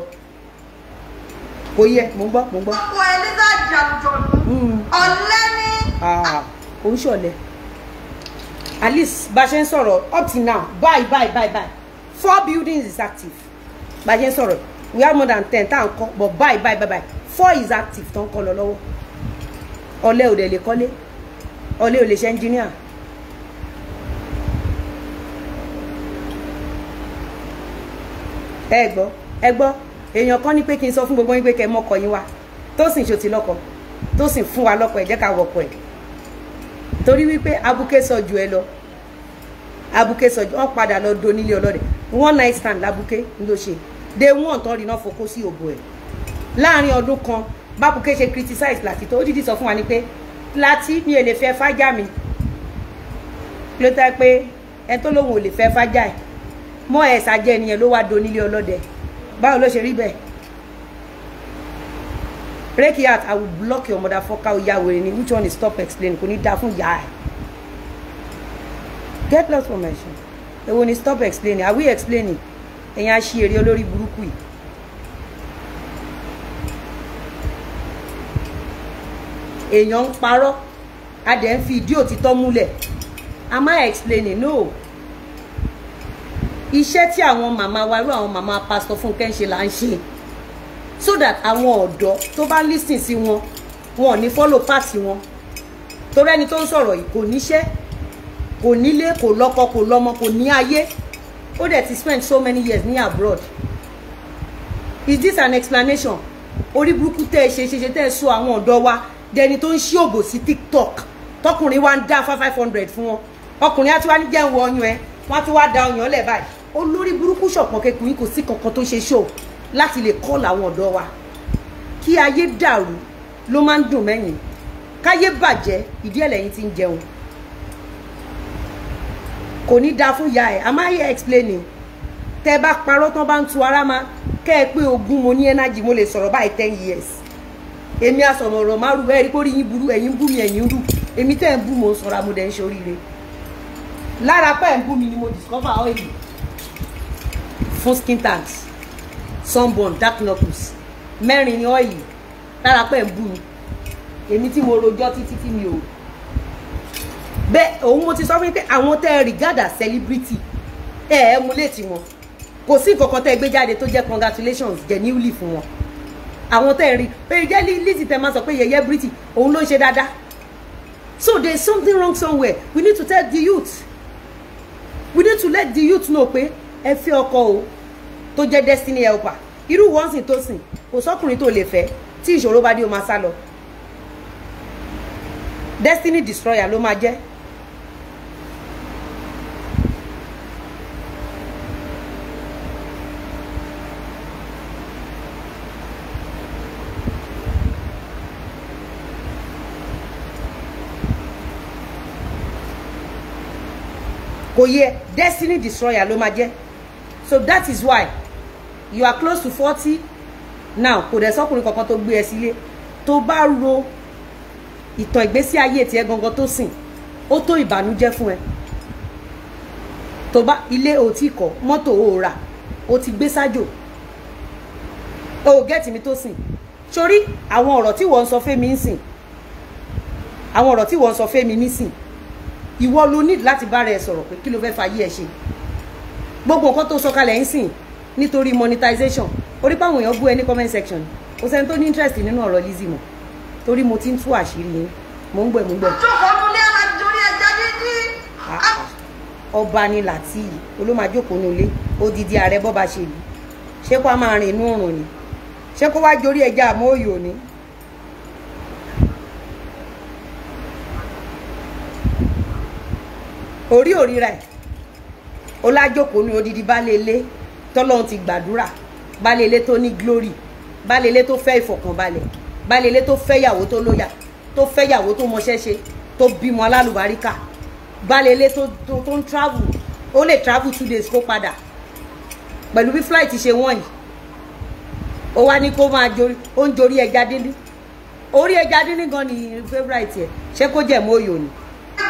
Kò yẹ mò ń gbọ́ mò ń gbọ́. Ọkọ eliza jàǹjọ̀nù Mm. ọ̀lẹ́ ní ah kò ń ṣọ̀lẹ. At least bá a ṣe ń sọ̀rọ̀ up till now bye bye bye bye. Four buildings is active. Bá a ṣe ń sọ̀rọ̀ we have more than ten tá à ń kọ́ but bye bye bye bye. Four is active tó ń kọ́ lọ lọ́wọ́. Ọ̀lẹ ò dẹ̀ lè kọ́lé. Ọ̀lẹ ò lè ṣe engineer ẹ gbọ́ ẹ gbọ́ èèyàn kan ní pé kí n sọ fún gbogbo yín pé kẹ́ ẹ mọ́kọ yín wá. Tó sì ń ṣòtì lọ́kọ. Tó sì ń fún wa lọ́kọ ẹ̀ jẹ́ ká wọ̀kọ̀ ẹ̀. Torí wípé abuké sọ ju ẹ lọ. Abuké sọ ju wọn padà lọ do nílé ọlọ́dẹ. One night stand labuké ló ṣe. Day one tán rí náà fokó sí òbò ẹ̀. Láàrin ọdún kan bábuké ṣe criticize láti tó ó dìdí sọ fún wa ni pé láti mi ò lè fẹ́ fájà mi. Ló tẹ́ pé ẹ tó lóun ò lè fẹ́ fájà ẹ̀ mọ́ ẹ̀ ṣàjẹ́ ẹnìyẹn ló wá do nílé ọlọ́dẹ. Báwo ló ṣe rí bẹ́ẹ̀? Break it out i will block your motherfucker oya wèrè ni. Which one is stop explain? Kò ní da fún ìyá ẹ. Get lost formation èwo ni stop explaining? Are we explaining? Ẹ̀yin aṣèrè olórí burúkú yìí. Èèyàn ń parọ́. A dẹ̀ ń fi ìdí òtítọ́ múlẹ̀. Am I explaining? No iṣẹ́ tí àwọn màmá wa irú àwọn màmá pásítọ̀ Fúnkẹ́ ń ṣe là ń ṣe. So that àwọn ọ̀dọ́ tó bá listen sí wọn wọn ò ní follow path wọn. Torí ẹni tó ń sọ̀rọ̀ yìí kò níṣẹ́ kò nílé kò lọ́kọ kò lọ́mọ kò ní ayé. Ó dẹ̀ ti spend so many years ní abroad. Is this an explanation? Orí burúkú tẹ́ ẹ ṣe ṣe ṣe tẹ́ ẹ sọ àwọn ọ̀dọ́ wa dẹni tó ń ṣí òbò sí tiktok. Tọkùnrin wa ń dá five hundred fún wọn. Ọkùnrin á ti wá ní jẹ́ ń wọ ọyàn ẹ. Wọ́n á ti wá da ọyàn lẹ̀ báyìí olórí burúkú ṣọ̀pọ̀ kẹkùnrin kò sí kankan tó ṣe ṣó láti lè kọ́ làwọn ọ̀dọ́ wa. Kí ayé dàrú ló máa ń dùn mẹ́yìn. Káyé bàjẹ́ ìdí ẹ̀ lẹ́yìn tí ń jẹun. Kò ní dáa fún ìyá ẹ̀. Am I here explaining tẹ́ bá parọ́ tán bá ń tu ara ma kẹ́ ẹ pé ogún mo ní energy mo lè sọ̀rọ̀ báyìí ten years. Èmi àsọ̀rọ̀ ọ̀rọ̀ márùn bẹ́ẹ̀ rí yín burú ẹ̀yin bú mi ẹ̀yin rú. Èmi tẹ́ ń bú mo sọ̀rọ̀ mo dẹ̀ ń ṣe oríire. Lára pẹ́ ń bú mi ni mo discover oil fún skin tags sunburn dark knuckles mẹ́rin ni oil lára pẹ́ ń bú mi. Èmi tí mo rojọ́ títí tí mi ò. Bẹ́ẹ̀ òun mo ti sọ fún yín pé àwọn tẹ́ ẹ as celebrity ẹ ẹ mú létí wọn. Kò sí nǹkan kan tẹ́ ẹ gbé jáde tó jẹ́ congratulations genuinely fún wọn. Àwọn tẹ́ ẹ rí pé jẹ́ Lizzy tẹ́ máa sọ pé yẹyẹ Britty òun ló ń ṣe dáadáa. So there is something wrong somewhere. We need to tell the youth. We need to let the youth know pé ẹ fẹ́ ọkọ o tó jẹ́ destiny helper. Irú wọn sìn tó sìn kò sọkùnrin tó lè fẹ́ tí ìṣòro bá dé o máa sá lọ. Destiny destroyer ló máa jẹ́. Kò yẹ destiny destroyer ló máa jẹ́ so that is why you are close to forty. Now kò dẹ̀ sọ́kùnrin kankan tó gbé ẹ sílé. Tó bá ro ìtàn ìgbésí ayé tiẹ̀ gangan tó sìn ó tó ìbànújẹ́ fún ẹ. Tó bá ilé ò tí kọ́ mọ́tò ò rà ó ti gbé sájò. O ò gẹ́tì mi tó sìn. Sórí àwọn ọ̀rọ̀ tí wọ́n ń sọ fẹ́mi ń sìn àwọn ọ̀rọ̀ tí wọ́n ń sọ fẹ́mi ń sìn ìwọ ló need láti bára ẹ sọ̀rọ̀ pé kí ló gbogbo nǹkan tó sọ kalẹ̀ ń sìn nítorí monetization. Orí páwọn èèyàn bú ẹ ní comment section. Kò sẹ́ni tó ní interest nínú ọ̀rọ̀ Lizzy mọ́. Torí mo ti ń tú àṣírí yín. Mò ń gbẹ mò ń gbẹ. nulẹ̀ ẹja dídí. ọba ni láti olómàjókòó nílé odidi ààrẹ bọ́ba ṣe lù ṣé kó a máa rìn inú òrùn ni? Ṣé kó wá jorí ẹja àmọ́ òyò ni. orí òríra ẹ̀ ọlájókòó ní odidi baálé ilé tọ́lọ́run ti gbàdúrà. Baálé ilé tó ní glory. Baálé ilé tó fẹ́ ìfọ̀kànbalẹ̀. Baálé ilé tó fẹ́ ìyàwó tó lóyà. Tó fẹ́ ìyàwó tó mọṣẹ́ ṣe. Tó bímọ alálùbáríkà. Baálé tó tó tó ń travel. Ó lè travel two days kó padà. Pẹ̀lú bí flight ṣe wọ̀n yìí. Ó wá ní kó máa jorí ó ń jorí ẹja díndín. Orí ẹja díndín gan ni favourite ẹ̀. Ṣé kó jẹ̀ mọ́ òyò ni.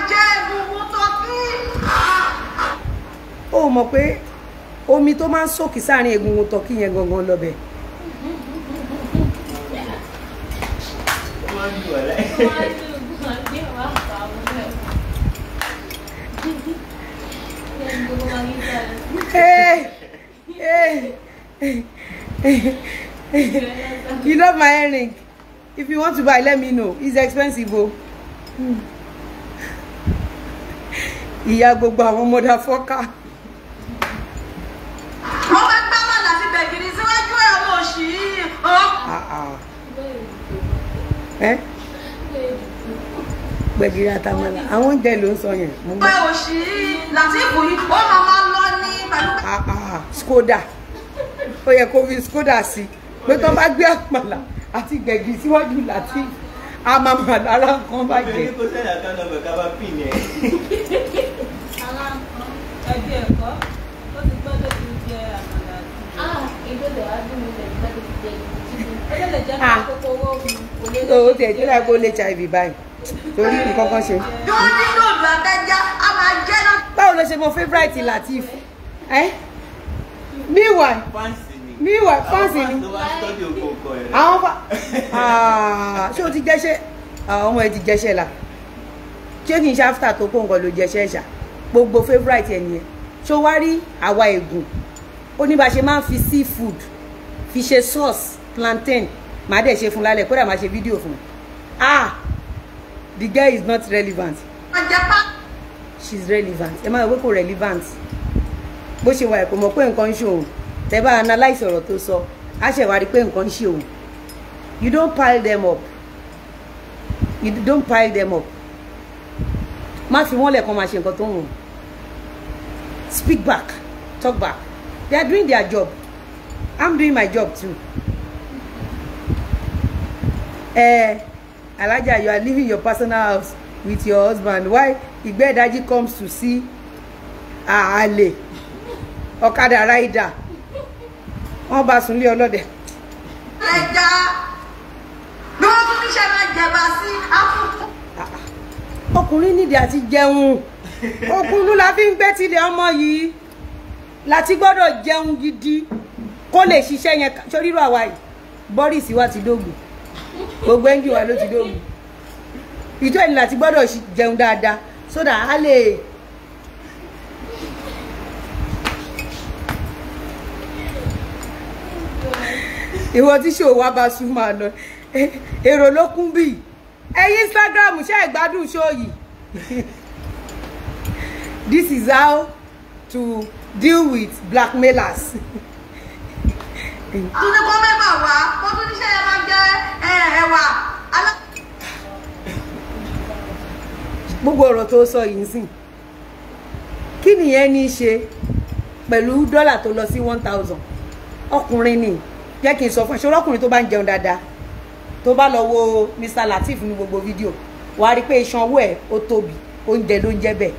jẹ́ egungun tọ́kí. Ó mọ̀ pé omi tó máa ń sòkì sáàrin egungun tọ́kì yẹn gangan lọ́bẹ̀ you love my earring. If you want to buy, let me know. It's expensive, oh. Hmm. Ìyá gbogbo àwọn mọ́dà. wọ́n fẹ́ gbá màlà sí bẹ̀gìrì síwájú ẹ̀ ọmọ òṣì yìí. Ọ́. Ẹ́ gbẹ̀gìrì àtàmàlà. Àwọn oúnjẹ ló ń sọ yẹn. Pé òṣì yìí làtìkù yìí ó máa máa lọ ní pẹ̀lú. Ah, ah, Skoda. Ó yẹ kó fi Skoda sí. Pé tó bá gbé àpàlà àti gbẹ̀gìrì síwájú láti àmàmà lára kan Bẹ́ẹ̀ bàjẹ́. ni kò sẹ́ni àkànnà bẹ̀ ká bá pín yẹn. ẹbí ẹ̀kọ́ ó ti gbọ́dọ̀ ti jẹ àmàlà àti ìgbọ́dọ̀ ti jẹ ìgbọ́dọ̀ ó lè jẹ́ Ah. kókó owó mi kò lè ó tiẹ̀ tí láì kó lè hiv báyìí. Torí nǹkan kan ṣe. yóò ní lòdù àtẹjá a máa jẹ́ náà. báwo ló ṣe mọ favourite latif ẹ meanwhile meanwhile fáǹsì ni. Àwọn fa Ah, ṣé o ti jẹ́ṣẹ́? Àwọn ọmọ ẹ ti jẹ́ṣẹ́ la ṣé kì í ṣe after tó kó nǹkan ló jẹ́ṣẹ́ ṣá? Gbogbo favourite ẹ nìyẹn. Ṣó wá rí àwa ègùn ó ní bá ṣe máa ń fi seafood fi ṣe sauce plantain. Màá dẹ̀ ṣe fún lálẹ́ kódà máa ṣe fídíò fún un. Ah! The girl is not relevant. She's relevant. Ẹ máa wọ pé kò relevant. Bó ṣe wà ẹ kò mọ̀ pé nǹkan ń ṣe òun. Tẹ́ bá analyse ọ̀rọ̀ tó sọ á ṣe wá rí pé nǹkan ń ṣe òun. You don't pile them up. You don't pile them up. Má fi wọ́n lẹ̀kan máa ṣe nǹkan tó ń wọ̀n speak back. Talk back. They are doing their job. I'm doing my job too eh alaja you are leaving your personal house with your husband. Why igbedaji comes to see àlè ọ̀kadà ráìdà wọ́n bá sùn lé ọlọ́dẹ ẹja bí wọ́n tún níṣẹ́ máa jẹba sí áfíríkà. ọkùnrin nídìí àti jẹun. Okùnrin la fi ń gbé tilẹ̀ ọmọ yìí. Láti gbọ́dọ̀ jẹun gidi kó lè ṣiṣẹ́ yẹn. Sórírò àwa yìí? Boris wa ti dógùn gbogbo ẹ́ńjì wa ló ti dógùn. Ìjọ ìlú láti gbọ́dọ̀ jẹun dáadáa sódà á lè ìwọ tí ṣòwò wa bá sún máa lọ. Èrò ló kún bíi ẹ̀yin Instagram ṣe é gbádùn ṣó yìí? This is how to deal with blackmailers tún ní kó mẹ́bà wá kó tún níṣẹ́ yẹn máa jẹ ẹ̀wà. Gbogbo ọ̀rọ̀ tó sọ yìí sìn kí nìyẹn ní í ṣe pẹ̀lú dọ́là tó lọ sí one thousand? Ọkùnrin ni jẹ́ kí n sọ fún ẹ ṣé ọkùnrin tó bá ń jẹun dáadáa tó bá lọ wo Mr. Lateef ní gbogbo fídíò wàá rí i pé iṣan owó ẹ̀ ó tóbi oúnjẹ ló ń jẹ́ bẹ́ẹ̀.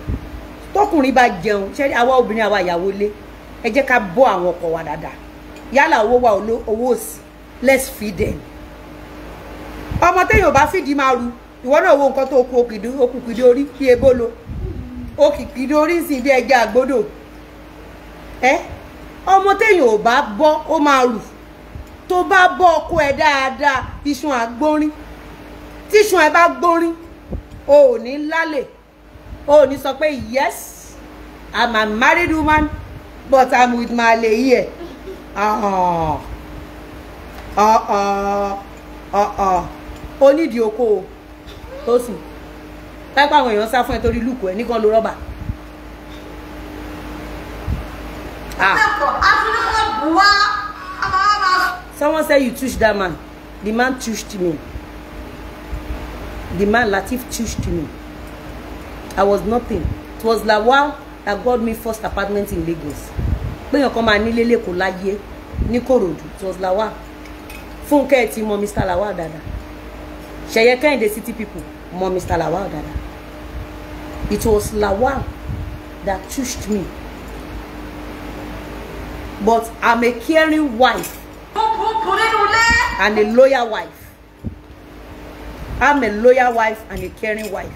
Tọkùnrin bá jẹun ṣé àwa obìnrin àwa ìyàwó lé ẹ jẹ́ ká bọ́ àwọn ọkọ wa dáadáa yálà owó wa owó òsì. Let's feed them. Ọmọ téèyàn bá fìdí máa ru ìwọ náà wo nǹkan tó kú òkìdí òkùnkìdí orí bí ebolo òkìkìdí orí sì bí ẹja àgbódò. Ẹ ọmọ téèyàn ò bá bọ́ ó máa rù. Tó bá bọ́ ọkọ ẹ dáadáa iṣan àgbórin tíṣan ẹ bá gbórin o ò ní lálẹ́ o ò ní sọ pé yes i'm a married woman but i'm with my ale here ọ̀hún ọ̀hún ọ̀hún onídìí oko tó sì tápá àwọn èèyàn sá fún ẹ torí lùkù ẹ nìkan ló rọ́bà. Ah. Someone said you touched that man. The man touched me. The man Latif touched me. I was nothing. It was Lawal that got me first apartment in Lagos. Péyàn kan máa nílé lẹ́kọ̀ọ́ láyé ní Kòròdú. Was Lawal. Fúnkẹ́ ti mọ Mr. Lawal dáadáa. Ṣẹ̀yẹ Kẹ́hìndé city people mọ Mr. Lawal dáadáa. It was Lawal that touched me. But I'm a caring wife and a loyal wife. I'm a loyal wife and a caring wife.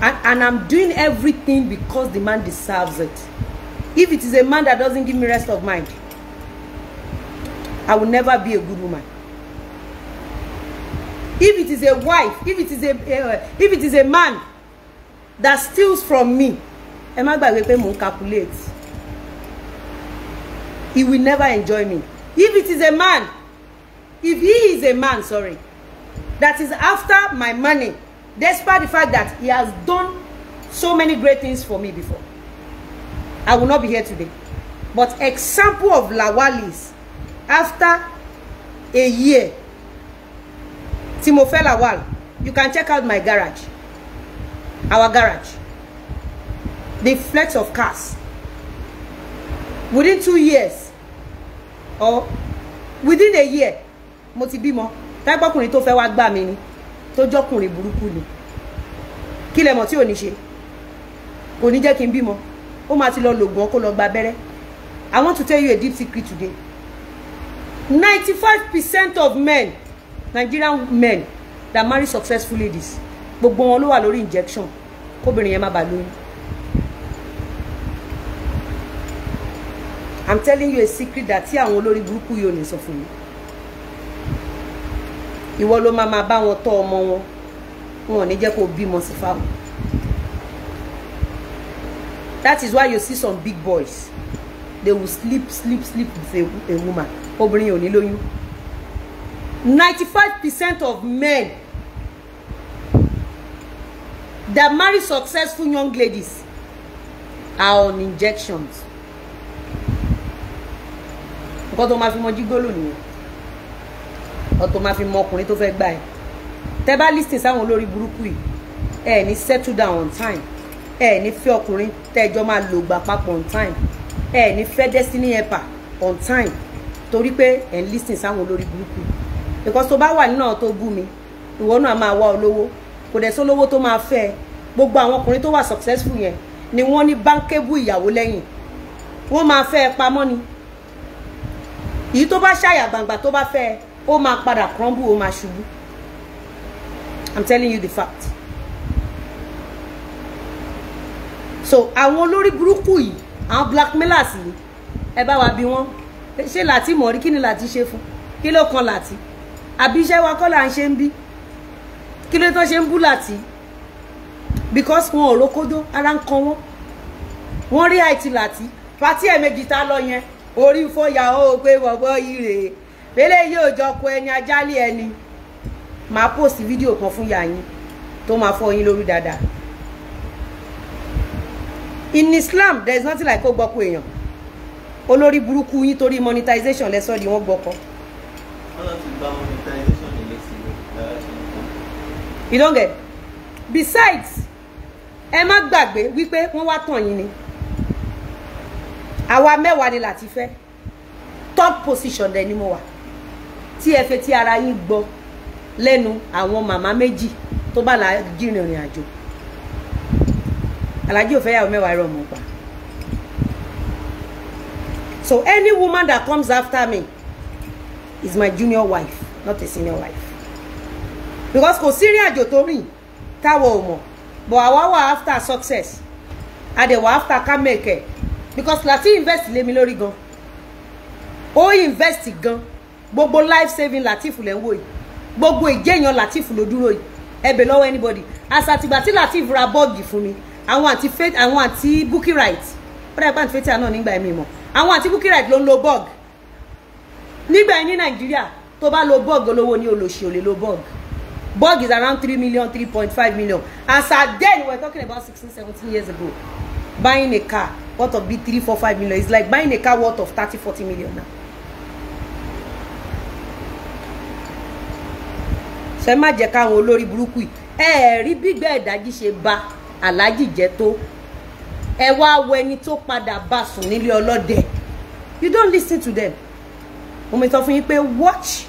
And, and I'm doing everything because the man deserves it. If it is a man that doesn't give me rest of mind, I will never be a good woman. If it is a wife, if it is a uh, if it is a man that steals from me, ẹ má gbàgbé pé calculate. He will never enjoy me. If it is a man, if he is a man, sorry, that is after my money, despite the fact that he has done so many great things for me before, I will not be here today. But example of Lawalis, after a year, Timofe Lawal, you can check out my garage, our garage, the flex of cars. Within two years, or within a year mo ti bímọ tágbọ́kùnrin tó fẹ́ wá gbà mí ni tó jọ́kùnrin burúkú ni kí lẹ mọ̀ tí ò ní ṣe ó máa ti lọ lògùn kó lọ gba abẹ́rẹ́. I want to tell you a deep secret today. ninety-five percent of men Nigerian men that marry successful ladies gbogbo wọn ló wà lórí injection. Kóbìnrin yẹn má bàa lóyún. I'm telling you a secret that tí àwọn olórí burúkú yìí ò ní sọ fún mi. Ìwọ ló máa máa bá wọn tọ́ ọmọ wọn. Wọn ò ní jẹ́ kó bímọ that is why you see some big boys. They will sleep sleep sleep with a, a woman. Obìnrin ò ní lóyún. ninety five percent of men that marry successful young ladies are on injections. Nǹkan tó máa fi mọ jígólò nìyẹn. Ọ tó máa fi mọ ọkùnrin tó fẹ́ gbà ẹ́. Tẹ́ bá listing sáwọn olórí burúkú yìí ẹ settle down on time ẹ ní fẹ́ ọkùnrin tẹ́jọ́ máa lò gbà papọ̀ on time. Ẹ ní fẹ́ destiny helper on time. Torí pé ẹ ń listing sáwọn olórí burúkú. Because tó bá wà nínú àwọn tó bú mi ìwọ náà máa wá olówó. Kò dẹ̀ sólówó tó máa fẹ́ ẹ. Gbogbo àwọn ọkùnrin tó wà successful yẹn ni wọ́n ní báńkébù ìyàwó lẹ́yìn. Wọ́n máa fẹ́ ẹ pamọ́ ni. Èyí tó bá ṣàyà gbangba tó bá fẹ́ ẹ ó máa padà crumble ó máa ṣubú. I'm telling you the fact so àwọn olórí burúkú yìí àwọn blackmailers yìí ẹ bá wa bí wọn. Ṣé láti mọ̀ rí? Kí ni láti ṣe fún? Kí ló kan láti? Àbí iṣẹ́ wa kọ́ là ń ṣe ń bí? Kí ló tó ṣe ń bú láti? Because wọn ò rókódó ara ń kan wọn. Wọn rí àìtí láti. Pàtí ẹ̀ẹ̀mejì tá lọ yẹn orí fọyà ó pé bọ̀bọ̀ yìí rèé. Pélé yóò jọ kó ẹni ajálì ẹni. Máa post fídíò kan fún yà yín tó máa fọ́ yín lórí dáadáa in Islam there is nothing like kó gbọ́kú èèyàn. Olórí burúkú yín torí monetization lẹ́sọ̀ di wọ́n gbọ́kọ́. You don get besides ẹ má gbàgbé wípé wọ́n wá tàn yín ni. Àwa mẹ́wàá ni láti fẹ́. Top position dẹ̀ ni mo wà. Tí ẹ fẹ́ tí ara yín gbọ́ lẹ́nu àwọn màmá méjì tó bá la jìnrìn ìrìn àjò alájí ò fẹ́ yàwó mẹ́wàá ẹ̀rọ mọ̀ pa. So any woman that comes after me is my junior wife not a senior wife. Because kò sí ìrìn àjò tó rìn táwọn ò mọ̀ but àwa wà after success. Adẹ̀wà after ká make ẹ̀ because láti invest lé mi lórí gan. Ó invest gan. Gbogbo life saving latif lẹ́ ń wò yìí. Gbogbo ìjẹ́yàn latif ló dúró yìí. Ẹ bẹ̀ lọ́wọ́ anybody. Àsàtìgbà latif ra bọ́ọ̀gì fún mi àwọn àti faith àwọn àti bookie right ó dàgbà àti faith náà nígbà ẹ̀mí mọ̀. Àwọn àti bookie right ló ń lo bọ́ọ̀gì nígbà yẹn ní nàìjíríà tó bá lo bọ́ọ̀gì olówó ní olóṣì ò lè lo bọ́ọ̀gì bọ́ọ̀gì is around three million three point five million. As at then we were talking about sixteen seventeen years ago. Buying a car worth of be three four five million. Is like buying a car worth of thirty forty million now. ṣe má jẹ́ káwọn olórí burúkú yìí. Ẹ ẹ̀ rí gbígbẹ́ ìdájí ṣe ba aláàjì jẹ́ tó. Ẹ wá wo ẹni tó padà bá sùn nílé ọlọ́dẹ. You don't listen to them. Mo mi sọ fún yín pé watch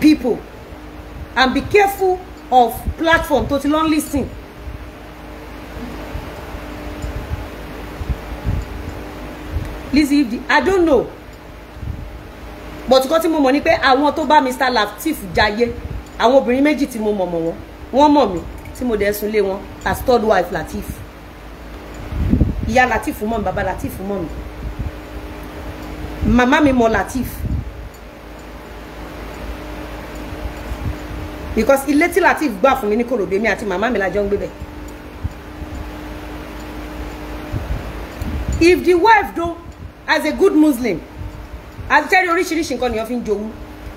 people and be careful of platform tó ti lọ ń listen. Lizzy if the I don't know. But nǹkan tí mo mọ̀ ni pé àwọn tó bá Mr Lateef jayé àwọn obìnrin méjì tí mo mọ̀ mọ̀ wọn wọ́n mọ̀ mí tí mo dẹ̀ sùn lé wọn as third wife Lateef ìyá Lateef mọ̀ mi bàbá Lateef mọ̀ mi. Màmá mi mọ̀ Lateef because ilé tí Lateef gbà fún mi ní Kòròdú èmi àti màmá mi la jọ ń gbé bẹ̀. if the wife don as a good muslim as tẹ́rí oríṣiríṣi nǹkan nìyẹn fi ń jowú.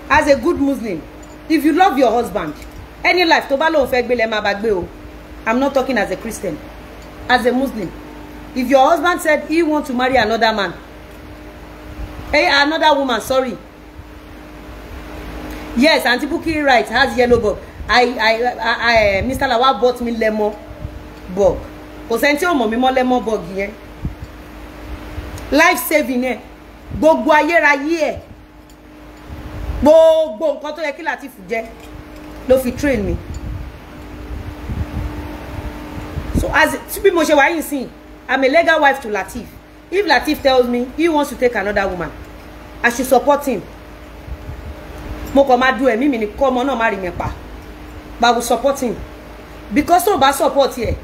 As a good muslim if you love your husband any life tó bá lóun fẹ́ gbé lẹ́ máa bá gbé o. I'm not talking as a christian. As a muslim. If your husband said he want to marry another man hey another woman sorry. Yes aunty Bukky right has yellow bulb i i i, I mr lawal bought me lemon bulb kò sẹ́ni tí ò mọ́ lemon bulb yẹn. Life saving ẹ. Gbogbo ayérayé ẹ. Gbogbo nǹkan tó yẹ kí Lateef jẹ ló fi train mi. So as tí bí mo ṣe wáyé sìn i'm a legal wife to Lateef if Lateef tells me he wants to take another woman i should support him. Mo kàn máa du ẹ̀mí mi ní kọ́ ọmọ náà má rí mi pa. But i will support him. Because tó o bá support ẹ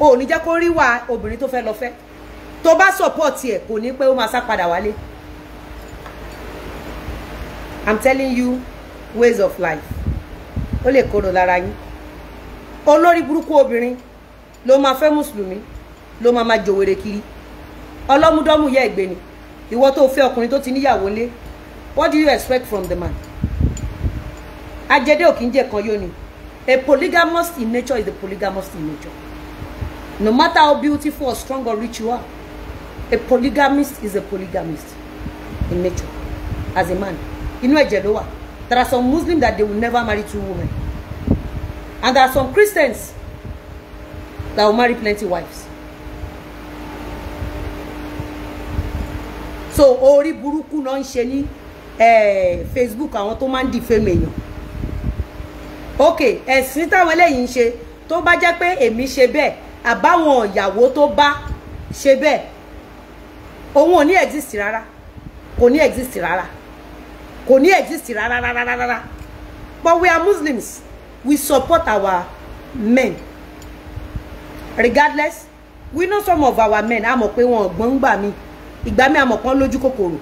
o ò ní jẹ́ kó rí wà obìnrin tó fẹ́ lọ fẹ́. Tó bá support ẹ kò ní pé ó máa sá padà wálé. I'm telling you ways of life ó lè kóró lára yín. Olórí burúkú obìnrin ló máa fẹ́ mùsùlùmí ló máa máa jòwèrè kiri. Ọlọ́múdọ́mù yẹ ìgbé ni. Ìwọ tó fẹ́ ọkùnrin tó ti níyàwó lé what do you expect from the man? Ajẹdẹ ò kì í jẹ kan yóò ní a polygamous in nature is a polygamous in nature. No matter how beautiful or strong or rich you are a polygamist is a polygamist in nature as a man. Inú ẹ̀jẹ̀ ló wà there are some muslims that they will never marry two women. And there are some christians that will marry plenty wives. So orí burúkú náà ń ṣe ní facebook àwọn tó máa ń defame èèyàn. Ok ẹ̀sìn táwọn eléyìí ń ṣe tó bá jẹ́ pé èmi ṣe bẹ́ẹ̀ àbáwọn ìyàwó tó bá ṣe bẹ́ẹ̀ òun ò exist rárá. Kò ní exist rárá kò ní exist rárá rárá rárá but we are muslims. We support our men. Regardless we know some of our men a mọ̀ pé wọn ọ̀gbọ́n gbà mí. Ìgbà mi a mọ̀ lójú kòkòrò.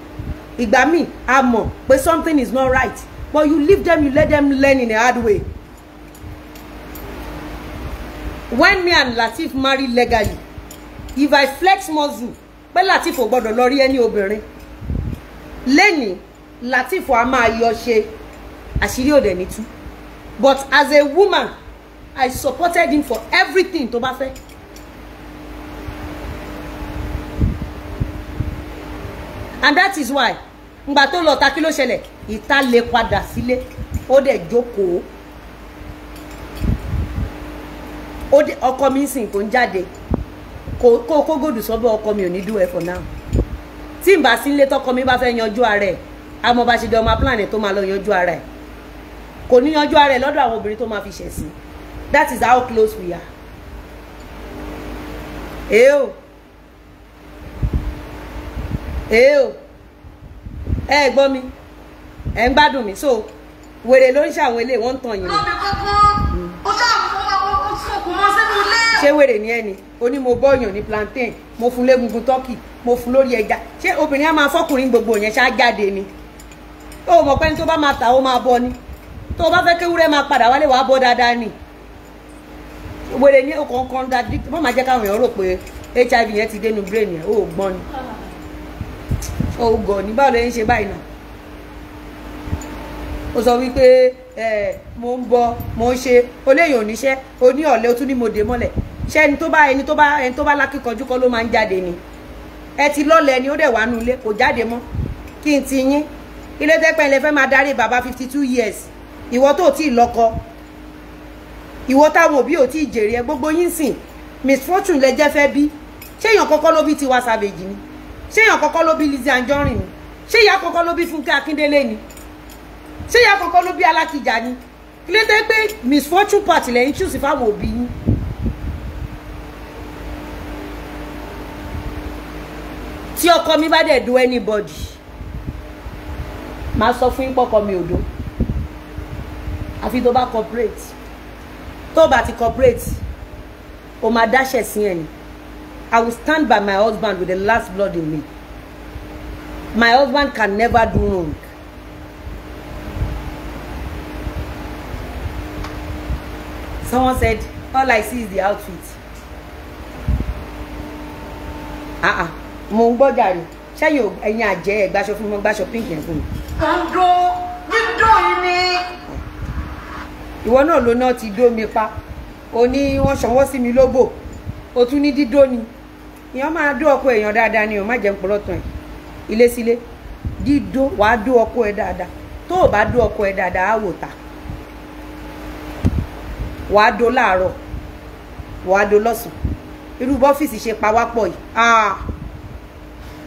Ìgbà mi a mọ̀ something is not right. But you leave them you let them learn in a hard way. When me and lateef marry legally if i flex muscle pé lateef ò gbọdọ̀ lọ rí ẹni obìnrin. Lẹ́yìn lateef a máa yọ ṣe àṣírí òde ní tú. But as a woman i supported him for everything tó bá fẹ́. and that is why ngbà tó lọ ta kí ló ṣẹlẹ̀? Ìta lè padà sílé ó dẹ̀ jókòó. Ó dé ọkọ mi sìn kó ń jáde. Kó kó kó gòdù sọ́bọ̀ ọkọ mi ò ní do it for now. Tí n bá sí ilé tọkọ mi bá fẹ́ yanjú ara ẹ̀ àmọ́ bá ṣe jọ máa plan tó máa lọ yanjú ara ẹ̀. Kò ní yanjú ara ẹ̀ lọ́dọ̀ àwọn obìnrin tó máa fi ṣẹ̀ sí. That is how close we are. èé o. Ẹ gbọ́ mi. Ẹ ń gbádùn mi. So wèrè ló ń ṣàwọn eléyìí wọ́n ń tàn yín lọ́bì kankan ó ṣàmùkọ́ ó sọ̀kù mọ́ sínú ilé. ṣé wèrè ni ẹni oní mo bọ́ọ̀yàn ní plantain mo fún légungun turkey mo fún lórí ẹja. Ṣé obìnrin á máa fọkùnrin gbogbo yẹn ṣá jáde ni ó mọ̀ pé ní tó bá máa tà ó máa bọ́ ni. Tó o bá fẹ́ kéwúrẹ́ máa padà wálé wàá bọ́ dáadáa ni. Wèrè ní ọkàn kan dadi wọ́n máa jẹ́ káwọn èèyàn rò pé hiv yẹn ti dénú brain yẹn. Ó gbọ́n ni. Ó gọ̀ ní báwo lè ń ṣe báyìí náà? Ó sọ wípé mo ń bọ mo ń ṣe. Oléyìn oníṣẹ́ oní ọ̀lẹ́ o tún ní mo dé mọ́lẹ̀. Ṣé ẹni tó bá ẹni tó bá ẹni tó bá lákìkanjú kọ́ ló máa ń jáde ni? Ẹ ti lọ́lẹ̀ ni ó dẹ̀ wá nu ilé kò jáde mọ́. Kí n ti yín ilé tẹ́pẹ́ ilé fẹ́ máa darí bàbá fifty two years. Ìwọ tó tí ì lọ́kọ. Ìwọ táwọn òbí ò tí ì jèrè ẹ. Gbogbo yín sìn misfortune lẹ jẹ́ fẹ́ bí. Ṣé èèyàn kọ́kọ́ ló bí Tiwa Savage ni? Ṣé èèyàn kọ́kọ́ ló bí Lizzy Anjorin ni? Ṣé ìyá kọ́kọ́ ló bí Fúnkẹ́ Akíndélé ni? Ṣé ìyá kọ́kọ́ ló bí Alákìjà ni? Ilé tẹ́ pé misfortune party lẹ́yìn choose fáwọn òbí yín. Tí ọkọ mi bá dẹ̀ do anybody máa sọ fún yín pọ́kọ mi ò do àfi tó bá cooperate tó bá ti cooperate o máa dáṣẹ̀ sí ẹ̀ I will stand by my husband with the last blood in me. My husband can never do wrong. Someone said all I see is the outfit. Ah ah. Mo ń gbọ́ jàre ṣẹ́yìn ò- ẹ̀yin àjẹ́ ẹ̀ gbaṣọ fún mi mo gbaṣọ pink yẹn fún mi ó ń dó dídó yìí ni. ìwọ náà ló náà ti dó mi pa. O ní wọ́n ṣọwọ́ sí mi lóbò. O tún ní dídó ni. Èèyàn máa dó ọkọ èèyàn dáadáa ni o má jẹun pọlọtàn ẹ. Ilé sílé. Dídó wàá dó ọkọ ẹ dáadáa. Tó o bá dó ọkọ ẹ dáadáa á wò ta. Wàá dó láàárọ̀. Wàá dó lọ́sàn irú bọ́fíìsì ṣe pa wá pọ̀ yìí. Ah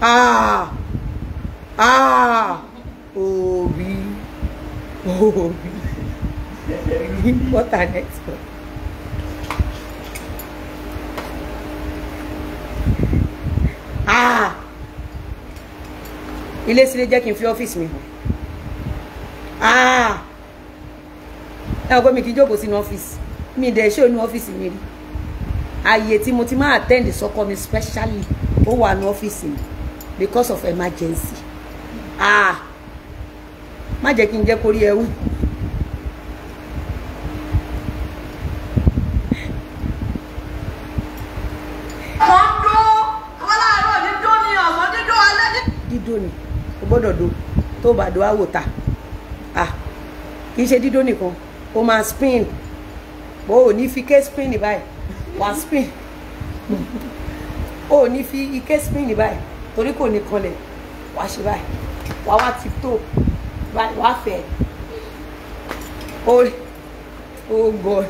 ah ah òbí òbí what an expert. Ah! Ilé sílé jẹ́ kí n fi ọ́fíìsì mi hàn. Ah! Ẹ ọgbọ́n mi kì í jókòó sínú ọ́fíìsì. Mi dẹ̀ ṣé onú ọ́fíìsì mi rí. Ààyè tí mo ti máa attend sọ́kọ mi specially ó wà ní ọ́fíìsì mi because of emergency. Ah! Má jẹ́ kí n jẹ́ kórí láàárọ̀ dídó ni. O gbọ́dọ̀ do tó bá do àwò ta. Ah kì í ṣe dídó nìkan. O máa spin. O ò ní fi ké spin báyìí. Wà spin. O ò ní fi ike spin báyìí. Torí kò ní kanlẹ̀. Wà ṣe báyìí. Wà wá tiptoe báyìí wà á fẹ̀ o o god.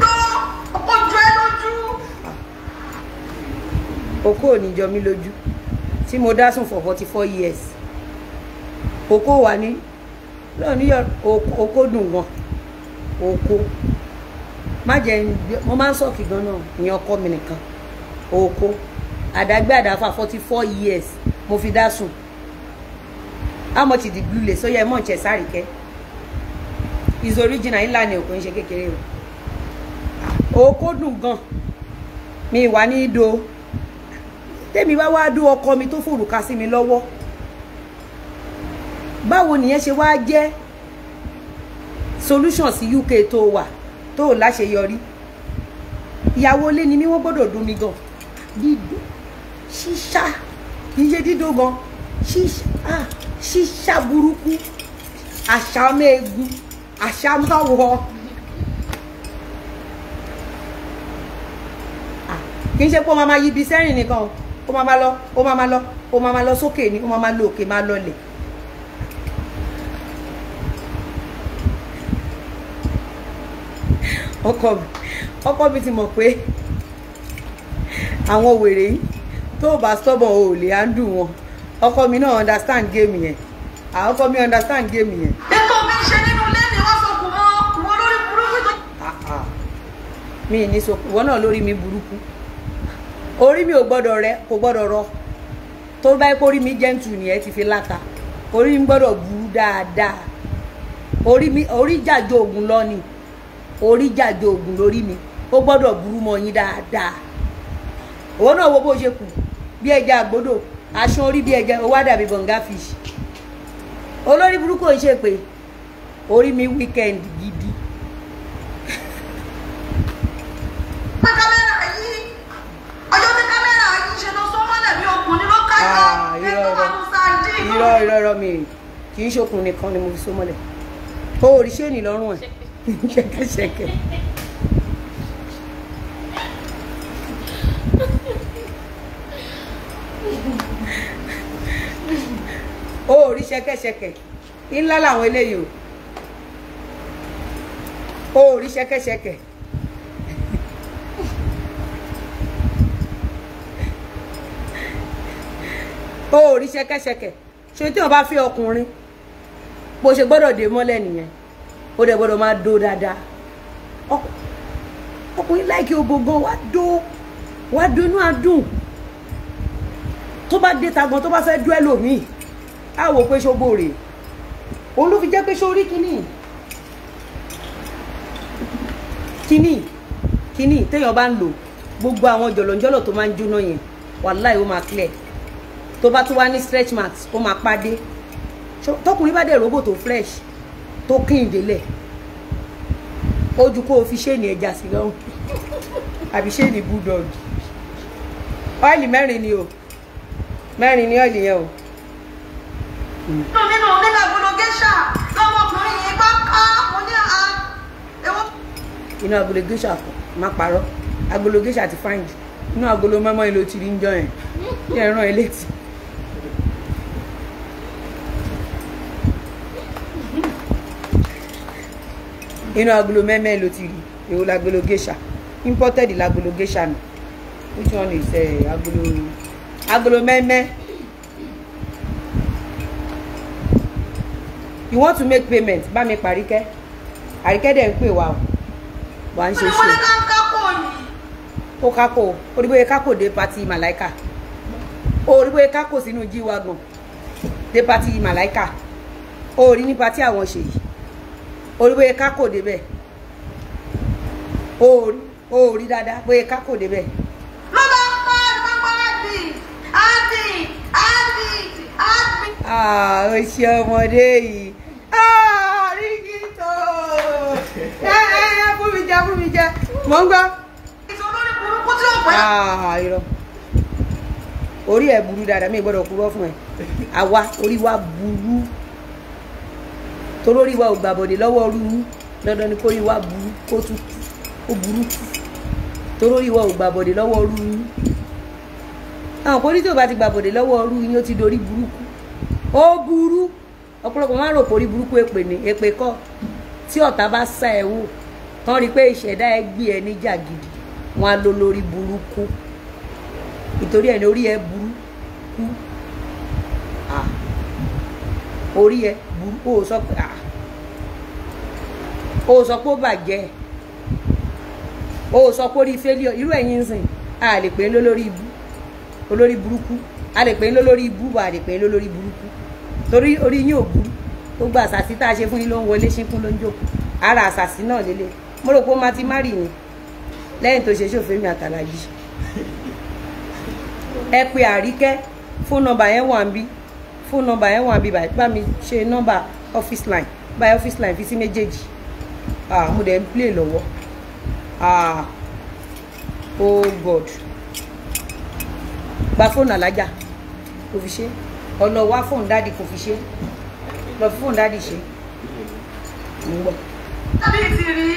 Dó ó jọ ẹ lójú. oko ò ní jọ mí lójú mo dá sùn for forty four years. Oko wà ní náà níyọ oko dùn gan. Oko má jẹ mo máa ń sọ̀kì gan náà ìyẹn ọkọ mi nìkan. Òkó àdágbé àdáfà forty four years mo fi dá sùn how much is the blue lace? Ó yẹ mọ̀ ṣẹ̀ sárìkẹ́ is original ńlá ni òkú ń ṣe kékeré o òkó dùn gan mi wà ní ìdó tèmi bá wá dó ọkọ mi tó fòrùka sí mi lọ́wọ́. Báwo nìyẹn ṣe wá jẹ́ solution sí UK tó wà tó ò láṣeyọrí? Ìyàwó ilé ni mí wọ́n gbọ́dọ̀ dùn mí gan. Kì í ṣe dídò gan. Ṣíṣá ṣíṣá burúkú àṣà mẹ́ẹ̀gùn àṣà máwọ̀ kì í ṣe pé ó máa máa yí ibi sẹ́rìn nìkan ó máa máa lọ ó máa máa lọ ó máa máa lọ sókè ni ó máa máa lọ òkè máa lọlẹ̀. ọkọ mi ọkọ mi ti mọ̀ pé àwọn wèrè yìí tó bá stubborn o ò lè handle wọn ọkọ mi náà understand game yẹn. Àwọn ọkọ mi understand game yẹn. ètò mi ṣe nínú ilé ni wọ́n sọ kù mọ́ ìwọ lórí burúkú tó. Ah, ah. mi ní so ìwọ náà lórí mi burúkú. Orí mi ò gbọ́dọ̀ rẹ kò gbọ́dọ̀ rọ. Tó bá yẹ kó orí mi gentle nìyẹn ti fi láta. Orí mi gbọ́dọ̀ burú dáadáa. Orí mi orí jàjọ ògùn lọ ni. Orí jàjọ ògùn lórí mi. Ó gbọ́dọ̀ burú mọ́ yín dáadáa. Òwò náà wo bó ṣe kù. Bí ẹja àgbódò aṣọ orí bí ẹja ó wá dàbí bọ̀ǹgá fish. Olórí burúkú ò ń ṣe pé orí mi weekend gidi. Pé kámẹ́rà yìí. Ọjọ́ tí kámẹ́rà yìí ṣe lọ sọ mọ́lẹ̀ bí ọkùnrin ló kájọ Ah, ẹgbẹ́ wa irọ́. Ló sáájú irọ́ irọ́ irọ́ mi. Kì í ṣokùn nìkan ni mo fi so mọ́lẹ̀. O ò rí ṣéènì lọ́rùn ẹ̀? Ṣẹ̀kẹ̀ṣẹ̀kẹ̀ o ò rí ṣẹ̀kẹ̀ṣẹ̀kẹ̀. Ńlá làwọn eléyìí o. Ò rí ṣẹ̀kẹ̀ṣẹ̀kẹ̀. O ò rí ṣẹ̀kẹ̀ṣẹ̀kẹ̀. Ṣe tí wọn bá fi ọkùnrin bó ṣe gbọ́dọ̀ dé mọ́lẹ̀ nìyẹn ó dẹ̀ gbọ́dọ̀ máa dó dáadáa. Ọk- ọkùnrin láìkí ogogan wá dó wá dó inú adùn tó bá dé tagan tó bá fẹ́ dú ẹlòmíì á wò pé ṣogbo rè òun ló fi jẹ́ pé sórí kínní kínní kínní téèyàn bá ń lò gbogbo àwọn jọ̀lọ̀jọ̀lọ̀ tó máa ń jóná yẹn wàláì ó máa clear. Tó bá tún wá ní stretch marks ó máa pàdé. Tọkùnrin bá dẹ̀ róbò tó fresh tó clean délẹ̀ ojú kó o fi ṣéènì ẹja sí lọ́rùn. Àbí ṣéènì bulldog. Ọ́ìlì mẹ́rin ni o mẹ́rin ni ọ́ìlì yẹn o. Nínú nínú nínú agolo gẹ́ṣà lọ́mọkùnrin yìí bá ká mo ní à ewu. Inú agolo geisha kọ má parọ́. Agolo geisha ti fine jù. Inú agolo mọ́mọ́ ilé ti rí ń jọ yẹn. Kí ẹ rán ẹ létí. inú agolo mẹ́mẹ́ ló ti rí. Èwo lagolo geisha imported lagolo geisha mi which one is uh, agolo agolo mẹ́mẹ́. you want to make payment? Bá mi paríkẹ́ àríkẹ́. Dẹ̀ ń pè wá o. Wà ń ṣe ṣe. Ó kákò oríbóye kákò dé pati màláìka oríbóye kákò sínú jíwagàn dé pati màláìka orí ní pati àwọn ṣèyí oríbóye kákò débẹ̀ orí orí dáadáa. Bóye kákò débẹ̀ ló bá ń pa ìpapá àdì àdì. ah o ṣe ọmọdé yìí ah rígítò ẹ ẹ fún mi jẹ fún mi jẹ mò ń gbọ́. ìṣòro ní burúkú tí ó pẹ́. Ah, orí ẹ̀ burú dáadáa mi gbọ́dọ̀ purọ́ fún ẹ. Àwa orí wa burú. Torí orí wa ò gbàbọ̀dé lọ́wọ́ yín dandan ni kórí wa burú kó tún kú ó burú kú. Torí orí wa ò gbàbọ̀dé lọ́wọ́ ọrú àwọn kórí tí ò bá ti gbàbọ̀dé lọ́wọ́ ọrú yín ó ti dorí burúkú. Ó burú. Ọ̀pọ̀lọpọ̀ máa ń rò pé orí burúkú èpè ní èpè kọ́. Tí ọ̀tá bá sá ẹ wò tán rí i pé ìṣẹ̀dá ẹ gbé ẹ níjà gidi wọn á lọ lórí burúkú. Nítorí ẹ̀ ní orí ẹ burú kú. Ah. orí ẹ burú ó sọ pé ó sọ pé ó bàjẹ́. O ò sọ pé orí failure irú ẹ̀yin sìn a lè pè é lólórí ibú olórí burúkú. A lè pè é lólórí ibú wà a lè pè é lólórí burúkú. Torí orí yín ò burú. Gbogbo àṣàṣì tá a ṣe fún yín ló ń wọlé ṣínkún ló ń jókòó. Ara àṣàṣì náà lélẹ̀. Mo rò pé ó máa ti má rì ni. Lẹ́yìn tó ṣe ṣòfin àtàlàjì ẹ pe àríkẹ́. Fóònù nọ́mbà yẹn wà ń bí fóònù nọ́mbà yẹn wà ń bí bá mi ṣe nọ́mbà office line. Báyìí office line fi sí méjèèjì. Ah mo dẹ̀ ń play lọ́wọ́. Ah oh god gba fóònù alájà kò fi ṣe. Ọ̀nà wá fóònù dáàdì kò fi ṣe. Lọ fi fóònù dáàdì ṣe. Mo ń gbọ́. Tàbí ti rí.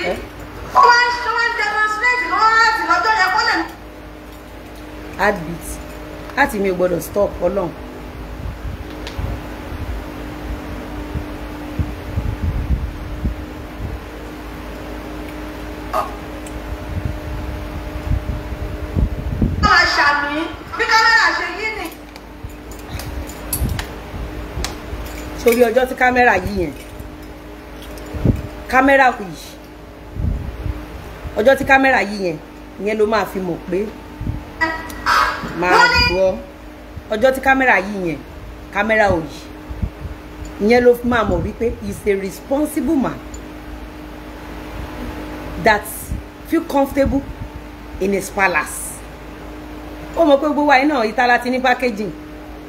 Ó wá ṣe wá ń demonstrate lọ́wọ́ láti lọ́jọ́ yẹn kó lè heartbeat. Láti mi ò gbọ́dọ̀ stop ọlọ́run. Ṣàmì bí kámẹ́rà ṣe yí ni. sórí ọjọ́ tí kámẹ́rà yìí yẹn. Kámẹ́rà yìí ọjọ́ tí kámẹ́rà yìí yẹn ìyẹn ló máa fi mọ̀ pé máa gbọ́. Ọjọ́ tí kámẹ́rà yìí yẹn kámẹ́rà ò yìí ìyẹn ló máa mọ̀ wípé he is a responsible man that feel comfortable in his palace ó mọ̀ pé gbogbo wa náà ìta ní packaging.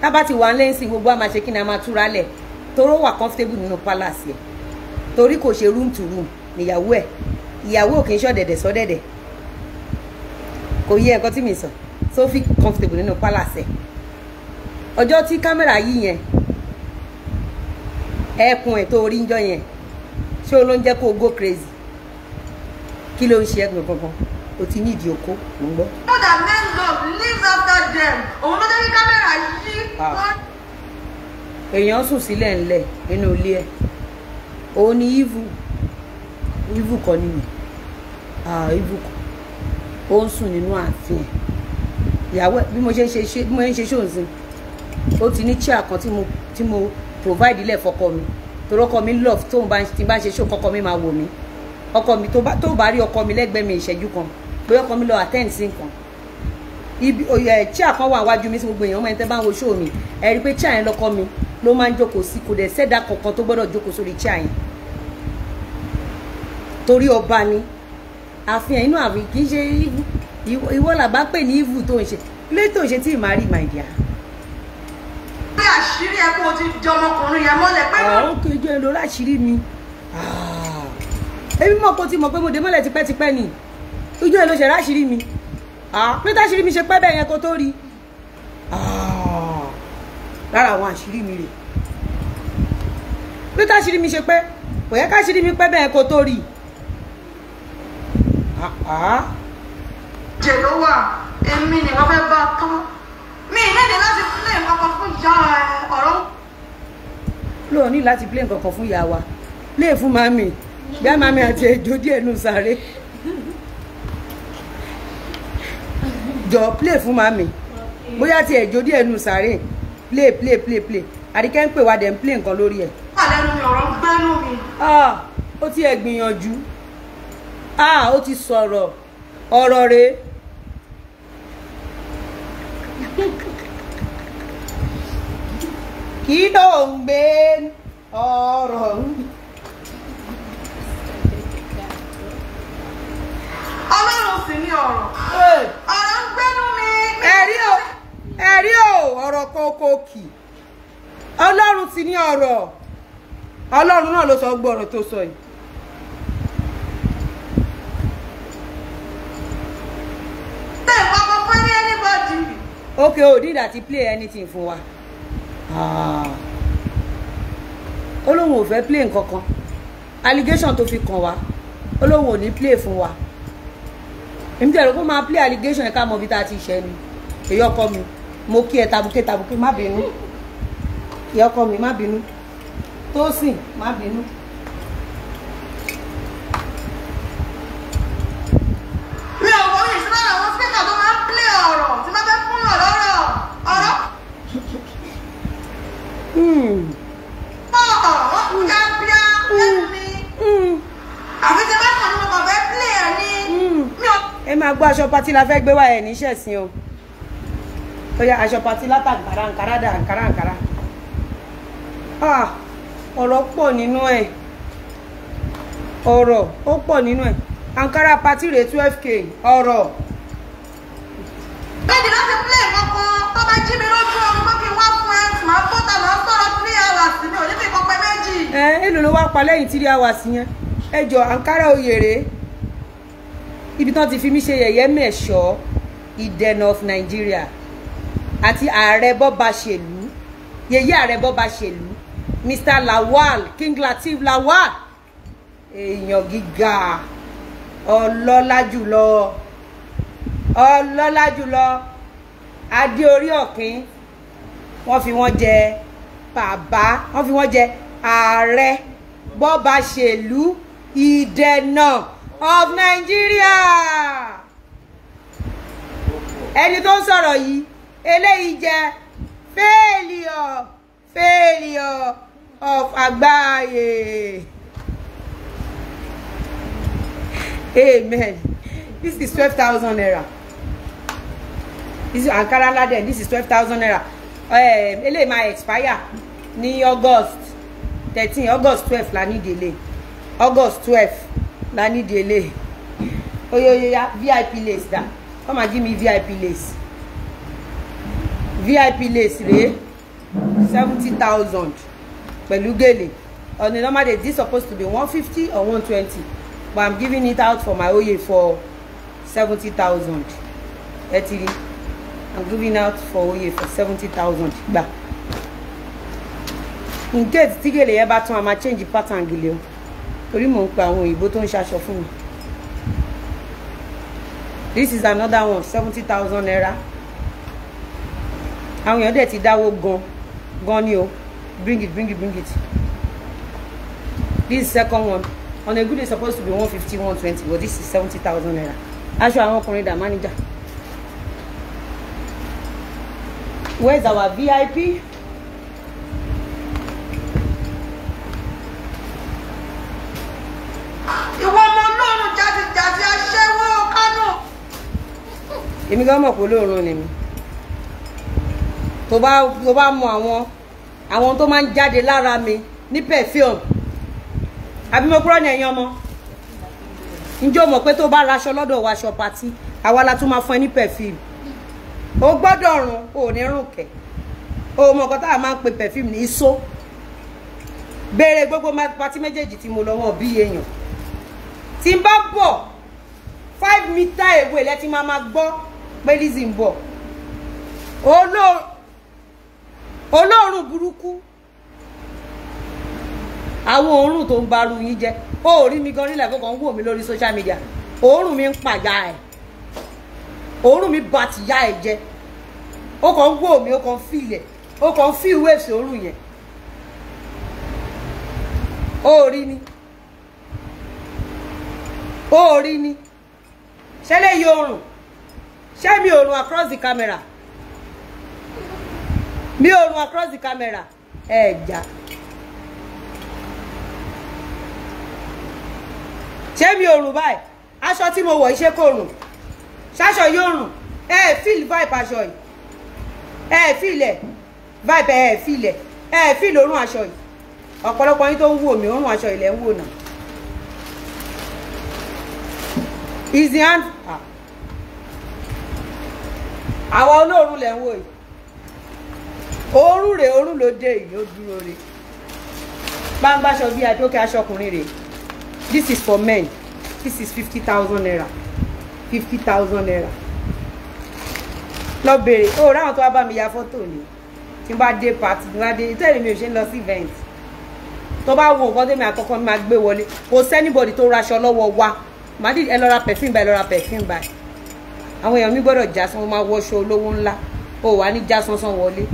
Tábà ti wà ń lẹ́yìn sí gbogbo àmà ṣe kí ni a máa túra lẹ̀. Toró wà comfortable nínú palace yẹn torí kò ṣe room to room níyàwó ẹ̀. Ìyàwó ò kì í ṣọ̀dẹ̀dẹ̀ sọ́dẹ̀dẹ̀ kò yẹ nǹkan tí mi sọ. So fi comfortable nínú palace ẹ̀? Ọjọ́ tí kámẹ́rà yìí yẹn ẹkùn ẹ̀ tó orí ń jọ yẹn ṣé o ló ń jẹ́ kó o go crazy? Kí ló ń ṣe ẹgbẹ̀ gangan o ti ní ìdí okó mò ń gbọ́. know that men love lives after them. Òun ló jẹ́ kí kámẹ́rà yí. Ah. èèyàn sùn sílẹ̀ ńlẹ̀ nínú ilé ẹ̀. Òun ni evil. Evil kọ́ nìyẹn ah evil kọ́ ó ń sùn nínú ààfin ẹ̀. Ìyàwó bí mo ṣe ń ṣe bí mo ṣe ń ṣe ṣòǹsìn ó ti ní chair kan tí mo tí mo provide ilẹ̀ fọkọ mi. Torí ọkọ mi love tóun bá n bá ń ṣe ṣó kọkọ mi máa wò mí. Ọkọ mi tó bá rí ọkọ mi lẹ́gbẹ̀ẹ́ mi ìṣẹ́jú kan pé ọkọ mi lọ attend sí nǹkan. Ibi oyè chair kan wà wájú mi sí gbogbo èèyàn ọmọ ẹni tẹ́ bá ń wo show mi. Ẹ rí i pé chair yẹn lọ́kọ mi ló máa ń jókòó sí kò dẹ̀ sẹ́dá kankan tó gbọ́dọ̀ jókòó sórí chair yẹn. Torí ọba ni. Àfihàn inú àfi kì í ṣe ìwọ- làbá pè ní evil tó ń ṣe. Ilé tó ń ṣe tí ì máa dear. pé àṣírí ẹ kó o ti di ọmọkùnrin yẹn mọ́lẹ̀ pé àwọn kejì ẹ lórí àṣírí mi. Ah. èmi mọ̀ kó ti mọ̀ pé mo dé mọ́lẹ̀ tipẹ́tipẹ́ ni ojú ẹ ló ṣe ráṣírí mi. Ah, pé táṣírí mi ṣe pẹ́ bẹ́ẹ̀ yẹn kó tó rí. Ah. lára àwọn àṣírí mi rè. Pé táṣírí mi ṣe pẹ́ kò yẹ káṣírí mi pẹ́ bẹ́ẹ̀ kó tó rí. Ah, ah. jẹ ló wà. Èmi ni wọ́n fẹ́ bá tán. Mi ì léde láti fúnlẹ̀ kankan fún ìyá ọ̀rọ̀. Lóò ní láti play nǹkan kan fún ìyá wa. Play fún mami. Bí a mami àti ẹjọ díẹ̀ nù sáré jọ play fún mami bóyá ti ẹjọ díẹ̀ nù sáré play play play play. Àdìkẹ́ ń pè wá dẹ̀ ń play nǹkan lórí ẹ̀. Wà lẹ́nu mi ọ̀rọ̀ ń gbẹ́nu mi. ah ó ti ẹ̀ gbìyànjú. Ah ó ti sọ̀rọ̀. Ọ̀rọ̀ rẹ̀ kí ló ń gbé? Ọ̀rọ̀ ń ọlọ́run sì ní ọ̀rọ̀. Ọ̀rọ̀ ń gbẹ́nu mi. ẹ̀rí o ẹ̀rí o ọ̀rọ̀ kòkòkì ọlọ́run ti ní ọ̀rọ̀. Ọlọ́run náà ló sọ gbọ́ ọ̀rọ̀ tó sọ yìí. Okay o need àti play anything fún wa. Ah. ó lóun ò fẹ́ play nǹkan kan. Allegation tó fi kàn wá. Ó lóun ò ní play fún wa èmi tẹ̀lé kó máa play allegation ká mọ ibi tá a ti ṣẹ́ ni èyí ọkọ mi mo kí ẹ tabuké tabuké má bínú ìyá ọkọ mi má bínú Tósìn má bínú. mi ò wọ́n yìí sí lára àwọn spíkà tó máa ń plé ọ̀rọ̀ tí máa fẹ́ fún yàn lọ́rọ̀ ọ̀rọ̀ Hmm. pọ̀ wọ́n kú jábíá lẹ́nu mi Hmm. àfi tí bá kàn ní mo kàn fẹ́ plé ẹ̀ ní Hmm. mi ò aṣọ pati la fẹ́ gbé wá ẹ̀ níṣẹ́ sí o. Ó yá aṣọ pati látàkàrà nkàrà dà nkàrà nkàrà ah ọ̀rọ̀ pọ̀ nínú ẹ̀. Ọ̀rọ̀ ó pọ̀ nínú ẹ̀. Ankara pati rẹ̀ twelve k ọ̀rọ̀. Méjì láti play kankan tó bá jí mi lójú ọrùn mọ́ kí n wá fún ẹ màá fọ́tà màá sọ̀rọ̀ three hours mi ò ní fi kọ́pẹ́ méjì. ẹ èlò ló wá pa lẹ́yìn three hours yẹn? Ẹ jọ ankara oyèrè ibi tán ti fi mí ṣe yẹ̀yẹ́ mẹ̀ṣọ́ ìdẹ̀nà of Nigeria àti ààrẹ bọ́ba ṣèlú yẹ̀yẹ́ ààrẹ bọ́ba ṣèlú Mr. Lawal King Lateef Lawal. Èèyàn gíga ọlọ́lá jùlọ ọlọ́lá jùlọ. Adé orí ọ̀kín wọ́n fi wọ́n jẹ bàbá wọ́n fi wọ́n jẹ ààrẹ bọ́ba ṣèlú ìdẹ̀nà of Nigeria. Ẹni tó ń sọ̀rọ̀ yìí eléyìí jẹ́ failure failure of àgbáyé amen. This is twelve thousand naira. This is ankara laden this is twelve thousand naira. Um, eléyìí máa expire ní august thirteen august twelve la ní délé august twelve la ní délé oyoyoya vip lace da. Come and give me vip lace. Vip lace rèé seventy thousand. Pẹ̀lú gèlè. On a normal day this supposed to be one fifty or one twenty. But i'm giving it out for my oye for seventy thousand. Ẹ i'm giving out for oye for seventy thousand. Gbà. In case tí gèlè yẹn bá tún a change pattern gèlè o torí mò ń pe àwọn òyìnbó tó ń ṣaṣọ fún mi. This is another one seventy thousand naira. Àwọn èèyàn dẹ̀ ti dáwó gan gan ni o. Bring it bring it bring it. This is second one. On a good day supposed to be one fifty one twenty but this is seventy thousand naira. Aṣọ àwọn ọkùnrin dà manager. Where is our vip ìwọ ọmọ ọlọ́run jàdìjàdì aṣẹ́wó kánò. èmi gan mọ̀ pé olóòórùn ni mi tó bá tó bá mọ àwọn àwọn tó máa ń jáde lára mi ní perfume. Àbí mo kúrò ní ẹ̀yìn ọmọ? Njẹ́ o mọ̀ pé tó bá raṣọ lọ́dọ̀ wa aṣọ pati àwa la tún máa fún ẹ ní perfume. O gbọ́dọ̀ rùn o ò ní rùn kẹ̀. O mọ̀ nǹkan tá a máa ń pe perfume ní iṣó. Béèrè gbogbo pati méjèèjì tí mo lọ wọn bí èèyàn tí n bá bọ̀ meter away lẹ́tí máa ma gbọ́ pé Lizzy ń bọ̀. Olóò- olóòórùn burúkú. Àwọn òórùn tó ń baru yín jẹ. Ó rí mi gan nílẹ̀ kó kàn ń wò mí social media. Òórùn mi ń pàjá ẹ̀. Òórùn mi bà tìyá ẹ̀ jẹ́. Ó kàn ń wò mí ó kàn ń ń feel waves òórùn yẹn. Ó rí ni ó ò rí ni. Ṣé lè yí oorun ṣé mi oorun across the camera? Mi oorun across the camera. Ẹ jà. Ṣé mi oorun báyìí? Aṣọ tí mo wọ̀ iṣẹ́ kò rùn ṣaṣọ yóò rùn ẹ feel vibe aṣọ yìí. Ẹ feel ẹ. Vibe ẹ feel ẹ. Feel òórùn aṣọ yìí. Ọ̀pọ̀lọpọ̀ yín tó ń wò mí òórùn aṣọ ilẹ̀ ń wò náà easy hand. Ah. àwa olóòórùn lẹ̀ ń wò yìí. Òórùn rẹ̀ òórùn ló dé yìí ó dúró rẹ̀ gbangbaṣọ bíi àdókè aṣọ ọkùnrin rẹ̀ this is for men. This is fifty thousand naira. Fifty thousand naira. Lọ bèrè. Ó ráwọn tó wá bá mi ya fọ́tò ni. Tí n bá dé party tí n bá dé tẹ́lẹ̀ mi ò ṣe ń lọ sí event. Tó bá wo nǹkan tẹ́mi àkọ́kọ́ mi máa gbé wọlé. Kò sẹ́nibọ̀dì tó raṣọ lọ́wọ́ wa màá dì ẹ lọ perfume báyìí lọ ra perfume báyìí. Àwọn èèyàn mi gbọ́dọ̀ já sán wọ́n máa wọṣọ olówó ńlá. Ó wà ní já sánsán wọlé.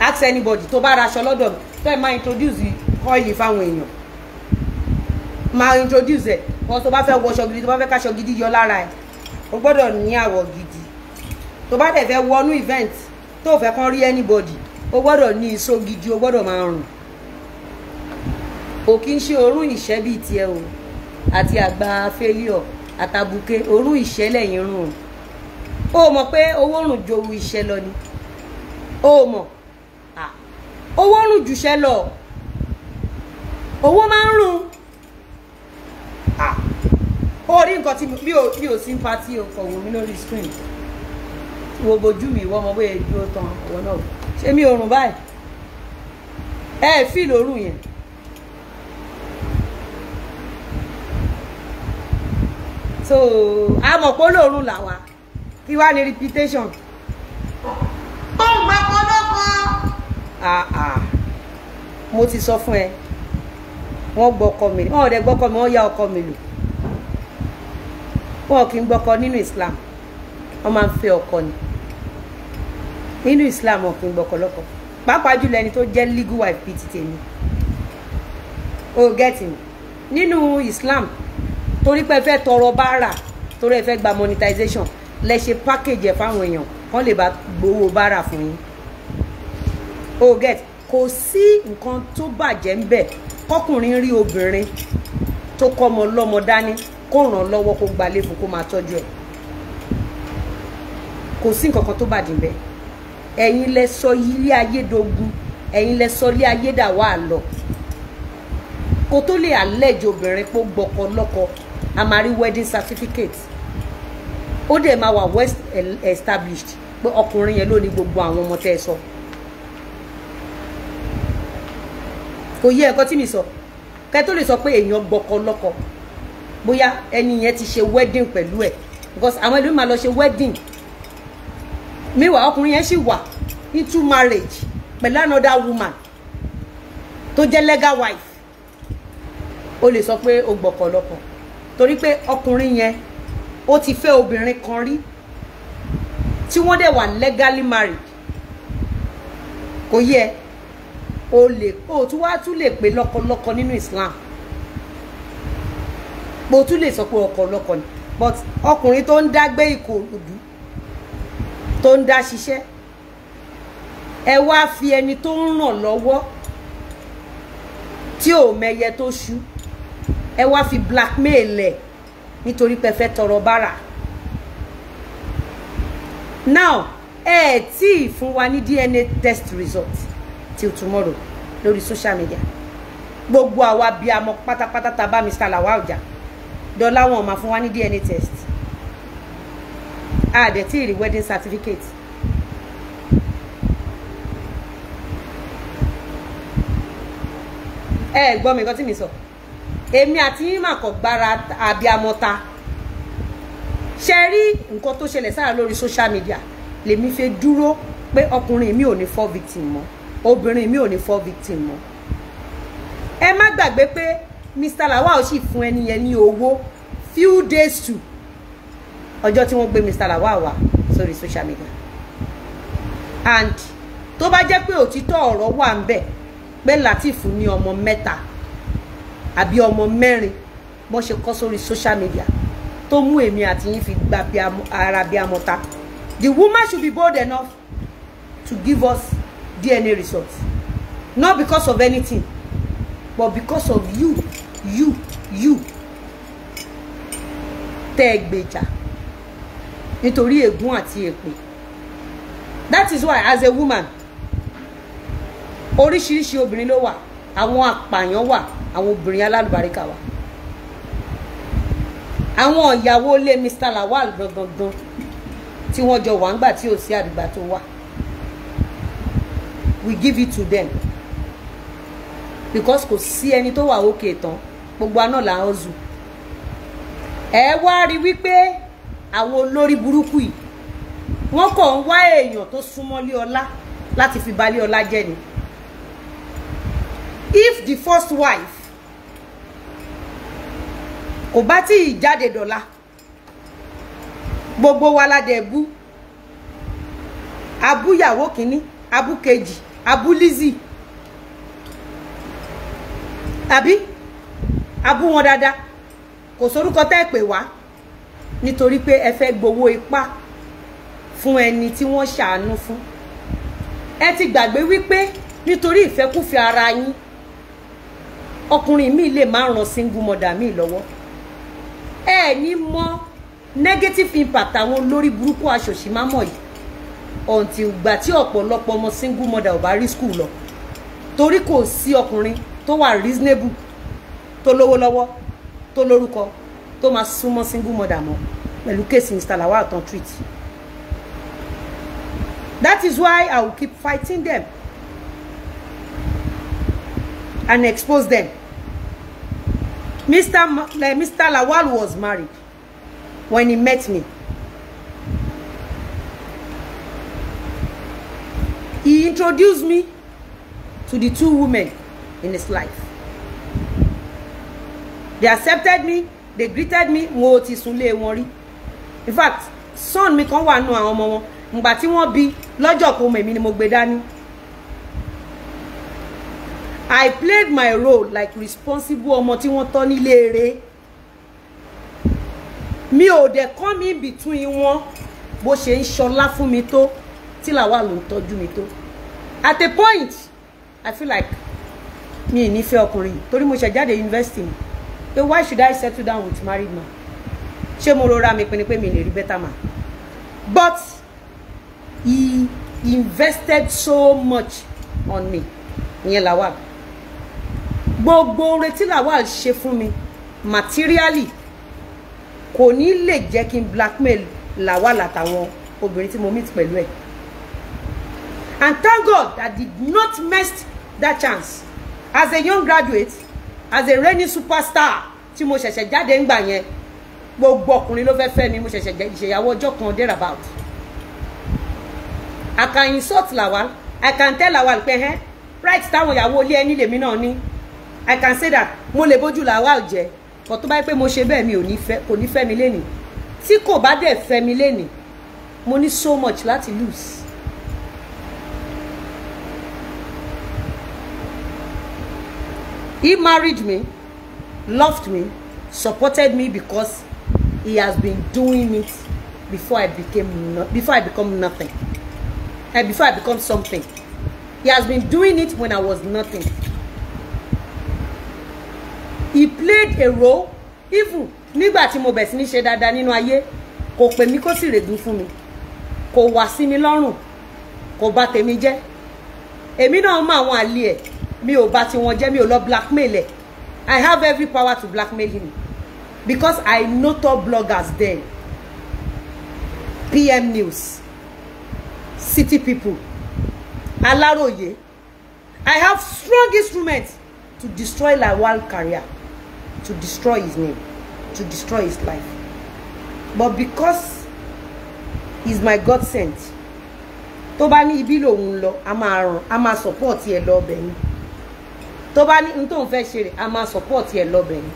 Ask anybody tó bá raṣọ lọ́dọ̀ mi tó ẹ máa introduce oil fáwọn èèyàn. Máa introduce ẹ. Wọn tó bá fẹ́ wọṣọ gidi tó bá fẹ́ káṣọ gidi yọ lára ẹ o gbọ́dọ̀ ní àwọ̀ gidi. Tó bá dẹ̀ fẹ́ wọnú event tó fẹ́ kán rí anybody o gbọ́dọ̀ ní iṣó gidi o gbọ́dọ̀ máa rùn. O kì í ṣe òórùn ìṣẹ́ bíi tiẹ̀ o àti àgbà failure àtàbùké òórùn ìṣẹ́ lẹ́yìn rùn. O mọ̀ pé owó rùn jowú iṣẹ́ lọ ni. O mọ̀. Owó rùn jùṣẹ́ lọ. Owó máa ń rùn. Ah, ó rí nǹkan tí mi- o bí o sí ń patí o kọ̀ wò mí lórí screen. Wo bojú mi ìwọ ọmọ bóyá dúró tán ọwọ́ náà. Ṣé mi ò rùn báyìí? Ẹ ẹ fíìlì yẹn so a mọ̀ pé olóòórùn làwa kí wàá ní reputation? Ó ń gbẹ kọlọ́kọ́. ah ah. Mo ti sọ fún ẹ. Wọ́n gbọ́kọ mi. Wọ́n ò dẹ̀ gbọ́kọ mi wọ́n yá ọkọ mi lò wọn kì í gbọ́kọ nínú Islam. Wọ́n máa ń fẹ́ ọkọ ni. Nínú Islam wọn kì í gbọ́kọ lọ́kọ. Pàápàá jùlọ ẹni tó jẹ́ legal wife bíi ti tèmi. O get me? Nínú Islam torí pé ẹ fẹ́ tọrọ báárà torí ẹ fẹ́ gba monetization lẹ ṣe package ẹ̀ fáwọn èèyàn kán lè bá gbowó báárà fún yín. O get? Kò sí nǹkan tó bàjẹ́ ń bẹ̀. Kọkùnrin rí obìnrin tó kọ́mọ lọ́mọ dání kó ràn lọ́wọ́ kó gbalé fún kó máa tọ́jú ẹ̀. Kò sí nǹkan kan tó bàjẹ́ ń bẹ̀. Ẹ̀yin lẹ sọ ilé ayé dogun ẹ̀yin lẹ sọ ilé ayé dà wà lọ. Kó tó lè àlẹ́jọ obìnrin pé ó lọ́kọ a máa rí wedding certificate. Ó dẹ̀ máa wà west established pé ọkùnrin yẹn ló ní gbogbo àwọn ọmọ tẹ́ ẹ sọ. kò yẹ ẹ̀kọ́ tí mi sọ. Kẹ́ tó lè sọ pé èèyàn gbọ́kọ lọ́kọ bóyá ẹni yẹn ti ṣe wedding pẹ̀lú ẹ̀. Because àwọn ẹlòmíì lọ ṣe wedding. Meanwhile ọkùnrin yẹn sì wà into marriage pẹ̀lú another woman tó jẹ́ legal wife. O lè sọ pé o gbọ́kọ lọ́kọ torí pé ọkùnrin yẹn ó ti fẹ́ obìnrin kan rí tí wọ́n dẹ̀ wà legally married. Kò yẹ o lè o tún wá tún lè pè lọ́kọlọ́kọ nínú Islam. O tún lè sọ pé ọkọ ni but ọkùnrin tó ń dá gbé Ìkòròdú tó ń dá ṣiṣẹ́ ẹ wá fi ẹni tó ń ràn lọ́wọ́ tí ò mẹyẹ tó ṣú ẹ wá fi blackmail ẹ nítorí pé fẹ́ tọrọ bárà now ẹ tí ì wa ní DNA test result till tomorrow lórí social media. Gbogbo àwa bíi amọ pátápátá tá a bá Mr. Lawal jà dọ́là wọn máa wa ní DNA test. A dẹ̀ tí ì wedding certificate. Ẹ gbọ́ mi nǹkan tí mi sọ èmi àti yín mà kọ̀ gbára àbí amọ́ta ṣe rí nǹkan tó ṣẹlẹ̀ sára lórí social media lèmi fi dúró pé ọkùnrin mi ò ní fall victim mọ́ obìnrin mi ò ní fall victim mọ́ ẹ má gbàgbé pé Mr. Lawal sì fún ẹni yẹn ní owó few days to ọjọ́ tí wọ́n gbé Mr. Lawal wá sórí social media and tó bá jẹ́ pé òtítọ́ ọ̀rọ̀ wà ń bẹ̀ pé Lateef ní ọmọ mẹ́ta àbí ọmọ mẹ́rin bọ́n ṣe kọ́ sórí social media tó mú èmi àti yín fi gba ara bí amọ́ta the woman should be bold enough to give us DNA results. Not because of anything but because of you you you. Tẹ́ ẹ gbèjà nítorí ègún àti èpè. That is why as a woman oríṣiríṣi obìnrin ló wà àwọn apààyàn wà àwọn obìnrin alálùbáríkà wà àwọn ìyàwó ilé Mr. Lawal gangan tí wọ́n jọ wà ńgbà tí ò sí àdìgbà tó wà. We give it to them. Because kò sí ẹni tó wà òkè tán gbogbo aná là ń zù ẹ wá rí wípé àwọn olórí burúkú yìí wọ́n kàn ń wá èèyàn tó súnmọ́ lé ọlá láti fi balẹ̀ ọlá jẹ́ ni. If the first wife kò bá tí ì jáde dọ̀la. Gbogbo wa la dẹ̀ bú. Abúyàwó kínní abú kejì abú Lizzy. Àbí? Abú wọn dáadáa. Kò sórúkọ tẹ́ ẹ pè wá nítorí pé ẹ fẹ́ gbowó ipá fún ẹni tí wọ́n ṣàánú fún. Ẹ ti gbàgbé wípé nítorí ìfẹ́kúfẹ̀ẹ́ ara yín ọkùnrin míì lè má ran single mother míì lọ́wọ́ ẹ ní mọ negative impact àwọn olórí burúkú aṣòṣì má mọ̀ yìí. Until ìgbà tí ọ̀pọ̀lọpọ̀ ọmọ single mother ò bá rí school lọ. Torí kò sí ọkùnrin tó wà reasonable tó lówó lọ́wọ́ tó lórúkọ tó máa súnmọ́ single mother mọ́ pẹ̀lú kéèsì Mr. Lawal tán treat. That is why I will keep fighting them and expose them Mr. Ma Mr. Lawal was married when he met me he introduced me to the two women in his life they accepted me they greeted me wọn ti súnlé wọn in fact son mi kan wà nù àwọn ọmọ wọn ngbà tí wọ́n bí lọ́jọ́ mọ èmi ni mo gbé dání I played my role like responsible ọmọ tí wọ́n tọ́ nílé eré. Mi ò dẹ̀ come in between wọn bó ṣe ń ṣọlá fún mi tó tí làwa ló ń tọ́jú mi tó. At a point I feel like mi ì nífẹ̀ẹ́ ọkùnrin torí mo ṣẹ̀ jáde university ni. Pé why should I settle down with married man? Ṣé mo rọra mi pinni pé mi lè rí better man? But he invested so much on me. Ìyẹn Lawal gbogbo oore tí Lawal ṣe fún mi materially kò ní lè jẹ́ kí n blackmail Lawal àtàwọn obìnrin tí mo meet pẹ̀lú ẹ̀. And thank God I did not miss that chance. As a young graduate as a reigning superstar tí mo ṣẹ̀ṣẹ̀ jáde ńgbà yẹn gbogbo ọkùnrin ló fẹ́ fẹ́ mi mo ṣẹ̀ṣẹ̀ ìṣèyàwó ọjọ́ kan there about. I can insult Lawal I can tell Lawal pé ẹ́ right táwọn ìyàwó ilé ẹni lèmi náà ní I can say that mo lè bójú Lawal jẹ kò tó bá yẹ pé mo ṣe bẹ́ẹ̀ mi ò ní fẹ́ kò ní fẹ́ mi lénìí tí kò bá dẹ̀ fẹ́ mi lénìí mo ní so much láti lose. He married me, loved me, supported me because he has been doing it before I became no, before I become nothing. And before I become something. He has been doing it when I was nothing. He played a role even nígbà tí mo bẹ̀ sí ní ṣe dáadáa nínú ayé kò pè mí kó sì règùn fún mi. Kò wá sí mi lọ́rùn kò bà tèmi jẹ́. Èmi náà mọ àwọn àlè ẹ̀ mi ò bá tiwọn jẹ́ mi ò lọ blackmail ẹ̀. I have every power to blackmail him because I know top bloggers then. PM News City People Aláròyé. I have strong instruments to destroy Lawal career to destroy his name to destroy his life. But because he's my God sent tó bá ní ibi lòun lọ a máa ràn a máa support ọbẹ ni. Tó bá ní n support ẹ lọ ọbẹ ni.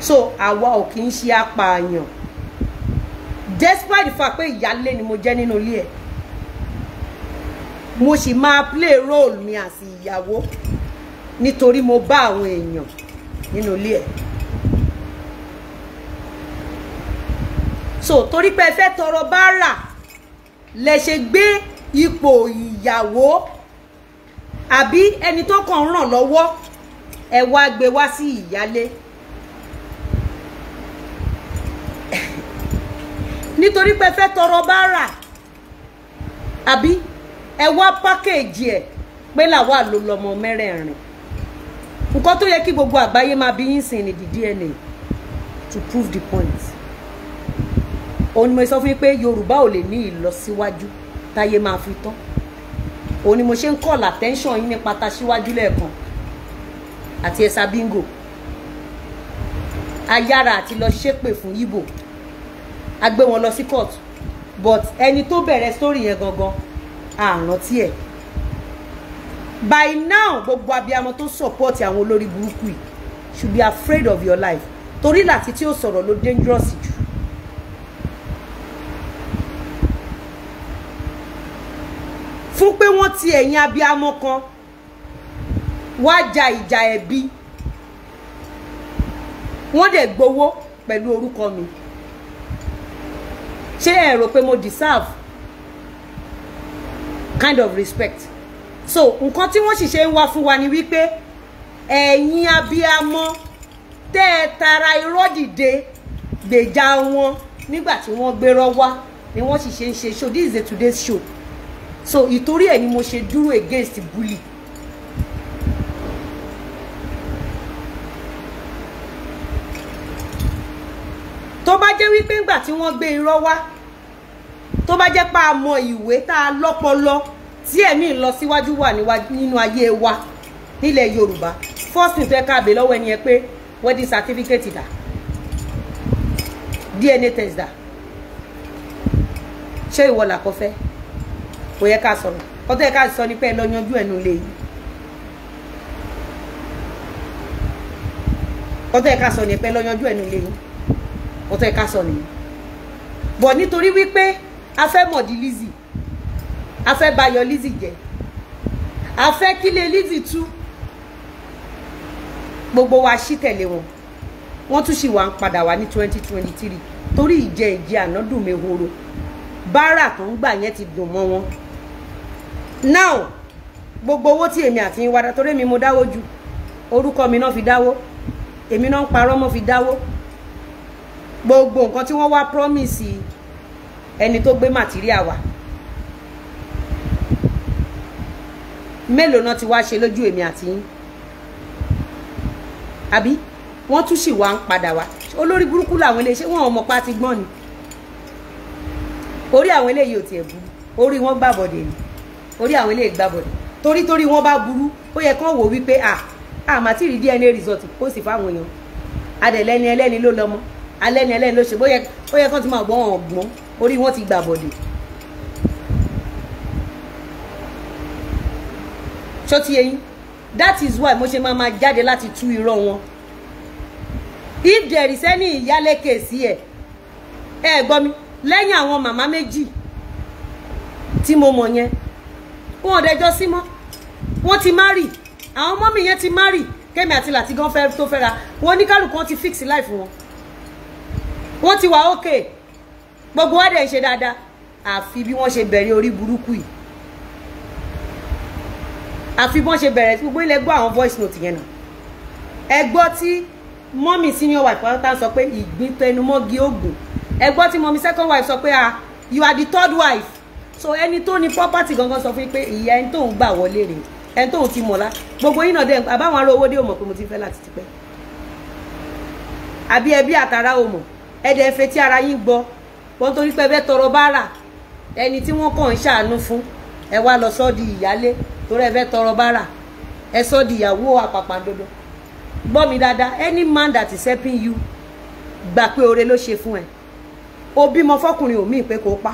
So àwa ò kì í ṣe apààyàn. Despite the fact pé ìyálé ni mo jẹ́ nínú ilé mo sì máa play role mi as ìyàwó nítorí mo bá àwọn èèyàn nínú ilé ẹ̀. So torí pé ẹ fẹ́ tọrọ bárà lẹ ṣe gbé ipò ìyàwó àbí ẹni tó kàn ń ràn lọ́wọ́ ẹ wá gbé wá sí ìyálé. Nítorí pé ẹ fẹ́ tọrọ bárà àbí ẹ wá pákéèjì ẹ̀ pé làwa ló lọ́mọ mẹ́rẹ̀ẹ̀rin nǹkan tó yẹ kí gbogbo àgbáyé máa bí yín sìn ní the DNA to prove the point. Òun ni mo sọ fún yín pé Yorùbá ò lè ní ìlọsíwájú táyé máa fi tán. Òun ni mo ṣe ń call attention yín nípa taṣíwájú lẹ́ẹ̀kan. Àti ẹ̀sà bingo ayára àti lọ ṣépè fún Ìgbò. A gbé wọn lọ sí court. But ẹni tó bẹ̀rẹ̀ story yẹn gangan àrántí ẹ̀ by now gbogbo abiyamọ tó support àwọn olórí burúkú yìí should be afraid of your life. Torí láti tí ó sọ̀rọ̀ ló dangerous jù. Fún pé wọ́n ti ẹ̀yìn abiyamọ kan wá ja ìjà ẹ̀bi wọ́n dẹ̀ gbowó pẹ̀lú orúkọ mi. Ṣé ẹ rò pé mo deserve? Kind of respect so nǹkan tí wọ́n sì ṣe ń wá fún wa ni wípé ẹ̀yin abiyamọ tẹ́ ẹ tara irọ́ dìde gbèjà wọn nígbà tí wọ́n gbérọ́ ni wọ́n sì ṣe ń ṣe show this is a today's show so ìtorí ẹ̀ ni mo ṣe dúró against bully. tó bá jẹ́ wípé ńgbà tí wọ́n gbé irọ́ wá tó bá jẹ́ pé a mọ ìwé tá tí ẹ̀mí ìlọsíwájú wà nínú ayé wa nílẹ̀ yorùbá. First thing fẹ́ káàbè lọ́wọ́ ẹni yẹn pé wedding certificate dà dna test dà. Ṣé ìwọ làkọ́ fẹ́? Kò yẹ ká sọ̀rọ̀. Kọ́tọ́ yẹ ká sọ ni pé ẹ lọ yanjú ẹnu lé yìí. Kọ́tọ́ yẹ ká sọ ni pé ẹ lọ yanjú ẹnu lé yìí. Kọ́tọ́ yẹ ká sọ nìyí bọ̀ nítorí wípé a fẹ́ mọ̀dí Lizzy a fẹ́ bayọ̀ Lizzy jẹ́. A fẹ́ kílé Lizzy tú. Gbogbo wa ṣí tẹ̀lé wọn. Wọ́n tún ṣì wá ń padà wá ní twenty twenty three torí ìjẹ ìjẹ ànádùn mehoro báárà tó ń gbà yẹn ti dùn mọ́ wọn. Now gbogbo owó tí èmi àti yín wá dá torí èmi mo dáwó ju orúkọ mi náà fi dáwó. Èmi náà ń parọ́ mọ́ fi dáwó. Gbogbo nǹkan tí wọ́n wá promise ẹni tó gbé material wá mélòó náà ti wá ṣe lójú èmi àti yín? Àbí? Wọ́n tún sì wá ń padà wá. Olórí burúkú làwọn ṣé wọn ò mọ̀ pa ti gbọ́n ni. Orí àwọn eléyìí ò tiẹ̀ burú. Orí wọn gbàbọ̀dẹ̀ ni. Orí àwọn eléyìí gbàbọ̀dẹ̀ torí torí wọn bá burú ó yẹ kán wò wípé à àmà tí rí DNA result kó sì fáwọn èèyàn. Adẹ̀lẹ́ni ẹlẹ́ni ló lọ́mọ. Alẹ́ni ẹlẹ́ni ló ṣe. Bóyá ó yẹ kán ti máa gbọ́n wọn gbọ́n. Orí wọn ti gbàbọ̀dẹ̀ ṣó ti that is why mo ṣe máa máa jáde láti tú irọ́ wọn. If there is any ìyálékè sí ẹ ẹ gbọ́ mi lẹ́yìn àwọn màmá méjì tí mo mọ̀ yẹn wọn ò dẹjọ́ sí mọ́ wọ́n ti marry. Àwọn mọ́mì yẹn ti marry. Kémi àti láti gan fẹ́ tó fẹ́ra wọn ní kálukú wọn ti fix life wọn. Wọ́n ti wà okay. Gbogbo wa dẹ̀ ń ṣe dáadáa. Àfi bí wọ́n ṣe bẹ̀rẹ̀ orí burúkú yìí àfi bọ́n ṣe bẹ̀rẹ̀ gbogbo ilẹ̀ gbọ́ àwọn voice note yẹn náà ẹ gbọ́ tí mọ́mì senior wife pátá sọ pé ìgbín tẹnumọ́gi oògùn. Ẹ gbọ́ tí mọ́mì second wife sọ pé ah you are the third wife. So ẹni tó ní property gangan sọ fún yín pé ìyá ẹni tóun gbà wọlé rèé ẹni tóun ti mọ̀lá. Gbogbo yín náà dẹ̀ àbáwọn ará owó dé ò mọ̀ pé mo ti fẹ́ láti ti pẹ́. Àbí ẹbí àtàrà ò mọ̀. Ẹ̀dẹ̀ ń fetí ara yín gbọ́. Wọ́n torí pé ẹ fẹ́ tọrọ bárà ẹni tí wọ́n kàn ń ṣàánú fún ẹ wá lọ sọ́ di ìyálé torí ẹ fẹ́ tọrọ bárà ẹ sọ́ di ìyàwó àpàpàǹdodo gbọ́ mi dáadáa any man that is helping you gbà pé oore ló ṣe fún ẹ. O bímọ fọkùnrin òmíì pé kò pa.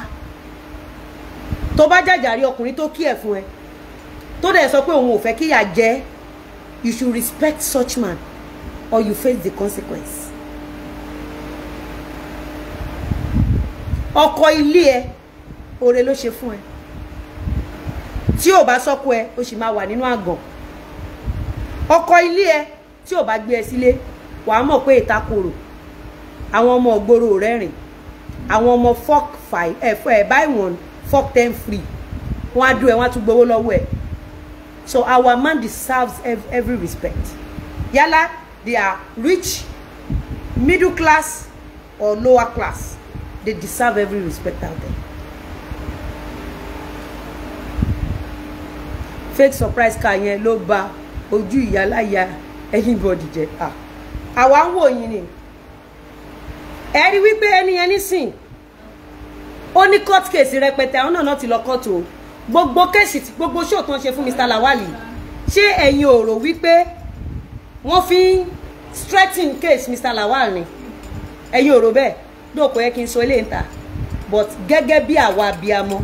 Tó bá jàjàrí ọkùnrin tó kí ẹ fún ẹ tó dẹ̀ sọ pé òun ò fẹ́ kíyà jẹ you should respect such man or you face the consequence. ọkọ ilé ẹ oore ló ṣe fún ẹ tí ò bá sọ́kọ ẹ ó sì máa wà nínú àgàn. Ọkọ ilé ẹ tí ò bá gbé ẹ sílé wàá mọ̀ pé ìta korò àwọn ọmọ ògbóró rẹ́rìn àwọn ọmọ fork five ẹ fọ ẹ buy one fork ten free. Wọn á dún ẹ wọn á tún gbowó lọ́wọ́ ẹ. So our man deserves ev- every respect. Yálà they are rich middle class or lower class they deserve every respect out there. Fake surprise car yẹn ló ba ojú ìyáláyà anybody jẹ. Àwa ń wò yín ni. Ẹ rí wípé ẹni yẹn nísìn ó ní court case rẹpẹtẹ àwọn náà náà ti lọ court o. Gbogbo kéèsì gbogbo tó ń ṣe fún Mr. Lawali ṣé ẹ̀yin ò rò wípé wọ́n fi ń straighten case Mr. Lawal ni? Ẹ̀yin ò rò bẹ́ẹ̀? Dóòpọ̀ yẹ kí n sọ eléyìí ta but gẹ́gẹ́ bí àwa abiyamọ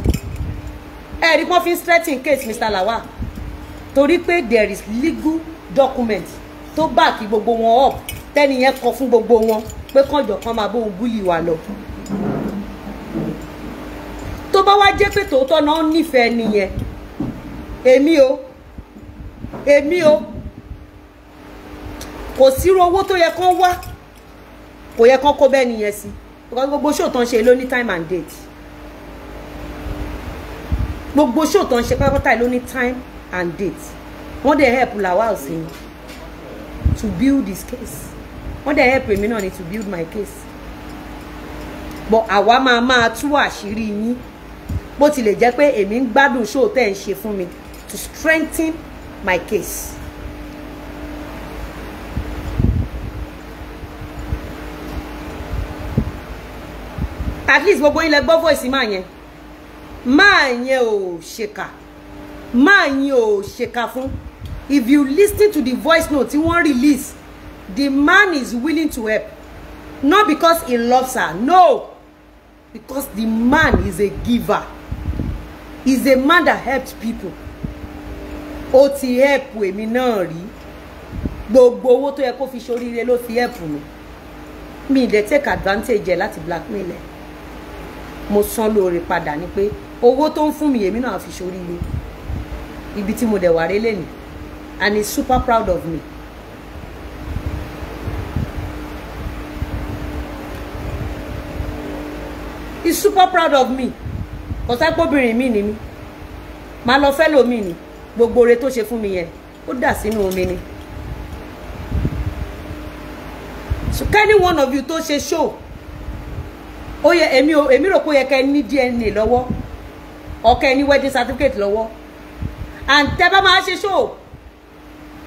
ẹ rí wọ́n fi ń straighten case Mr. Lawal torí pé there is legal document tó báàkì gbogbo wọn up. Tẹ́ni yẹn kọ fún gbogbo wọn pé kànjọ kan máa bóun búlì wà lọ. Tó bá wá jẹ́ pé tòótọ́ náà nífẹ̀ẹ́ nìyẹn èmi o èmi o kò sírú owó tó yẹ kán wá kò yẹ kán kó bẹ́ẹ̀ nìyẹn sí. Gbogbo tán ṣe ló ní time and date gbogbo show tán ṣe pátápátá ló ní time and date. Wọ́n dẹ̀ help Lawal sí i to build his case. Wọ́n dẹ̀ help èmi náà ni to build my case. But àwa máa máa tú àṣírí yín. Bó tilẹ̀ jẹ́ pé èmi ń gbádùn show tẹ́ ń ṣe fún mi to strengthen my case. at least gbogbo yín lẹ gbọ́ voice máa yẹn máa yẹn ò ṣèkà. Máa yẹn ò ṣèkà fún. If you listen to the voice note tí wọ́n release the man is willing to help. Not because he loves her. No. Because the man is a giver. Is a man that helps people. Ó ti help èmi náà rí. Gbogbo owó tó yẹ kó fi ṣoríire ló fi help mi. Mi ì take advantage ẹ̀ láti blackmail ẹ̀. Mo san lóore padà ni pé owó tó ń fún mi èmi náà fi ṣoríire ibi tí mo dẹ̀ wà rélé ni. And he is super proud of me. he is super proud of me. Kò sápòbìnrin mi ni mi máa lọ fẹ́ lómi ni. Gbogbo ore tó ṣe fún mi yẹn ó dà sínú omi ni. So any one of you tó ṣe show ó yẹ èmi rò pé ó yẹ kẹ́ ẹ ní DNA lọ́wọ́ ọ̀kẹ́ ní wedding certificate lọ́wọ́. And tẹ́ bá máa ṣe show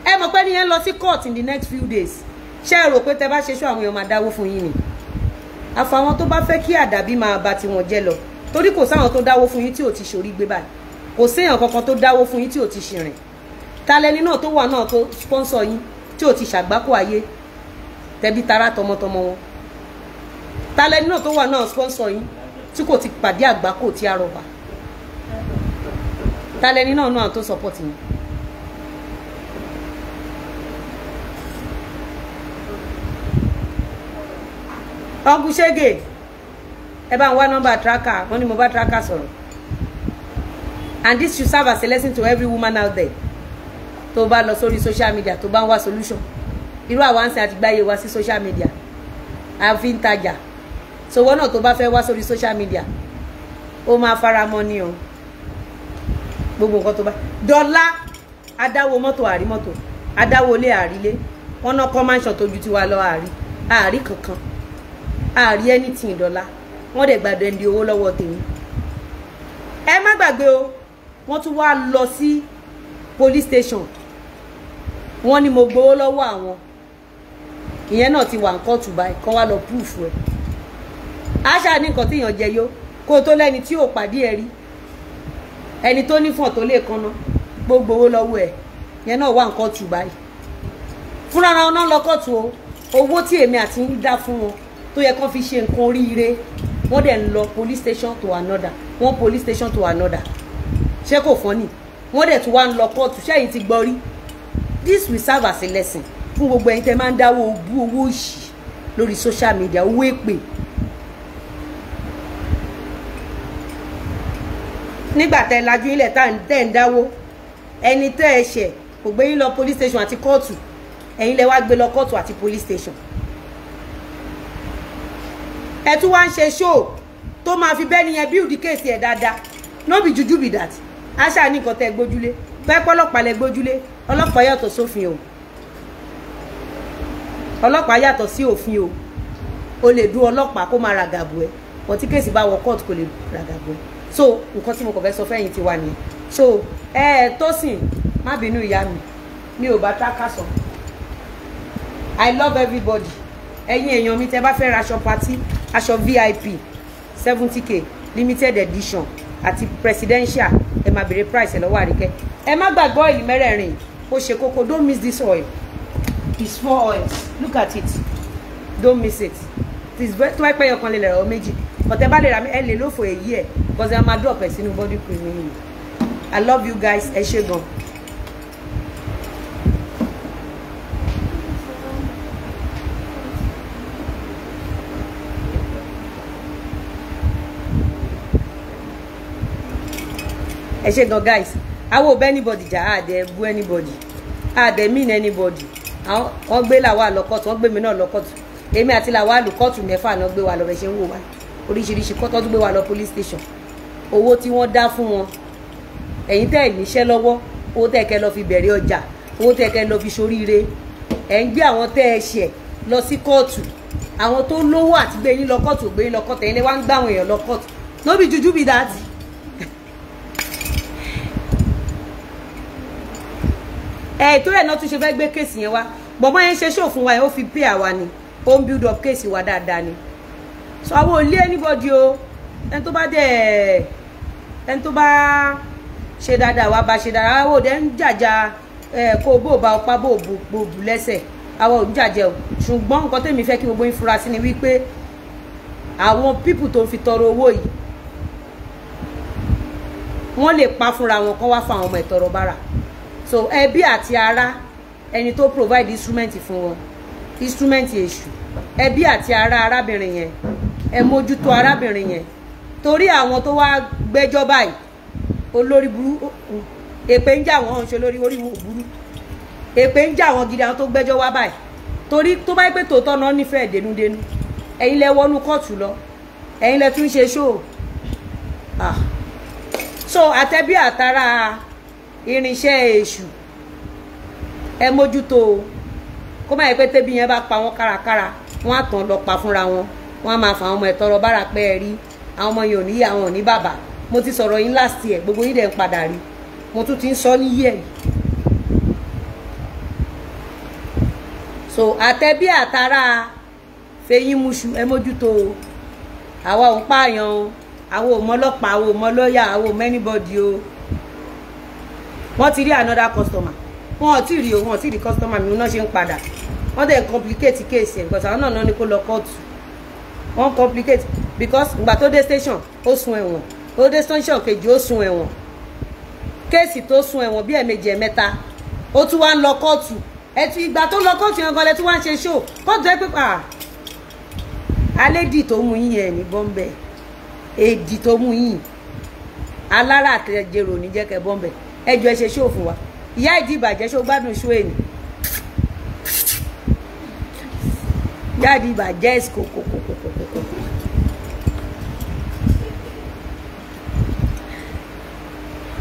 ẹ mọ̀ pé ní yẹn lọ sí court in the next few days. Ṣé ẹ rò pé tẹ́ bá ṣe show àwọn èèyàn máa dáwó fún yín ni? Àfàwọn tó bá fẹ́ kí àdàbí máa ba tiwọn jẹ́ lọ torí kò sáwọn tó dáwó fún yín tí ò ti ṣorí gbé báyìí. Kò séèyàn kankan tó dáwó fún yín tí ò ti ṣìrìn talẹni náà tó wà náà tó sponsor yín tí ò ti ṣàgbákò ayé? Tẹbí tará tọmọtọmọ wọn. Talẹni náà tó wà náà sponsor yín tí kò ti pàdé àgbákò tí a rọba talẹni náà náà tó support yín. ọgùn ṣégè ẹ bá ń wá nọ́mbà tracker wọn ni mo bá tracker sọ̀rọ̀. And this should serve as a lesson to every woman out there tó bá lọ sórí social media tó bá ń wá solution. Irú àwa ń sin àti gbáyé wa sí social media. A fi ń tajà. Sọwọ́ náà tó bá fẹ́ wá sórí social media ó máa fara mọ́ ni o gbogbo nǹkan tó bá dọ́là adáwo mọ́tò àrí mọ́tò. Adáwo ilé àrílé wọn náà kọ́ mansion tójú tiwa lọ àrí. Àrí kankan. Àrí anything dọ́là wọ́n dẹ̀ gbàdọ̀ ẹni owó lọ́wọ́ tèmi. Ẹ má gbàgbé o. Wọ́n tún wá lọ sí police station. Wọ́n ní mo gbowó lọ́wọ́ àwọn. Ìyẹn náà ti wà ń kọ́ọ̀tù báyìí kọ́ wá lọ proof ẹ̀. Àṣà ní nǹkan téèyàn jẹ yó. Kó o tó lẹ́ni tí ò pàdé ẹ rí ẹni tó nífọ̀n tó lè kanná gbogbo owó lọ́wọ́ ẹ̀. Ìyẹn náà wà ń kọ́ọ̀tù báyìí. Fúnra ara wọn náà lọ kọ́ọ̀tù o. Owó tí èmi àti ń dá fún wọn tó yẹ kán fi ṣe nǹkan oríire wọ́n dẹ̀ ń lọ police station to another. One police station to another. Ṣé kò fọ́nì wọ́n dẹ̀ tún wá ń lọ kóòtù. Ṣẹ́yìn ti gbọ́ rí? This will serve as a lesson fún gbogbo ẹ̀yin tẹ́ máa ń dáwọ́ bú owó òṣì lórí social media owó èpè nígbà tẹ́ lajú ilẹ̀ tá tẹ́ ń dáwó. Ẹni tẹ́ ẹ ṣẹ̀ kò gbé yín lọ police station àti kóòtù. Ẹ̀yin lẹ wá gbé lọ kóòtù àti police station. Ẹ tún wá ń ṣe show tó máa fi bẹ́ẹ̀ nìyẹn build case ẹ̀ dáadáa. No be juju be that. Aṣáà ní nǹkan tẹ́ gbójúlé. Pẹ́pẹ́ ọlọ́pàá lẹ gbójúlé. Ọlọ́pàá yàtọ̀ sófin o. Ọlọ́pàá yàtọ̀ sí òfin o. O lè dún ọlọ́pàá kó máa ràgàbù ẹ. Wọ́n tí kéèsì bá wọ court kò lè ràgàbù ẹ so nǹkan tí mo kàn fẹ́ sọ fẹ́yìn ti wà nìyẹn. So ẹ ẹ Tósìn má bínú ìyá mi. Mi ò bá táká sọ. I love everybody. Ẹ̀yin èèyàn mi tẹ́ bá fẹ́ ra party aṣọ vip seventy k limited edition àti presidential ẹ máa béèrè price ẹ lọ́wọ́ àríkẹ́. Ẹ má gbàgbé oil mẹ́rẹ̀ẹ̀rin. Ó ṣe kókó. Don't miss this oil. It's four oils. Look at it. Don't miss it is tó wáyé pé ẹyọkan lè lẹ̀ ọ́ méjì. Ọ̀tẹ́ bá lè ra ẹ lè lófo èyí ẹ̀ because ẹ máa drop ẹ̀ sínú body cream yìí. I love you guys ẹ ṣé gan. ẹ ṣe gan guys. Àwọn ò bẹ anybody jà á dẹ bú anybody. Á dẹ mean anybody. Àwọn wọn gbé làwa lọ kóòtù wọn gbé mi náà lọ kóòtù èmi àti làwa lù kóòtù mẹ́fà náà gbé wa lọ bẹ ṣe ń wò wá. Oríṣiríṣi kóòtù tó gbé wa lọ police station. Owó tí wọ́n dá fún wọn. Ẹ̀yin tẹ́ ẹ̀ níṣẹ́ lọ́wọ́ owó tẹ́ ẹ kẹ́ lọ fi bẹ̀rẹ̀ ọjà owó tẹ́ ẹ kẹ́ lọ fi ṣoríire. Ẹ̀ ń gbé àwọn tẹ́ ẹ ṣẹ̀ lọ sí kóòtù. Àwọn tó lówó àti gbé yín lọ kóòtù gbé yín lọ kóòtù. Ẹ̀yin lè wá ń gbá àwọn èèyàn lọ kóòtù. No be juju be that. ẹ tó ẹ̀ náà tún ṣe fẹ́ gbé kéèsì yẹn wá. Bọ̀mọ́ yẹn ṣe ṣó fún wa yẹn ó fi pay àwa ni ó ń build up kéèsì wa dáadáa ni. So àwọn ò lé anybody o. Ẹni tó bá dẹ̀ ẹni tó bá ṣe dáadáa wa bá ṣe dáadáa. Àwọn òde ń jàjà kó bó ba ọpá bó bò bù lẹ́sẹ̀. Àwọn ò ń jàjẹ o. Ṣùgbọ́n nǹkan tèmi fẹ́ kí gbogbo yín fura sí ni wípé àwọn pípù tó ń fi tọrọ owó yìí wọ́n lè pa fúnra wọn kọ́ wá fún àwọn ọmọ ìtọrọ bára. So ẹbí àti ará ẹni tó provide instrument fún wọn instrument èṣù ẹbí àti ará arábìnrin yẹn. Ẹ mójútó arábìnrin yẹn. Torí àwọn tó wá gbẹ́jọ́ báyìí olórí burú èpè ń jà wọ́n ń ṣe lórí orí burú èpè ń jà wọ́n gidi àwọn tó gbẹ́jọ́ wá báyìí. Torí tó bá pé tòótọ́ náà nífẹ̀ẹ́ dénúdénú ẹ̀yin lẹ wọnú kóòtù lọ. Ẹ̀yin lẹ tún ṣe ṣóò ah. So àtẹ̀bí àtàrà irinṣẹ́ èṣù. Ẹ mójútó o kó má pé tẹ́bí yẹn bá pa wọ́n kárakára wọ́n á tàn lọ pa fúnra wọn. Wọ́n máa fa àwọn ọmọ ẹ̀tọ́rọ bára pẹ́ ẹ rí. Àwọn ọmọ yìí ò ní yá àwọn ò ní bàbá. Mo ti sọ̀rọ̀ yín last year gbogbo yín dẹ̀ ń padà rí. Mo tún ti ń sọ ní yẹ̀ so àtẹ̀bí àtàrà fẹ̀yìn muṣu ẹ mójútó o. Àwa ò ń pààyàn o. Àwọn ò mọ ọlọ́pàá àwọn ò mọ lọ́ọ̀yà àwọn ò mọ o. Wọ́n ti rí another customer wọn ò tí ì rí o wọn ò tí ì rí customer mi náà ṣe ń padà. Wọ́n dẹ̀ complicate case ẹ̀ because àwọn náà náà ní kó lọ kóòtù. Wọ́n complicate because ìgbà tó dé station ó sun ẹ̀wọ̀n. Ó dé station kejì ó sun ẹ̀wọ̀n. Kéèsì tó sun ẹ̀wọ̀n bí ẹ̀mejì ẹ̀mẹ́ta ó tún wá ń lọ kóòtù. Ẹtù ìgbà tó lọ kóòtù yẹn gan lẹ tún wá ń ṣe show. Kóòtù ẹ pípa alédì tó mú yín yẹn ní bọ́m̀bẹ̀ èdì tó mú yín alára àtẹjẹrò ní jẹ́ kẹ́ bọ́m̀bẹ̀ ẹjọ́ ẹ ṣe show fún wa ìyá ìdí ìbàjẹ́ ṣó gbádùn show èní ìyá ìdí ìbàjẹ́ kòkòkòkòkò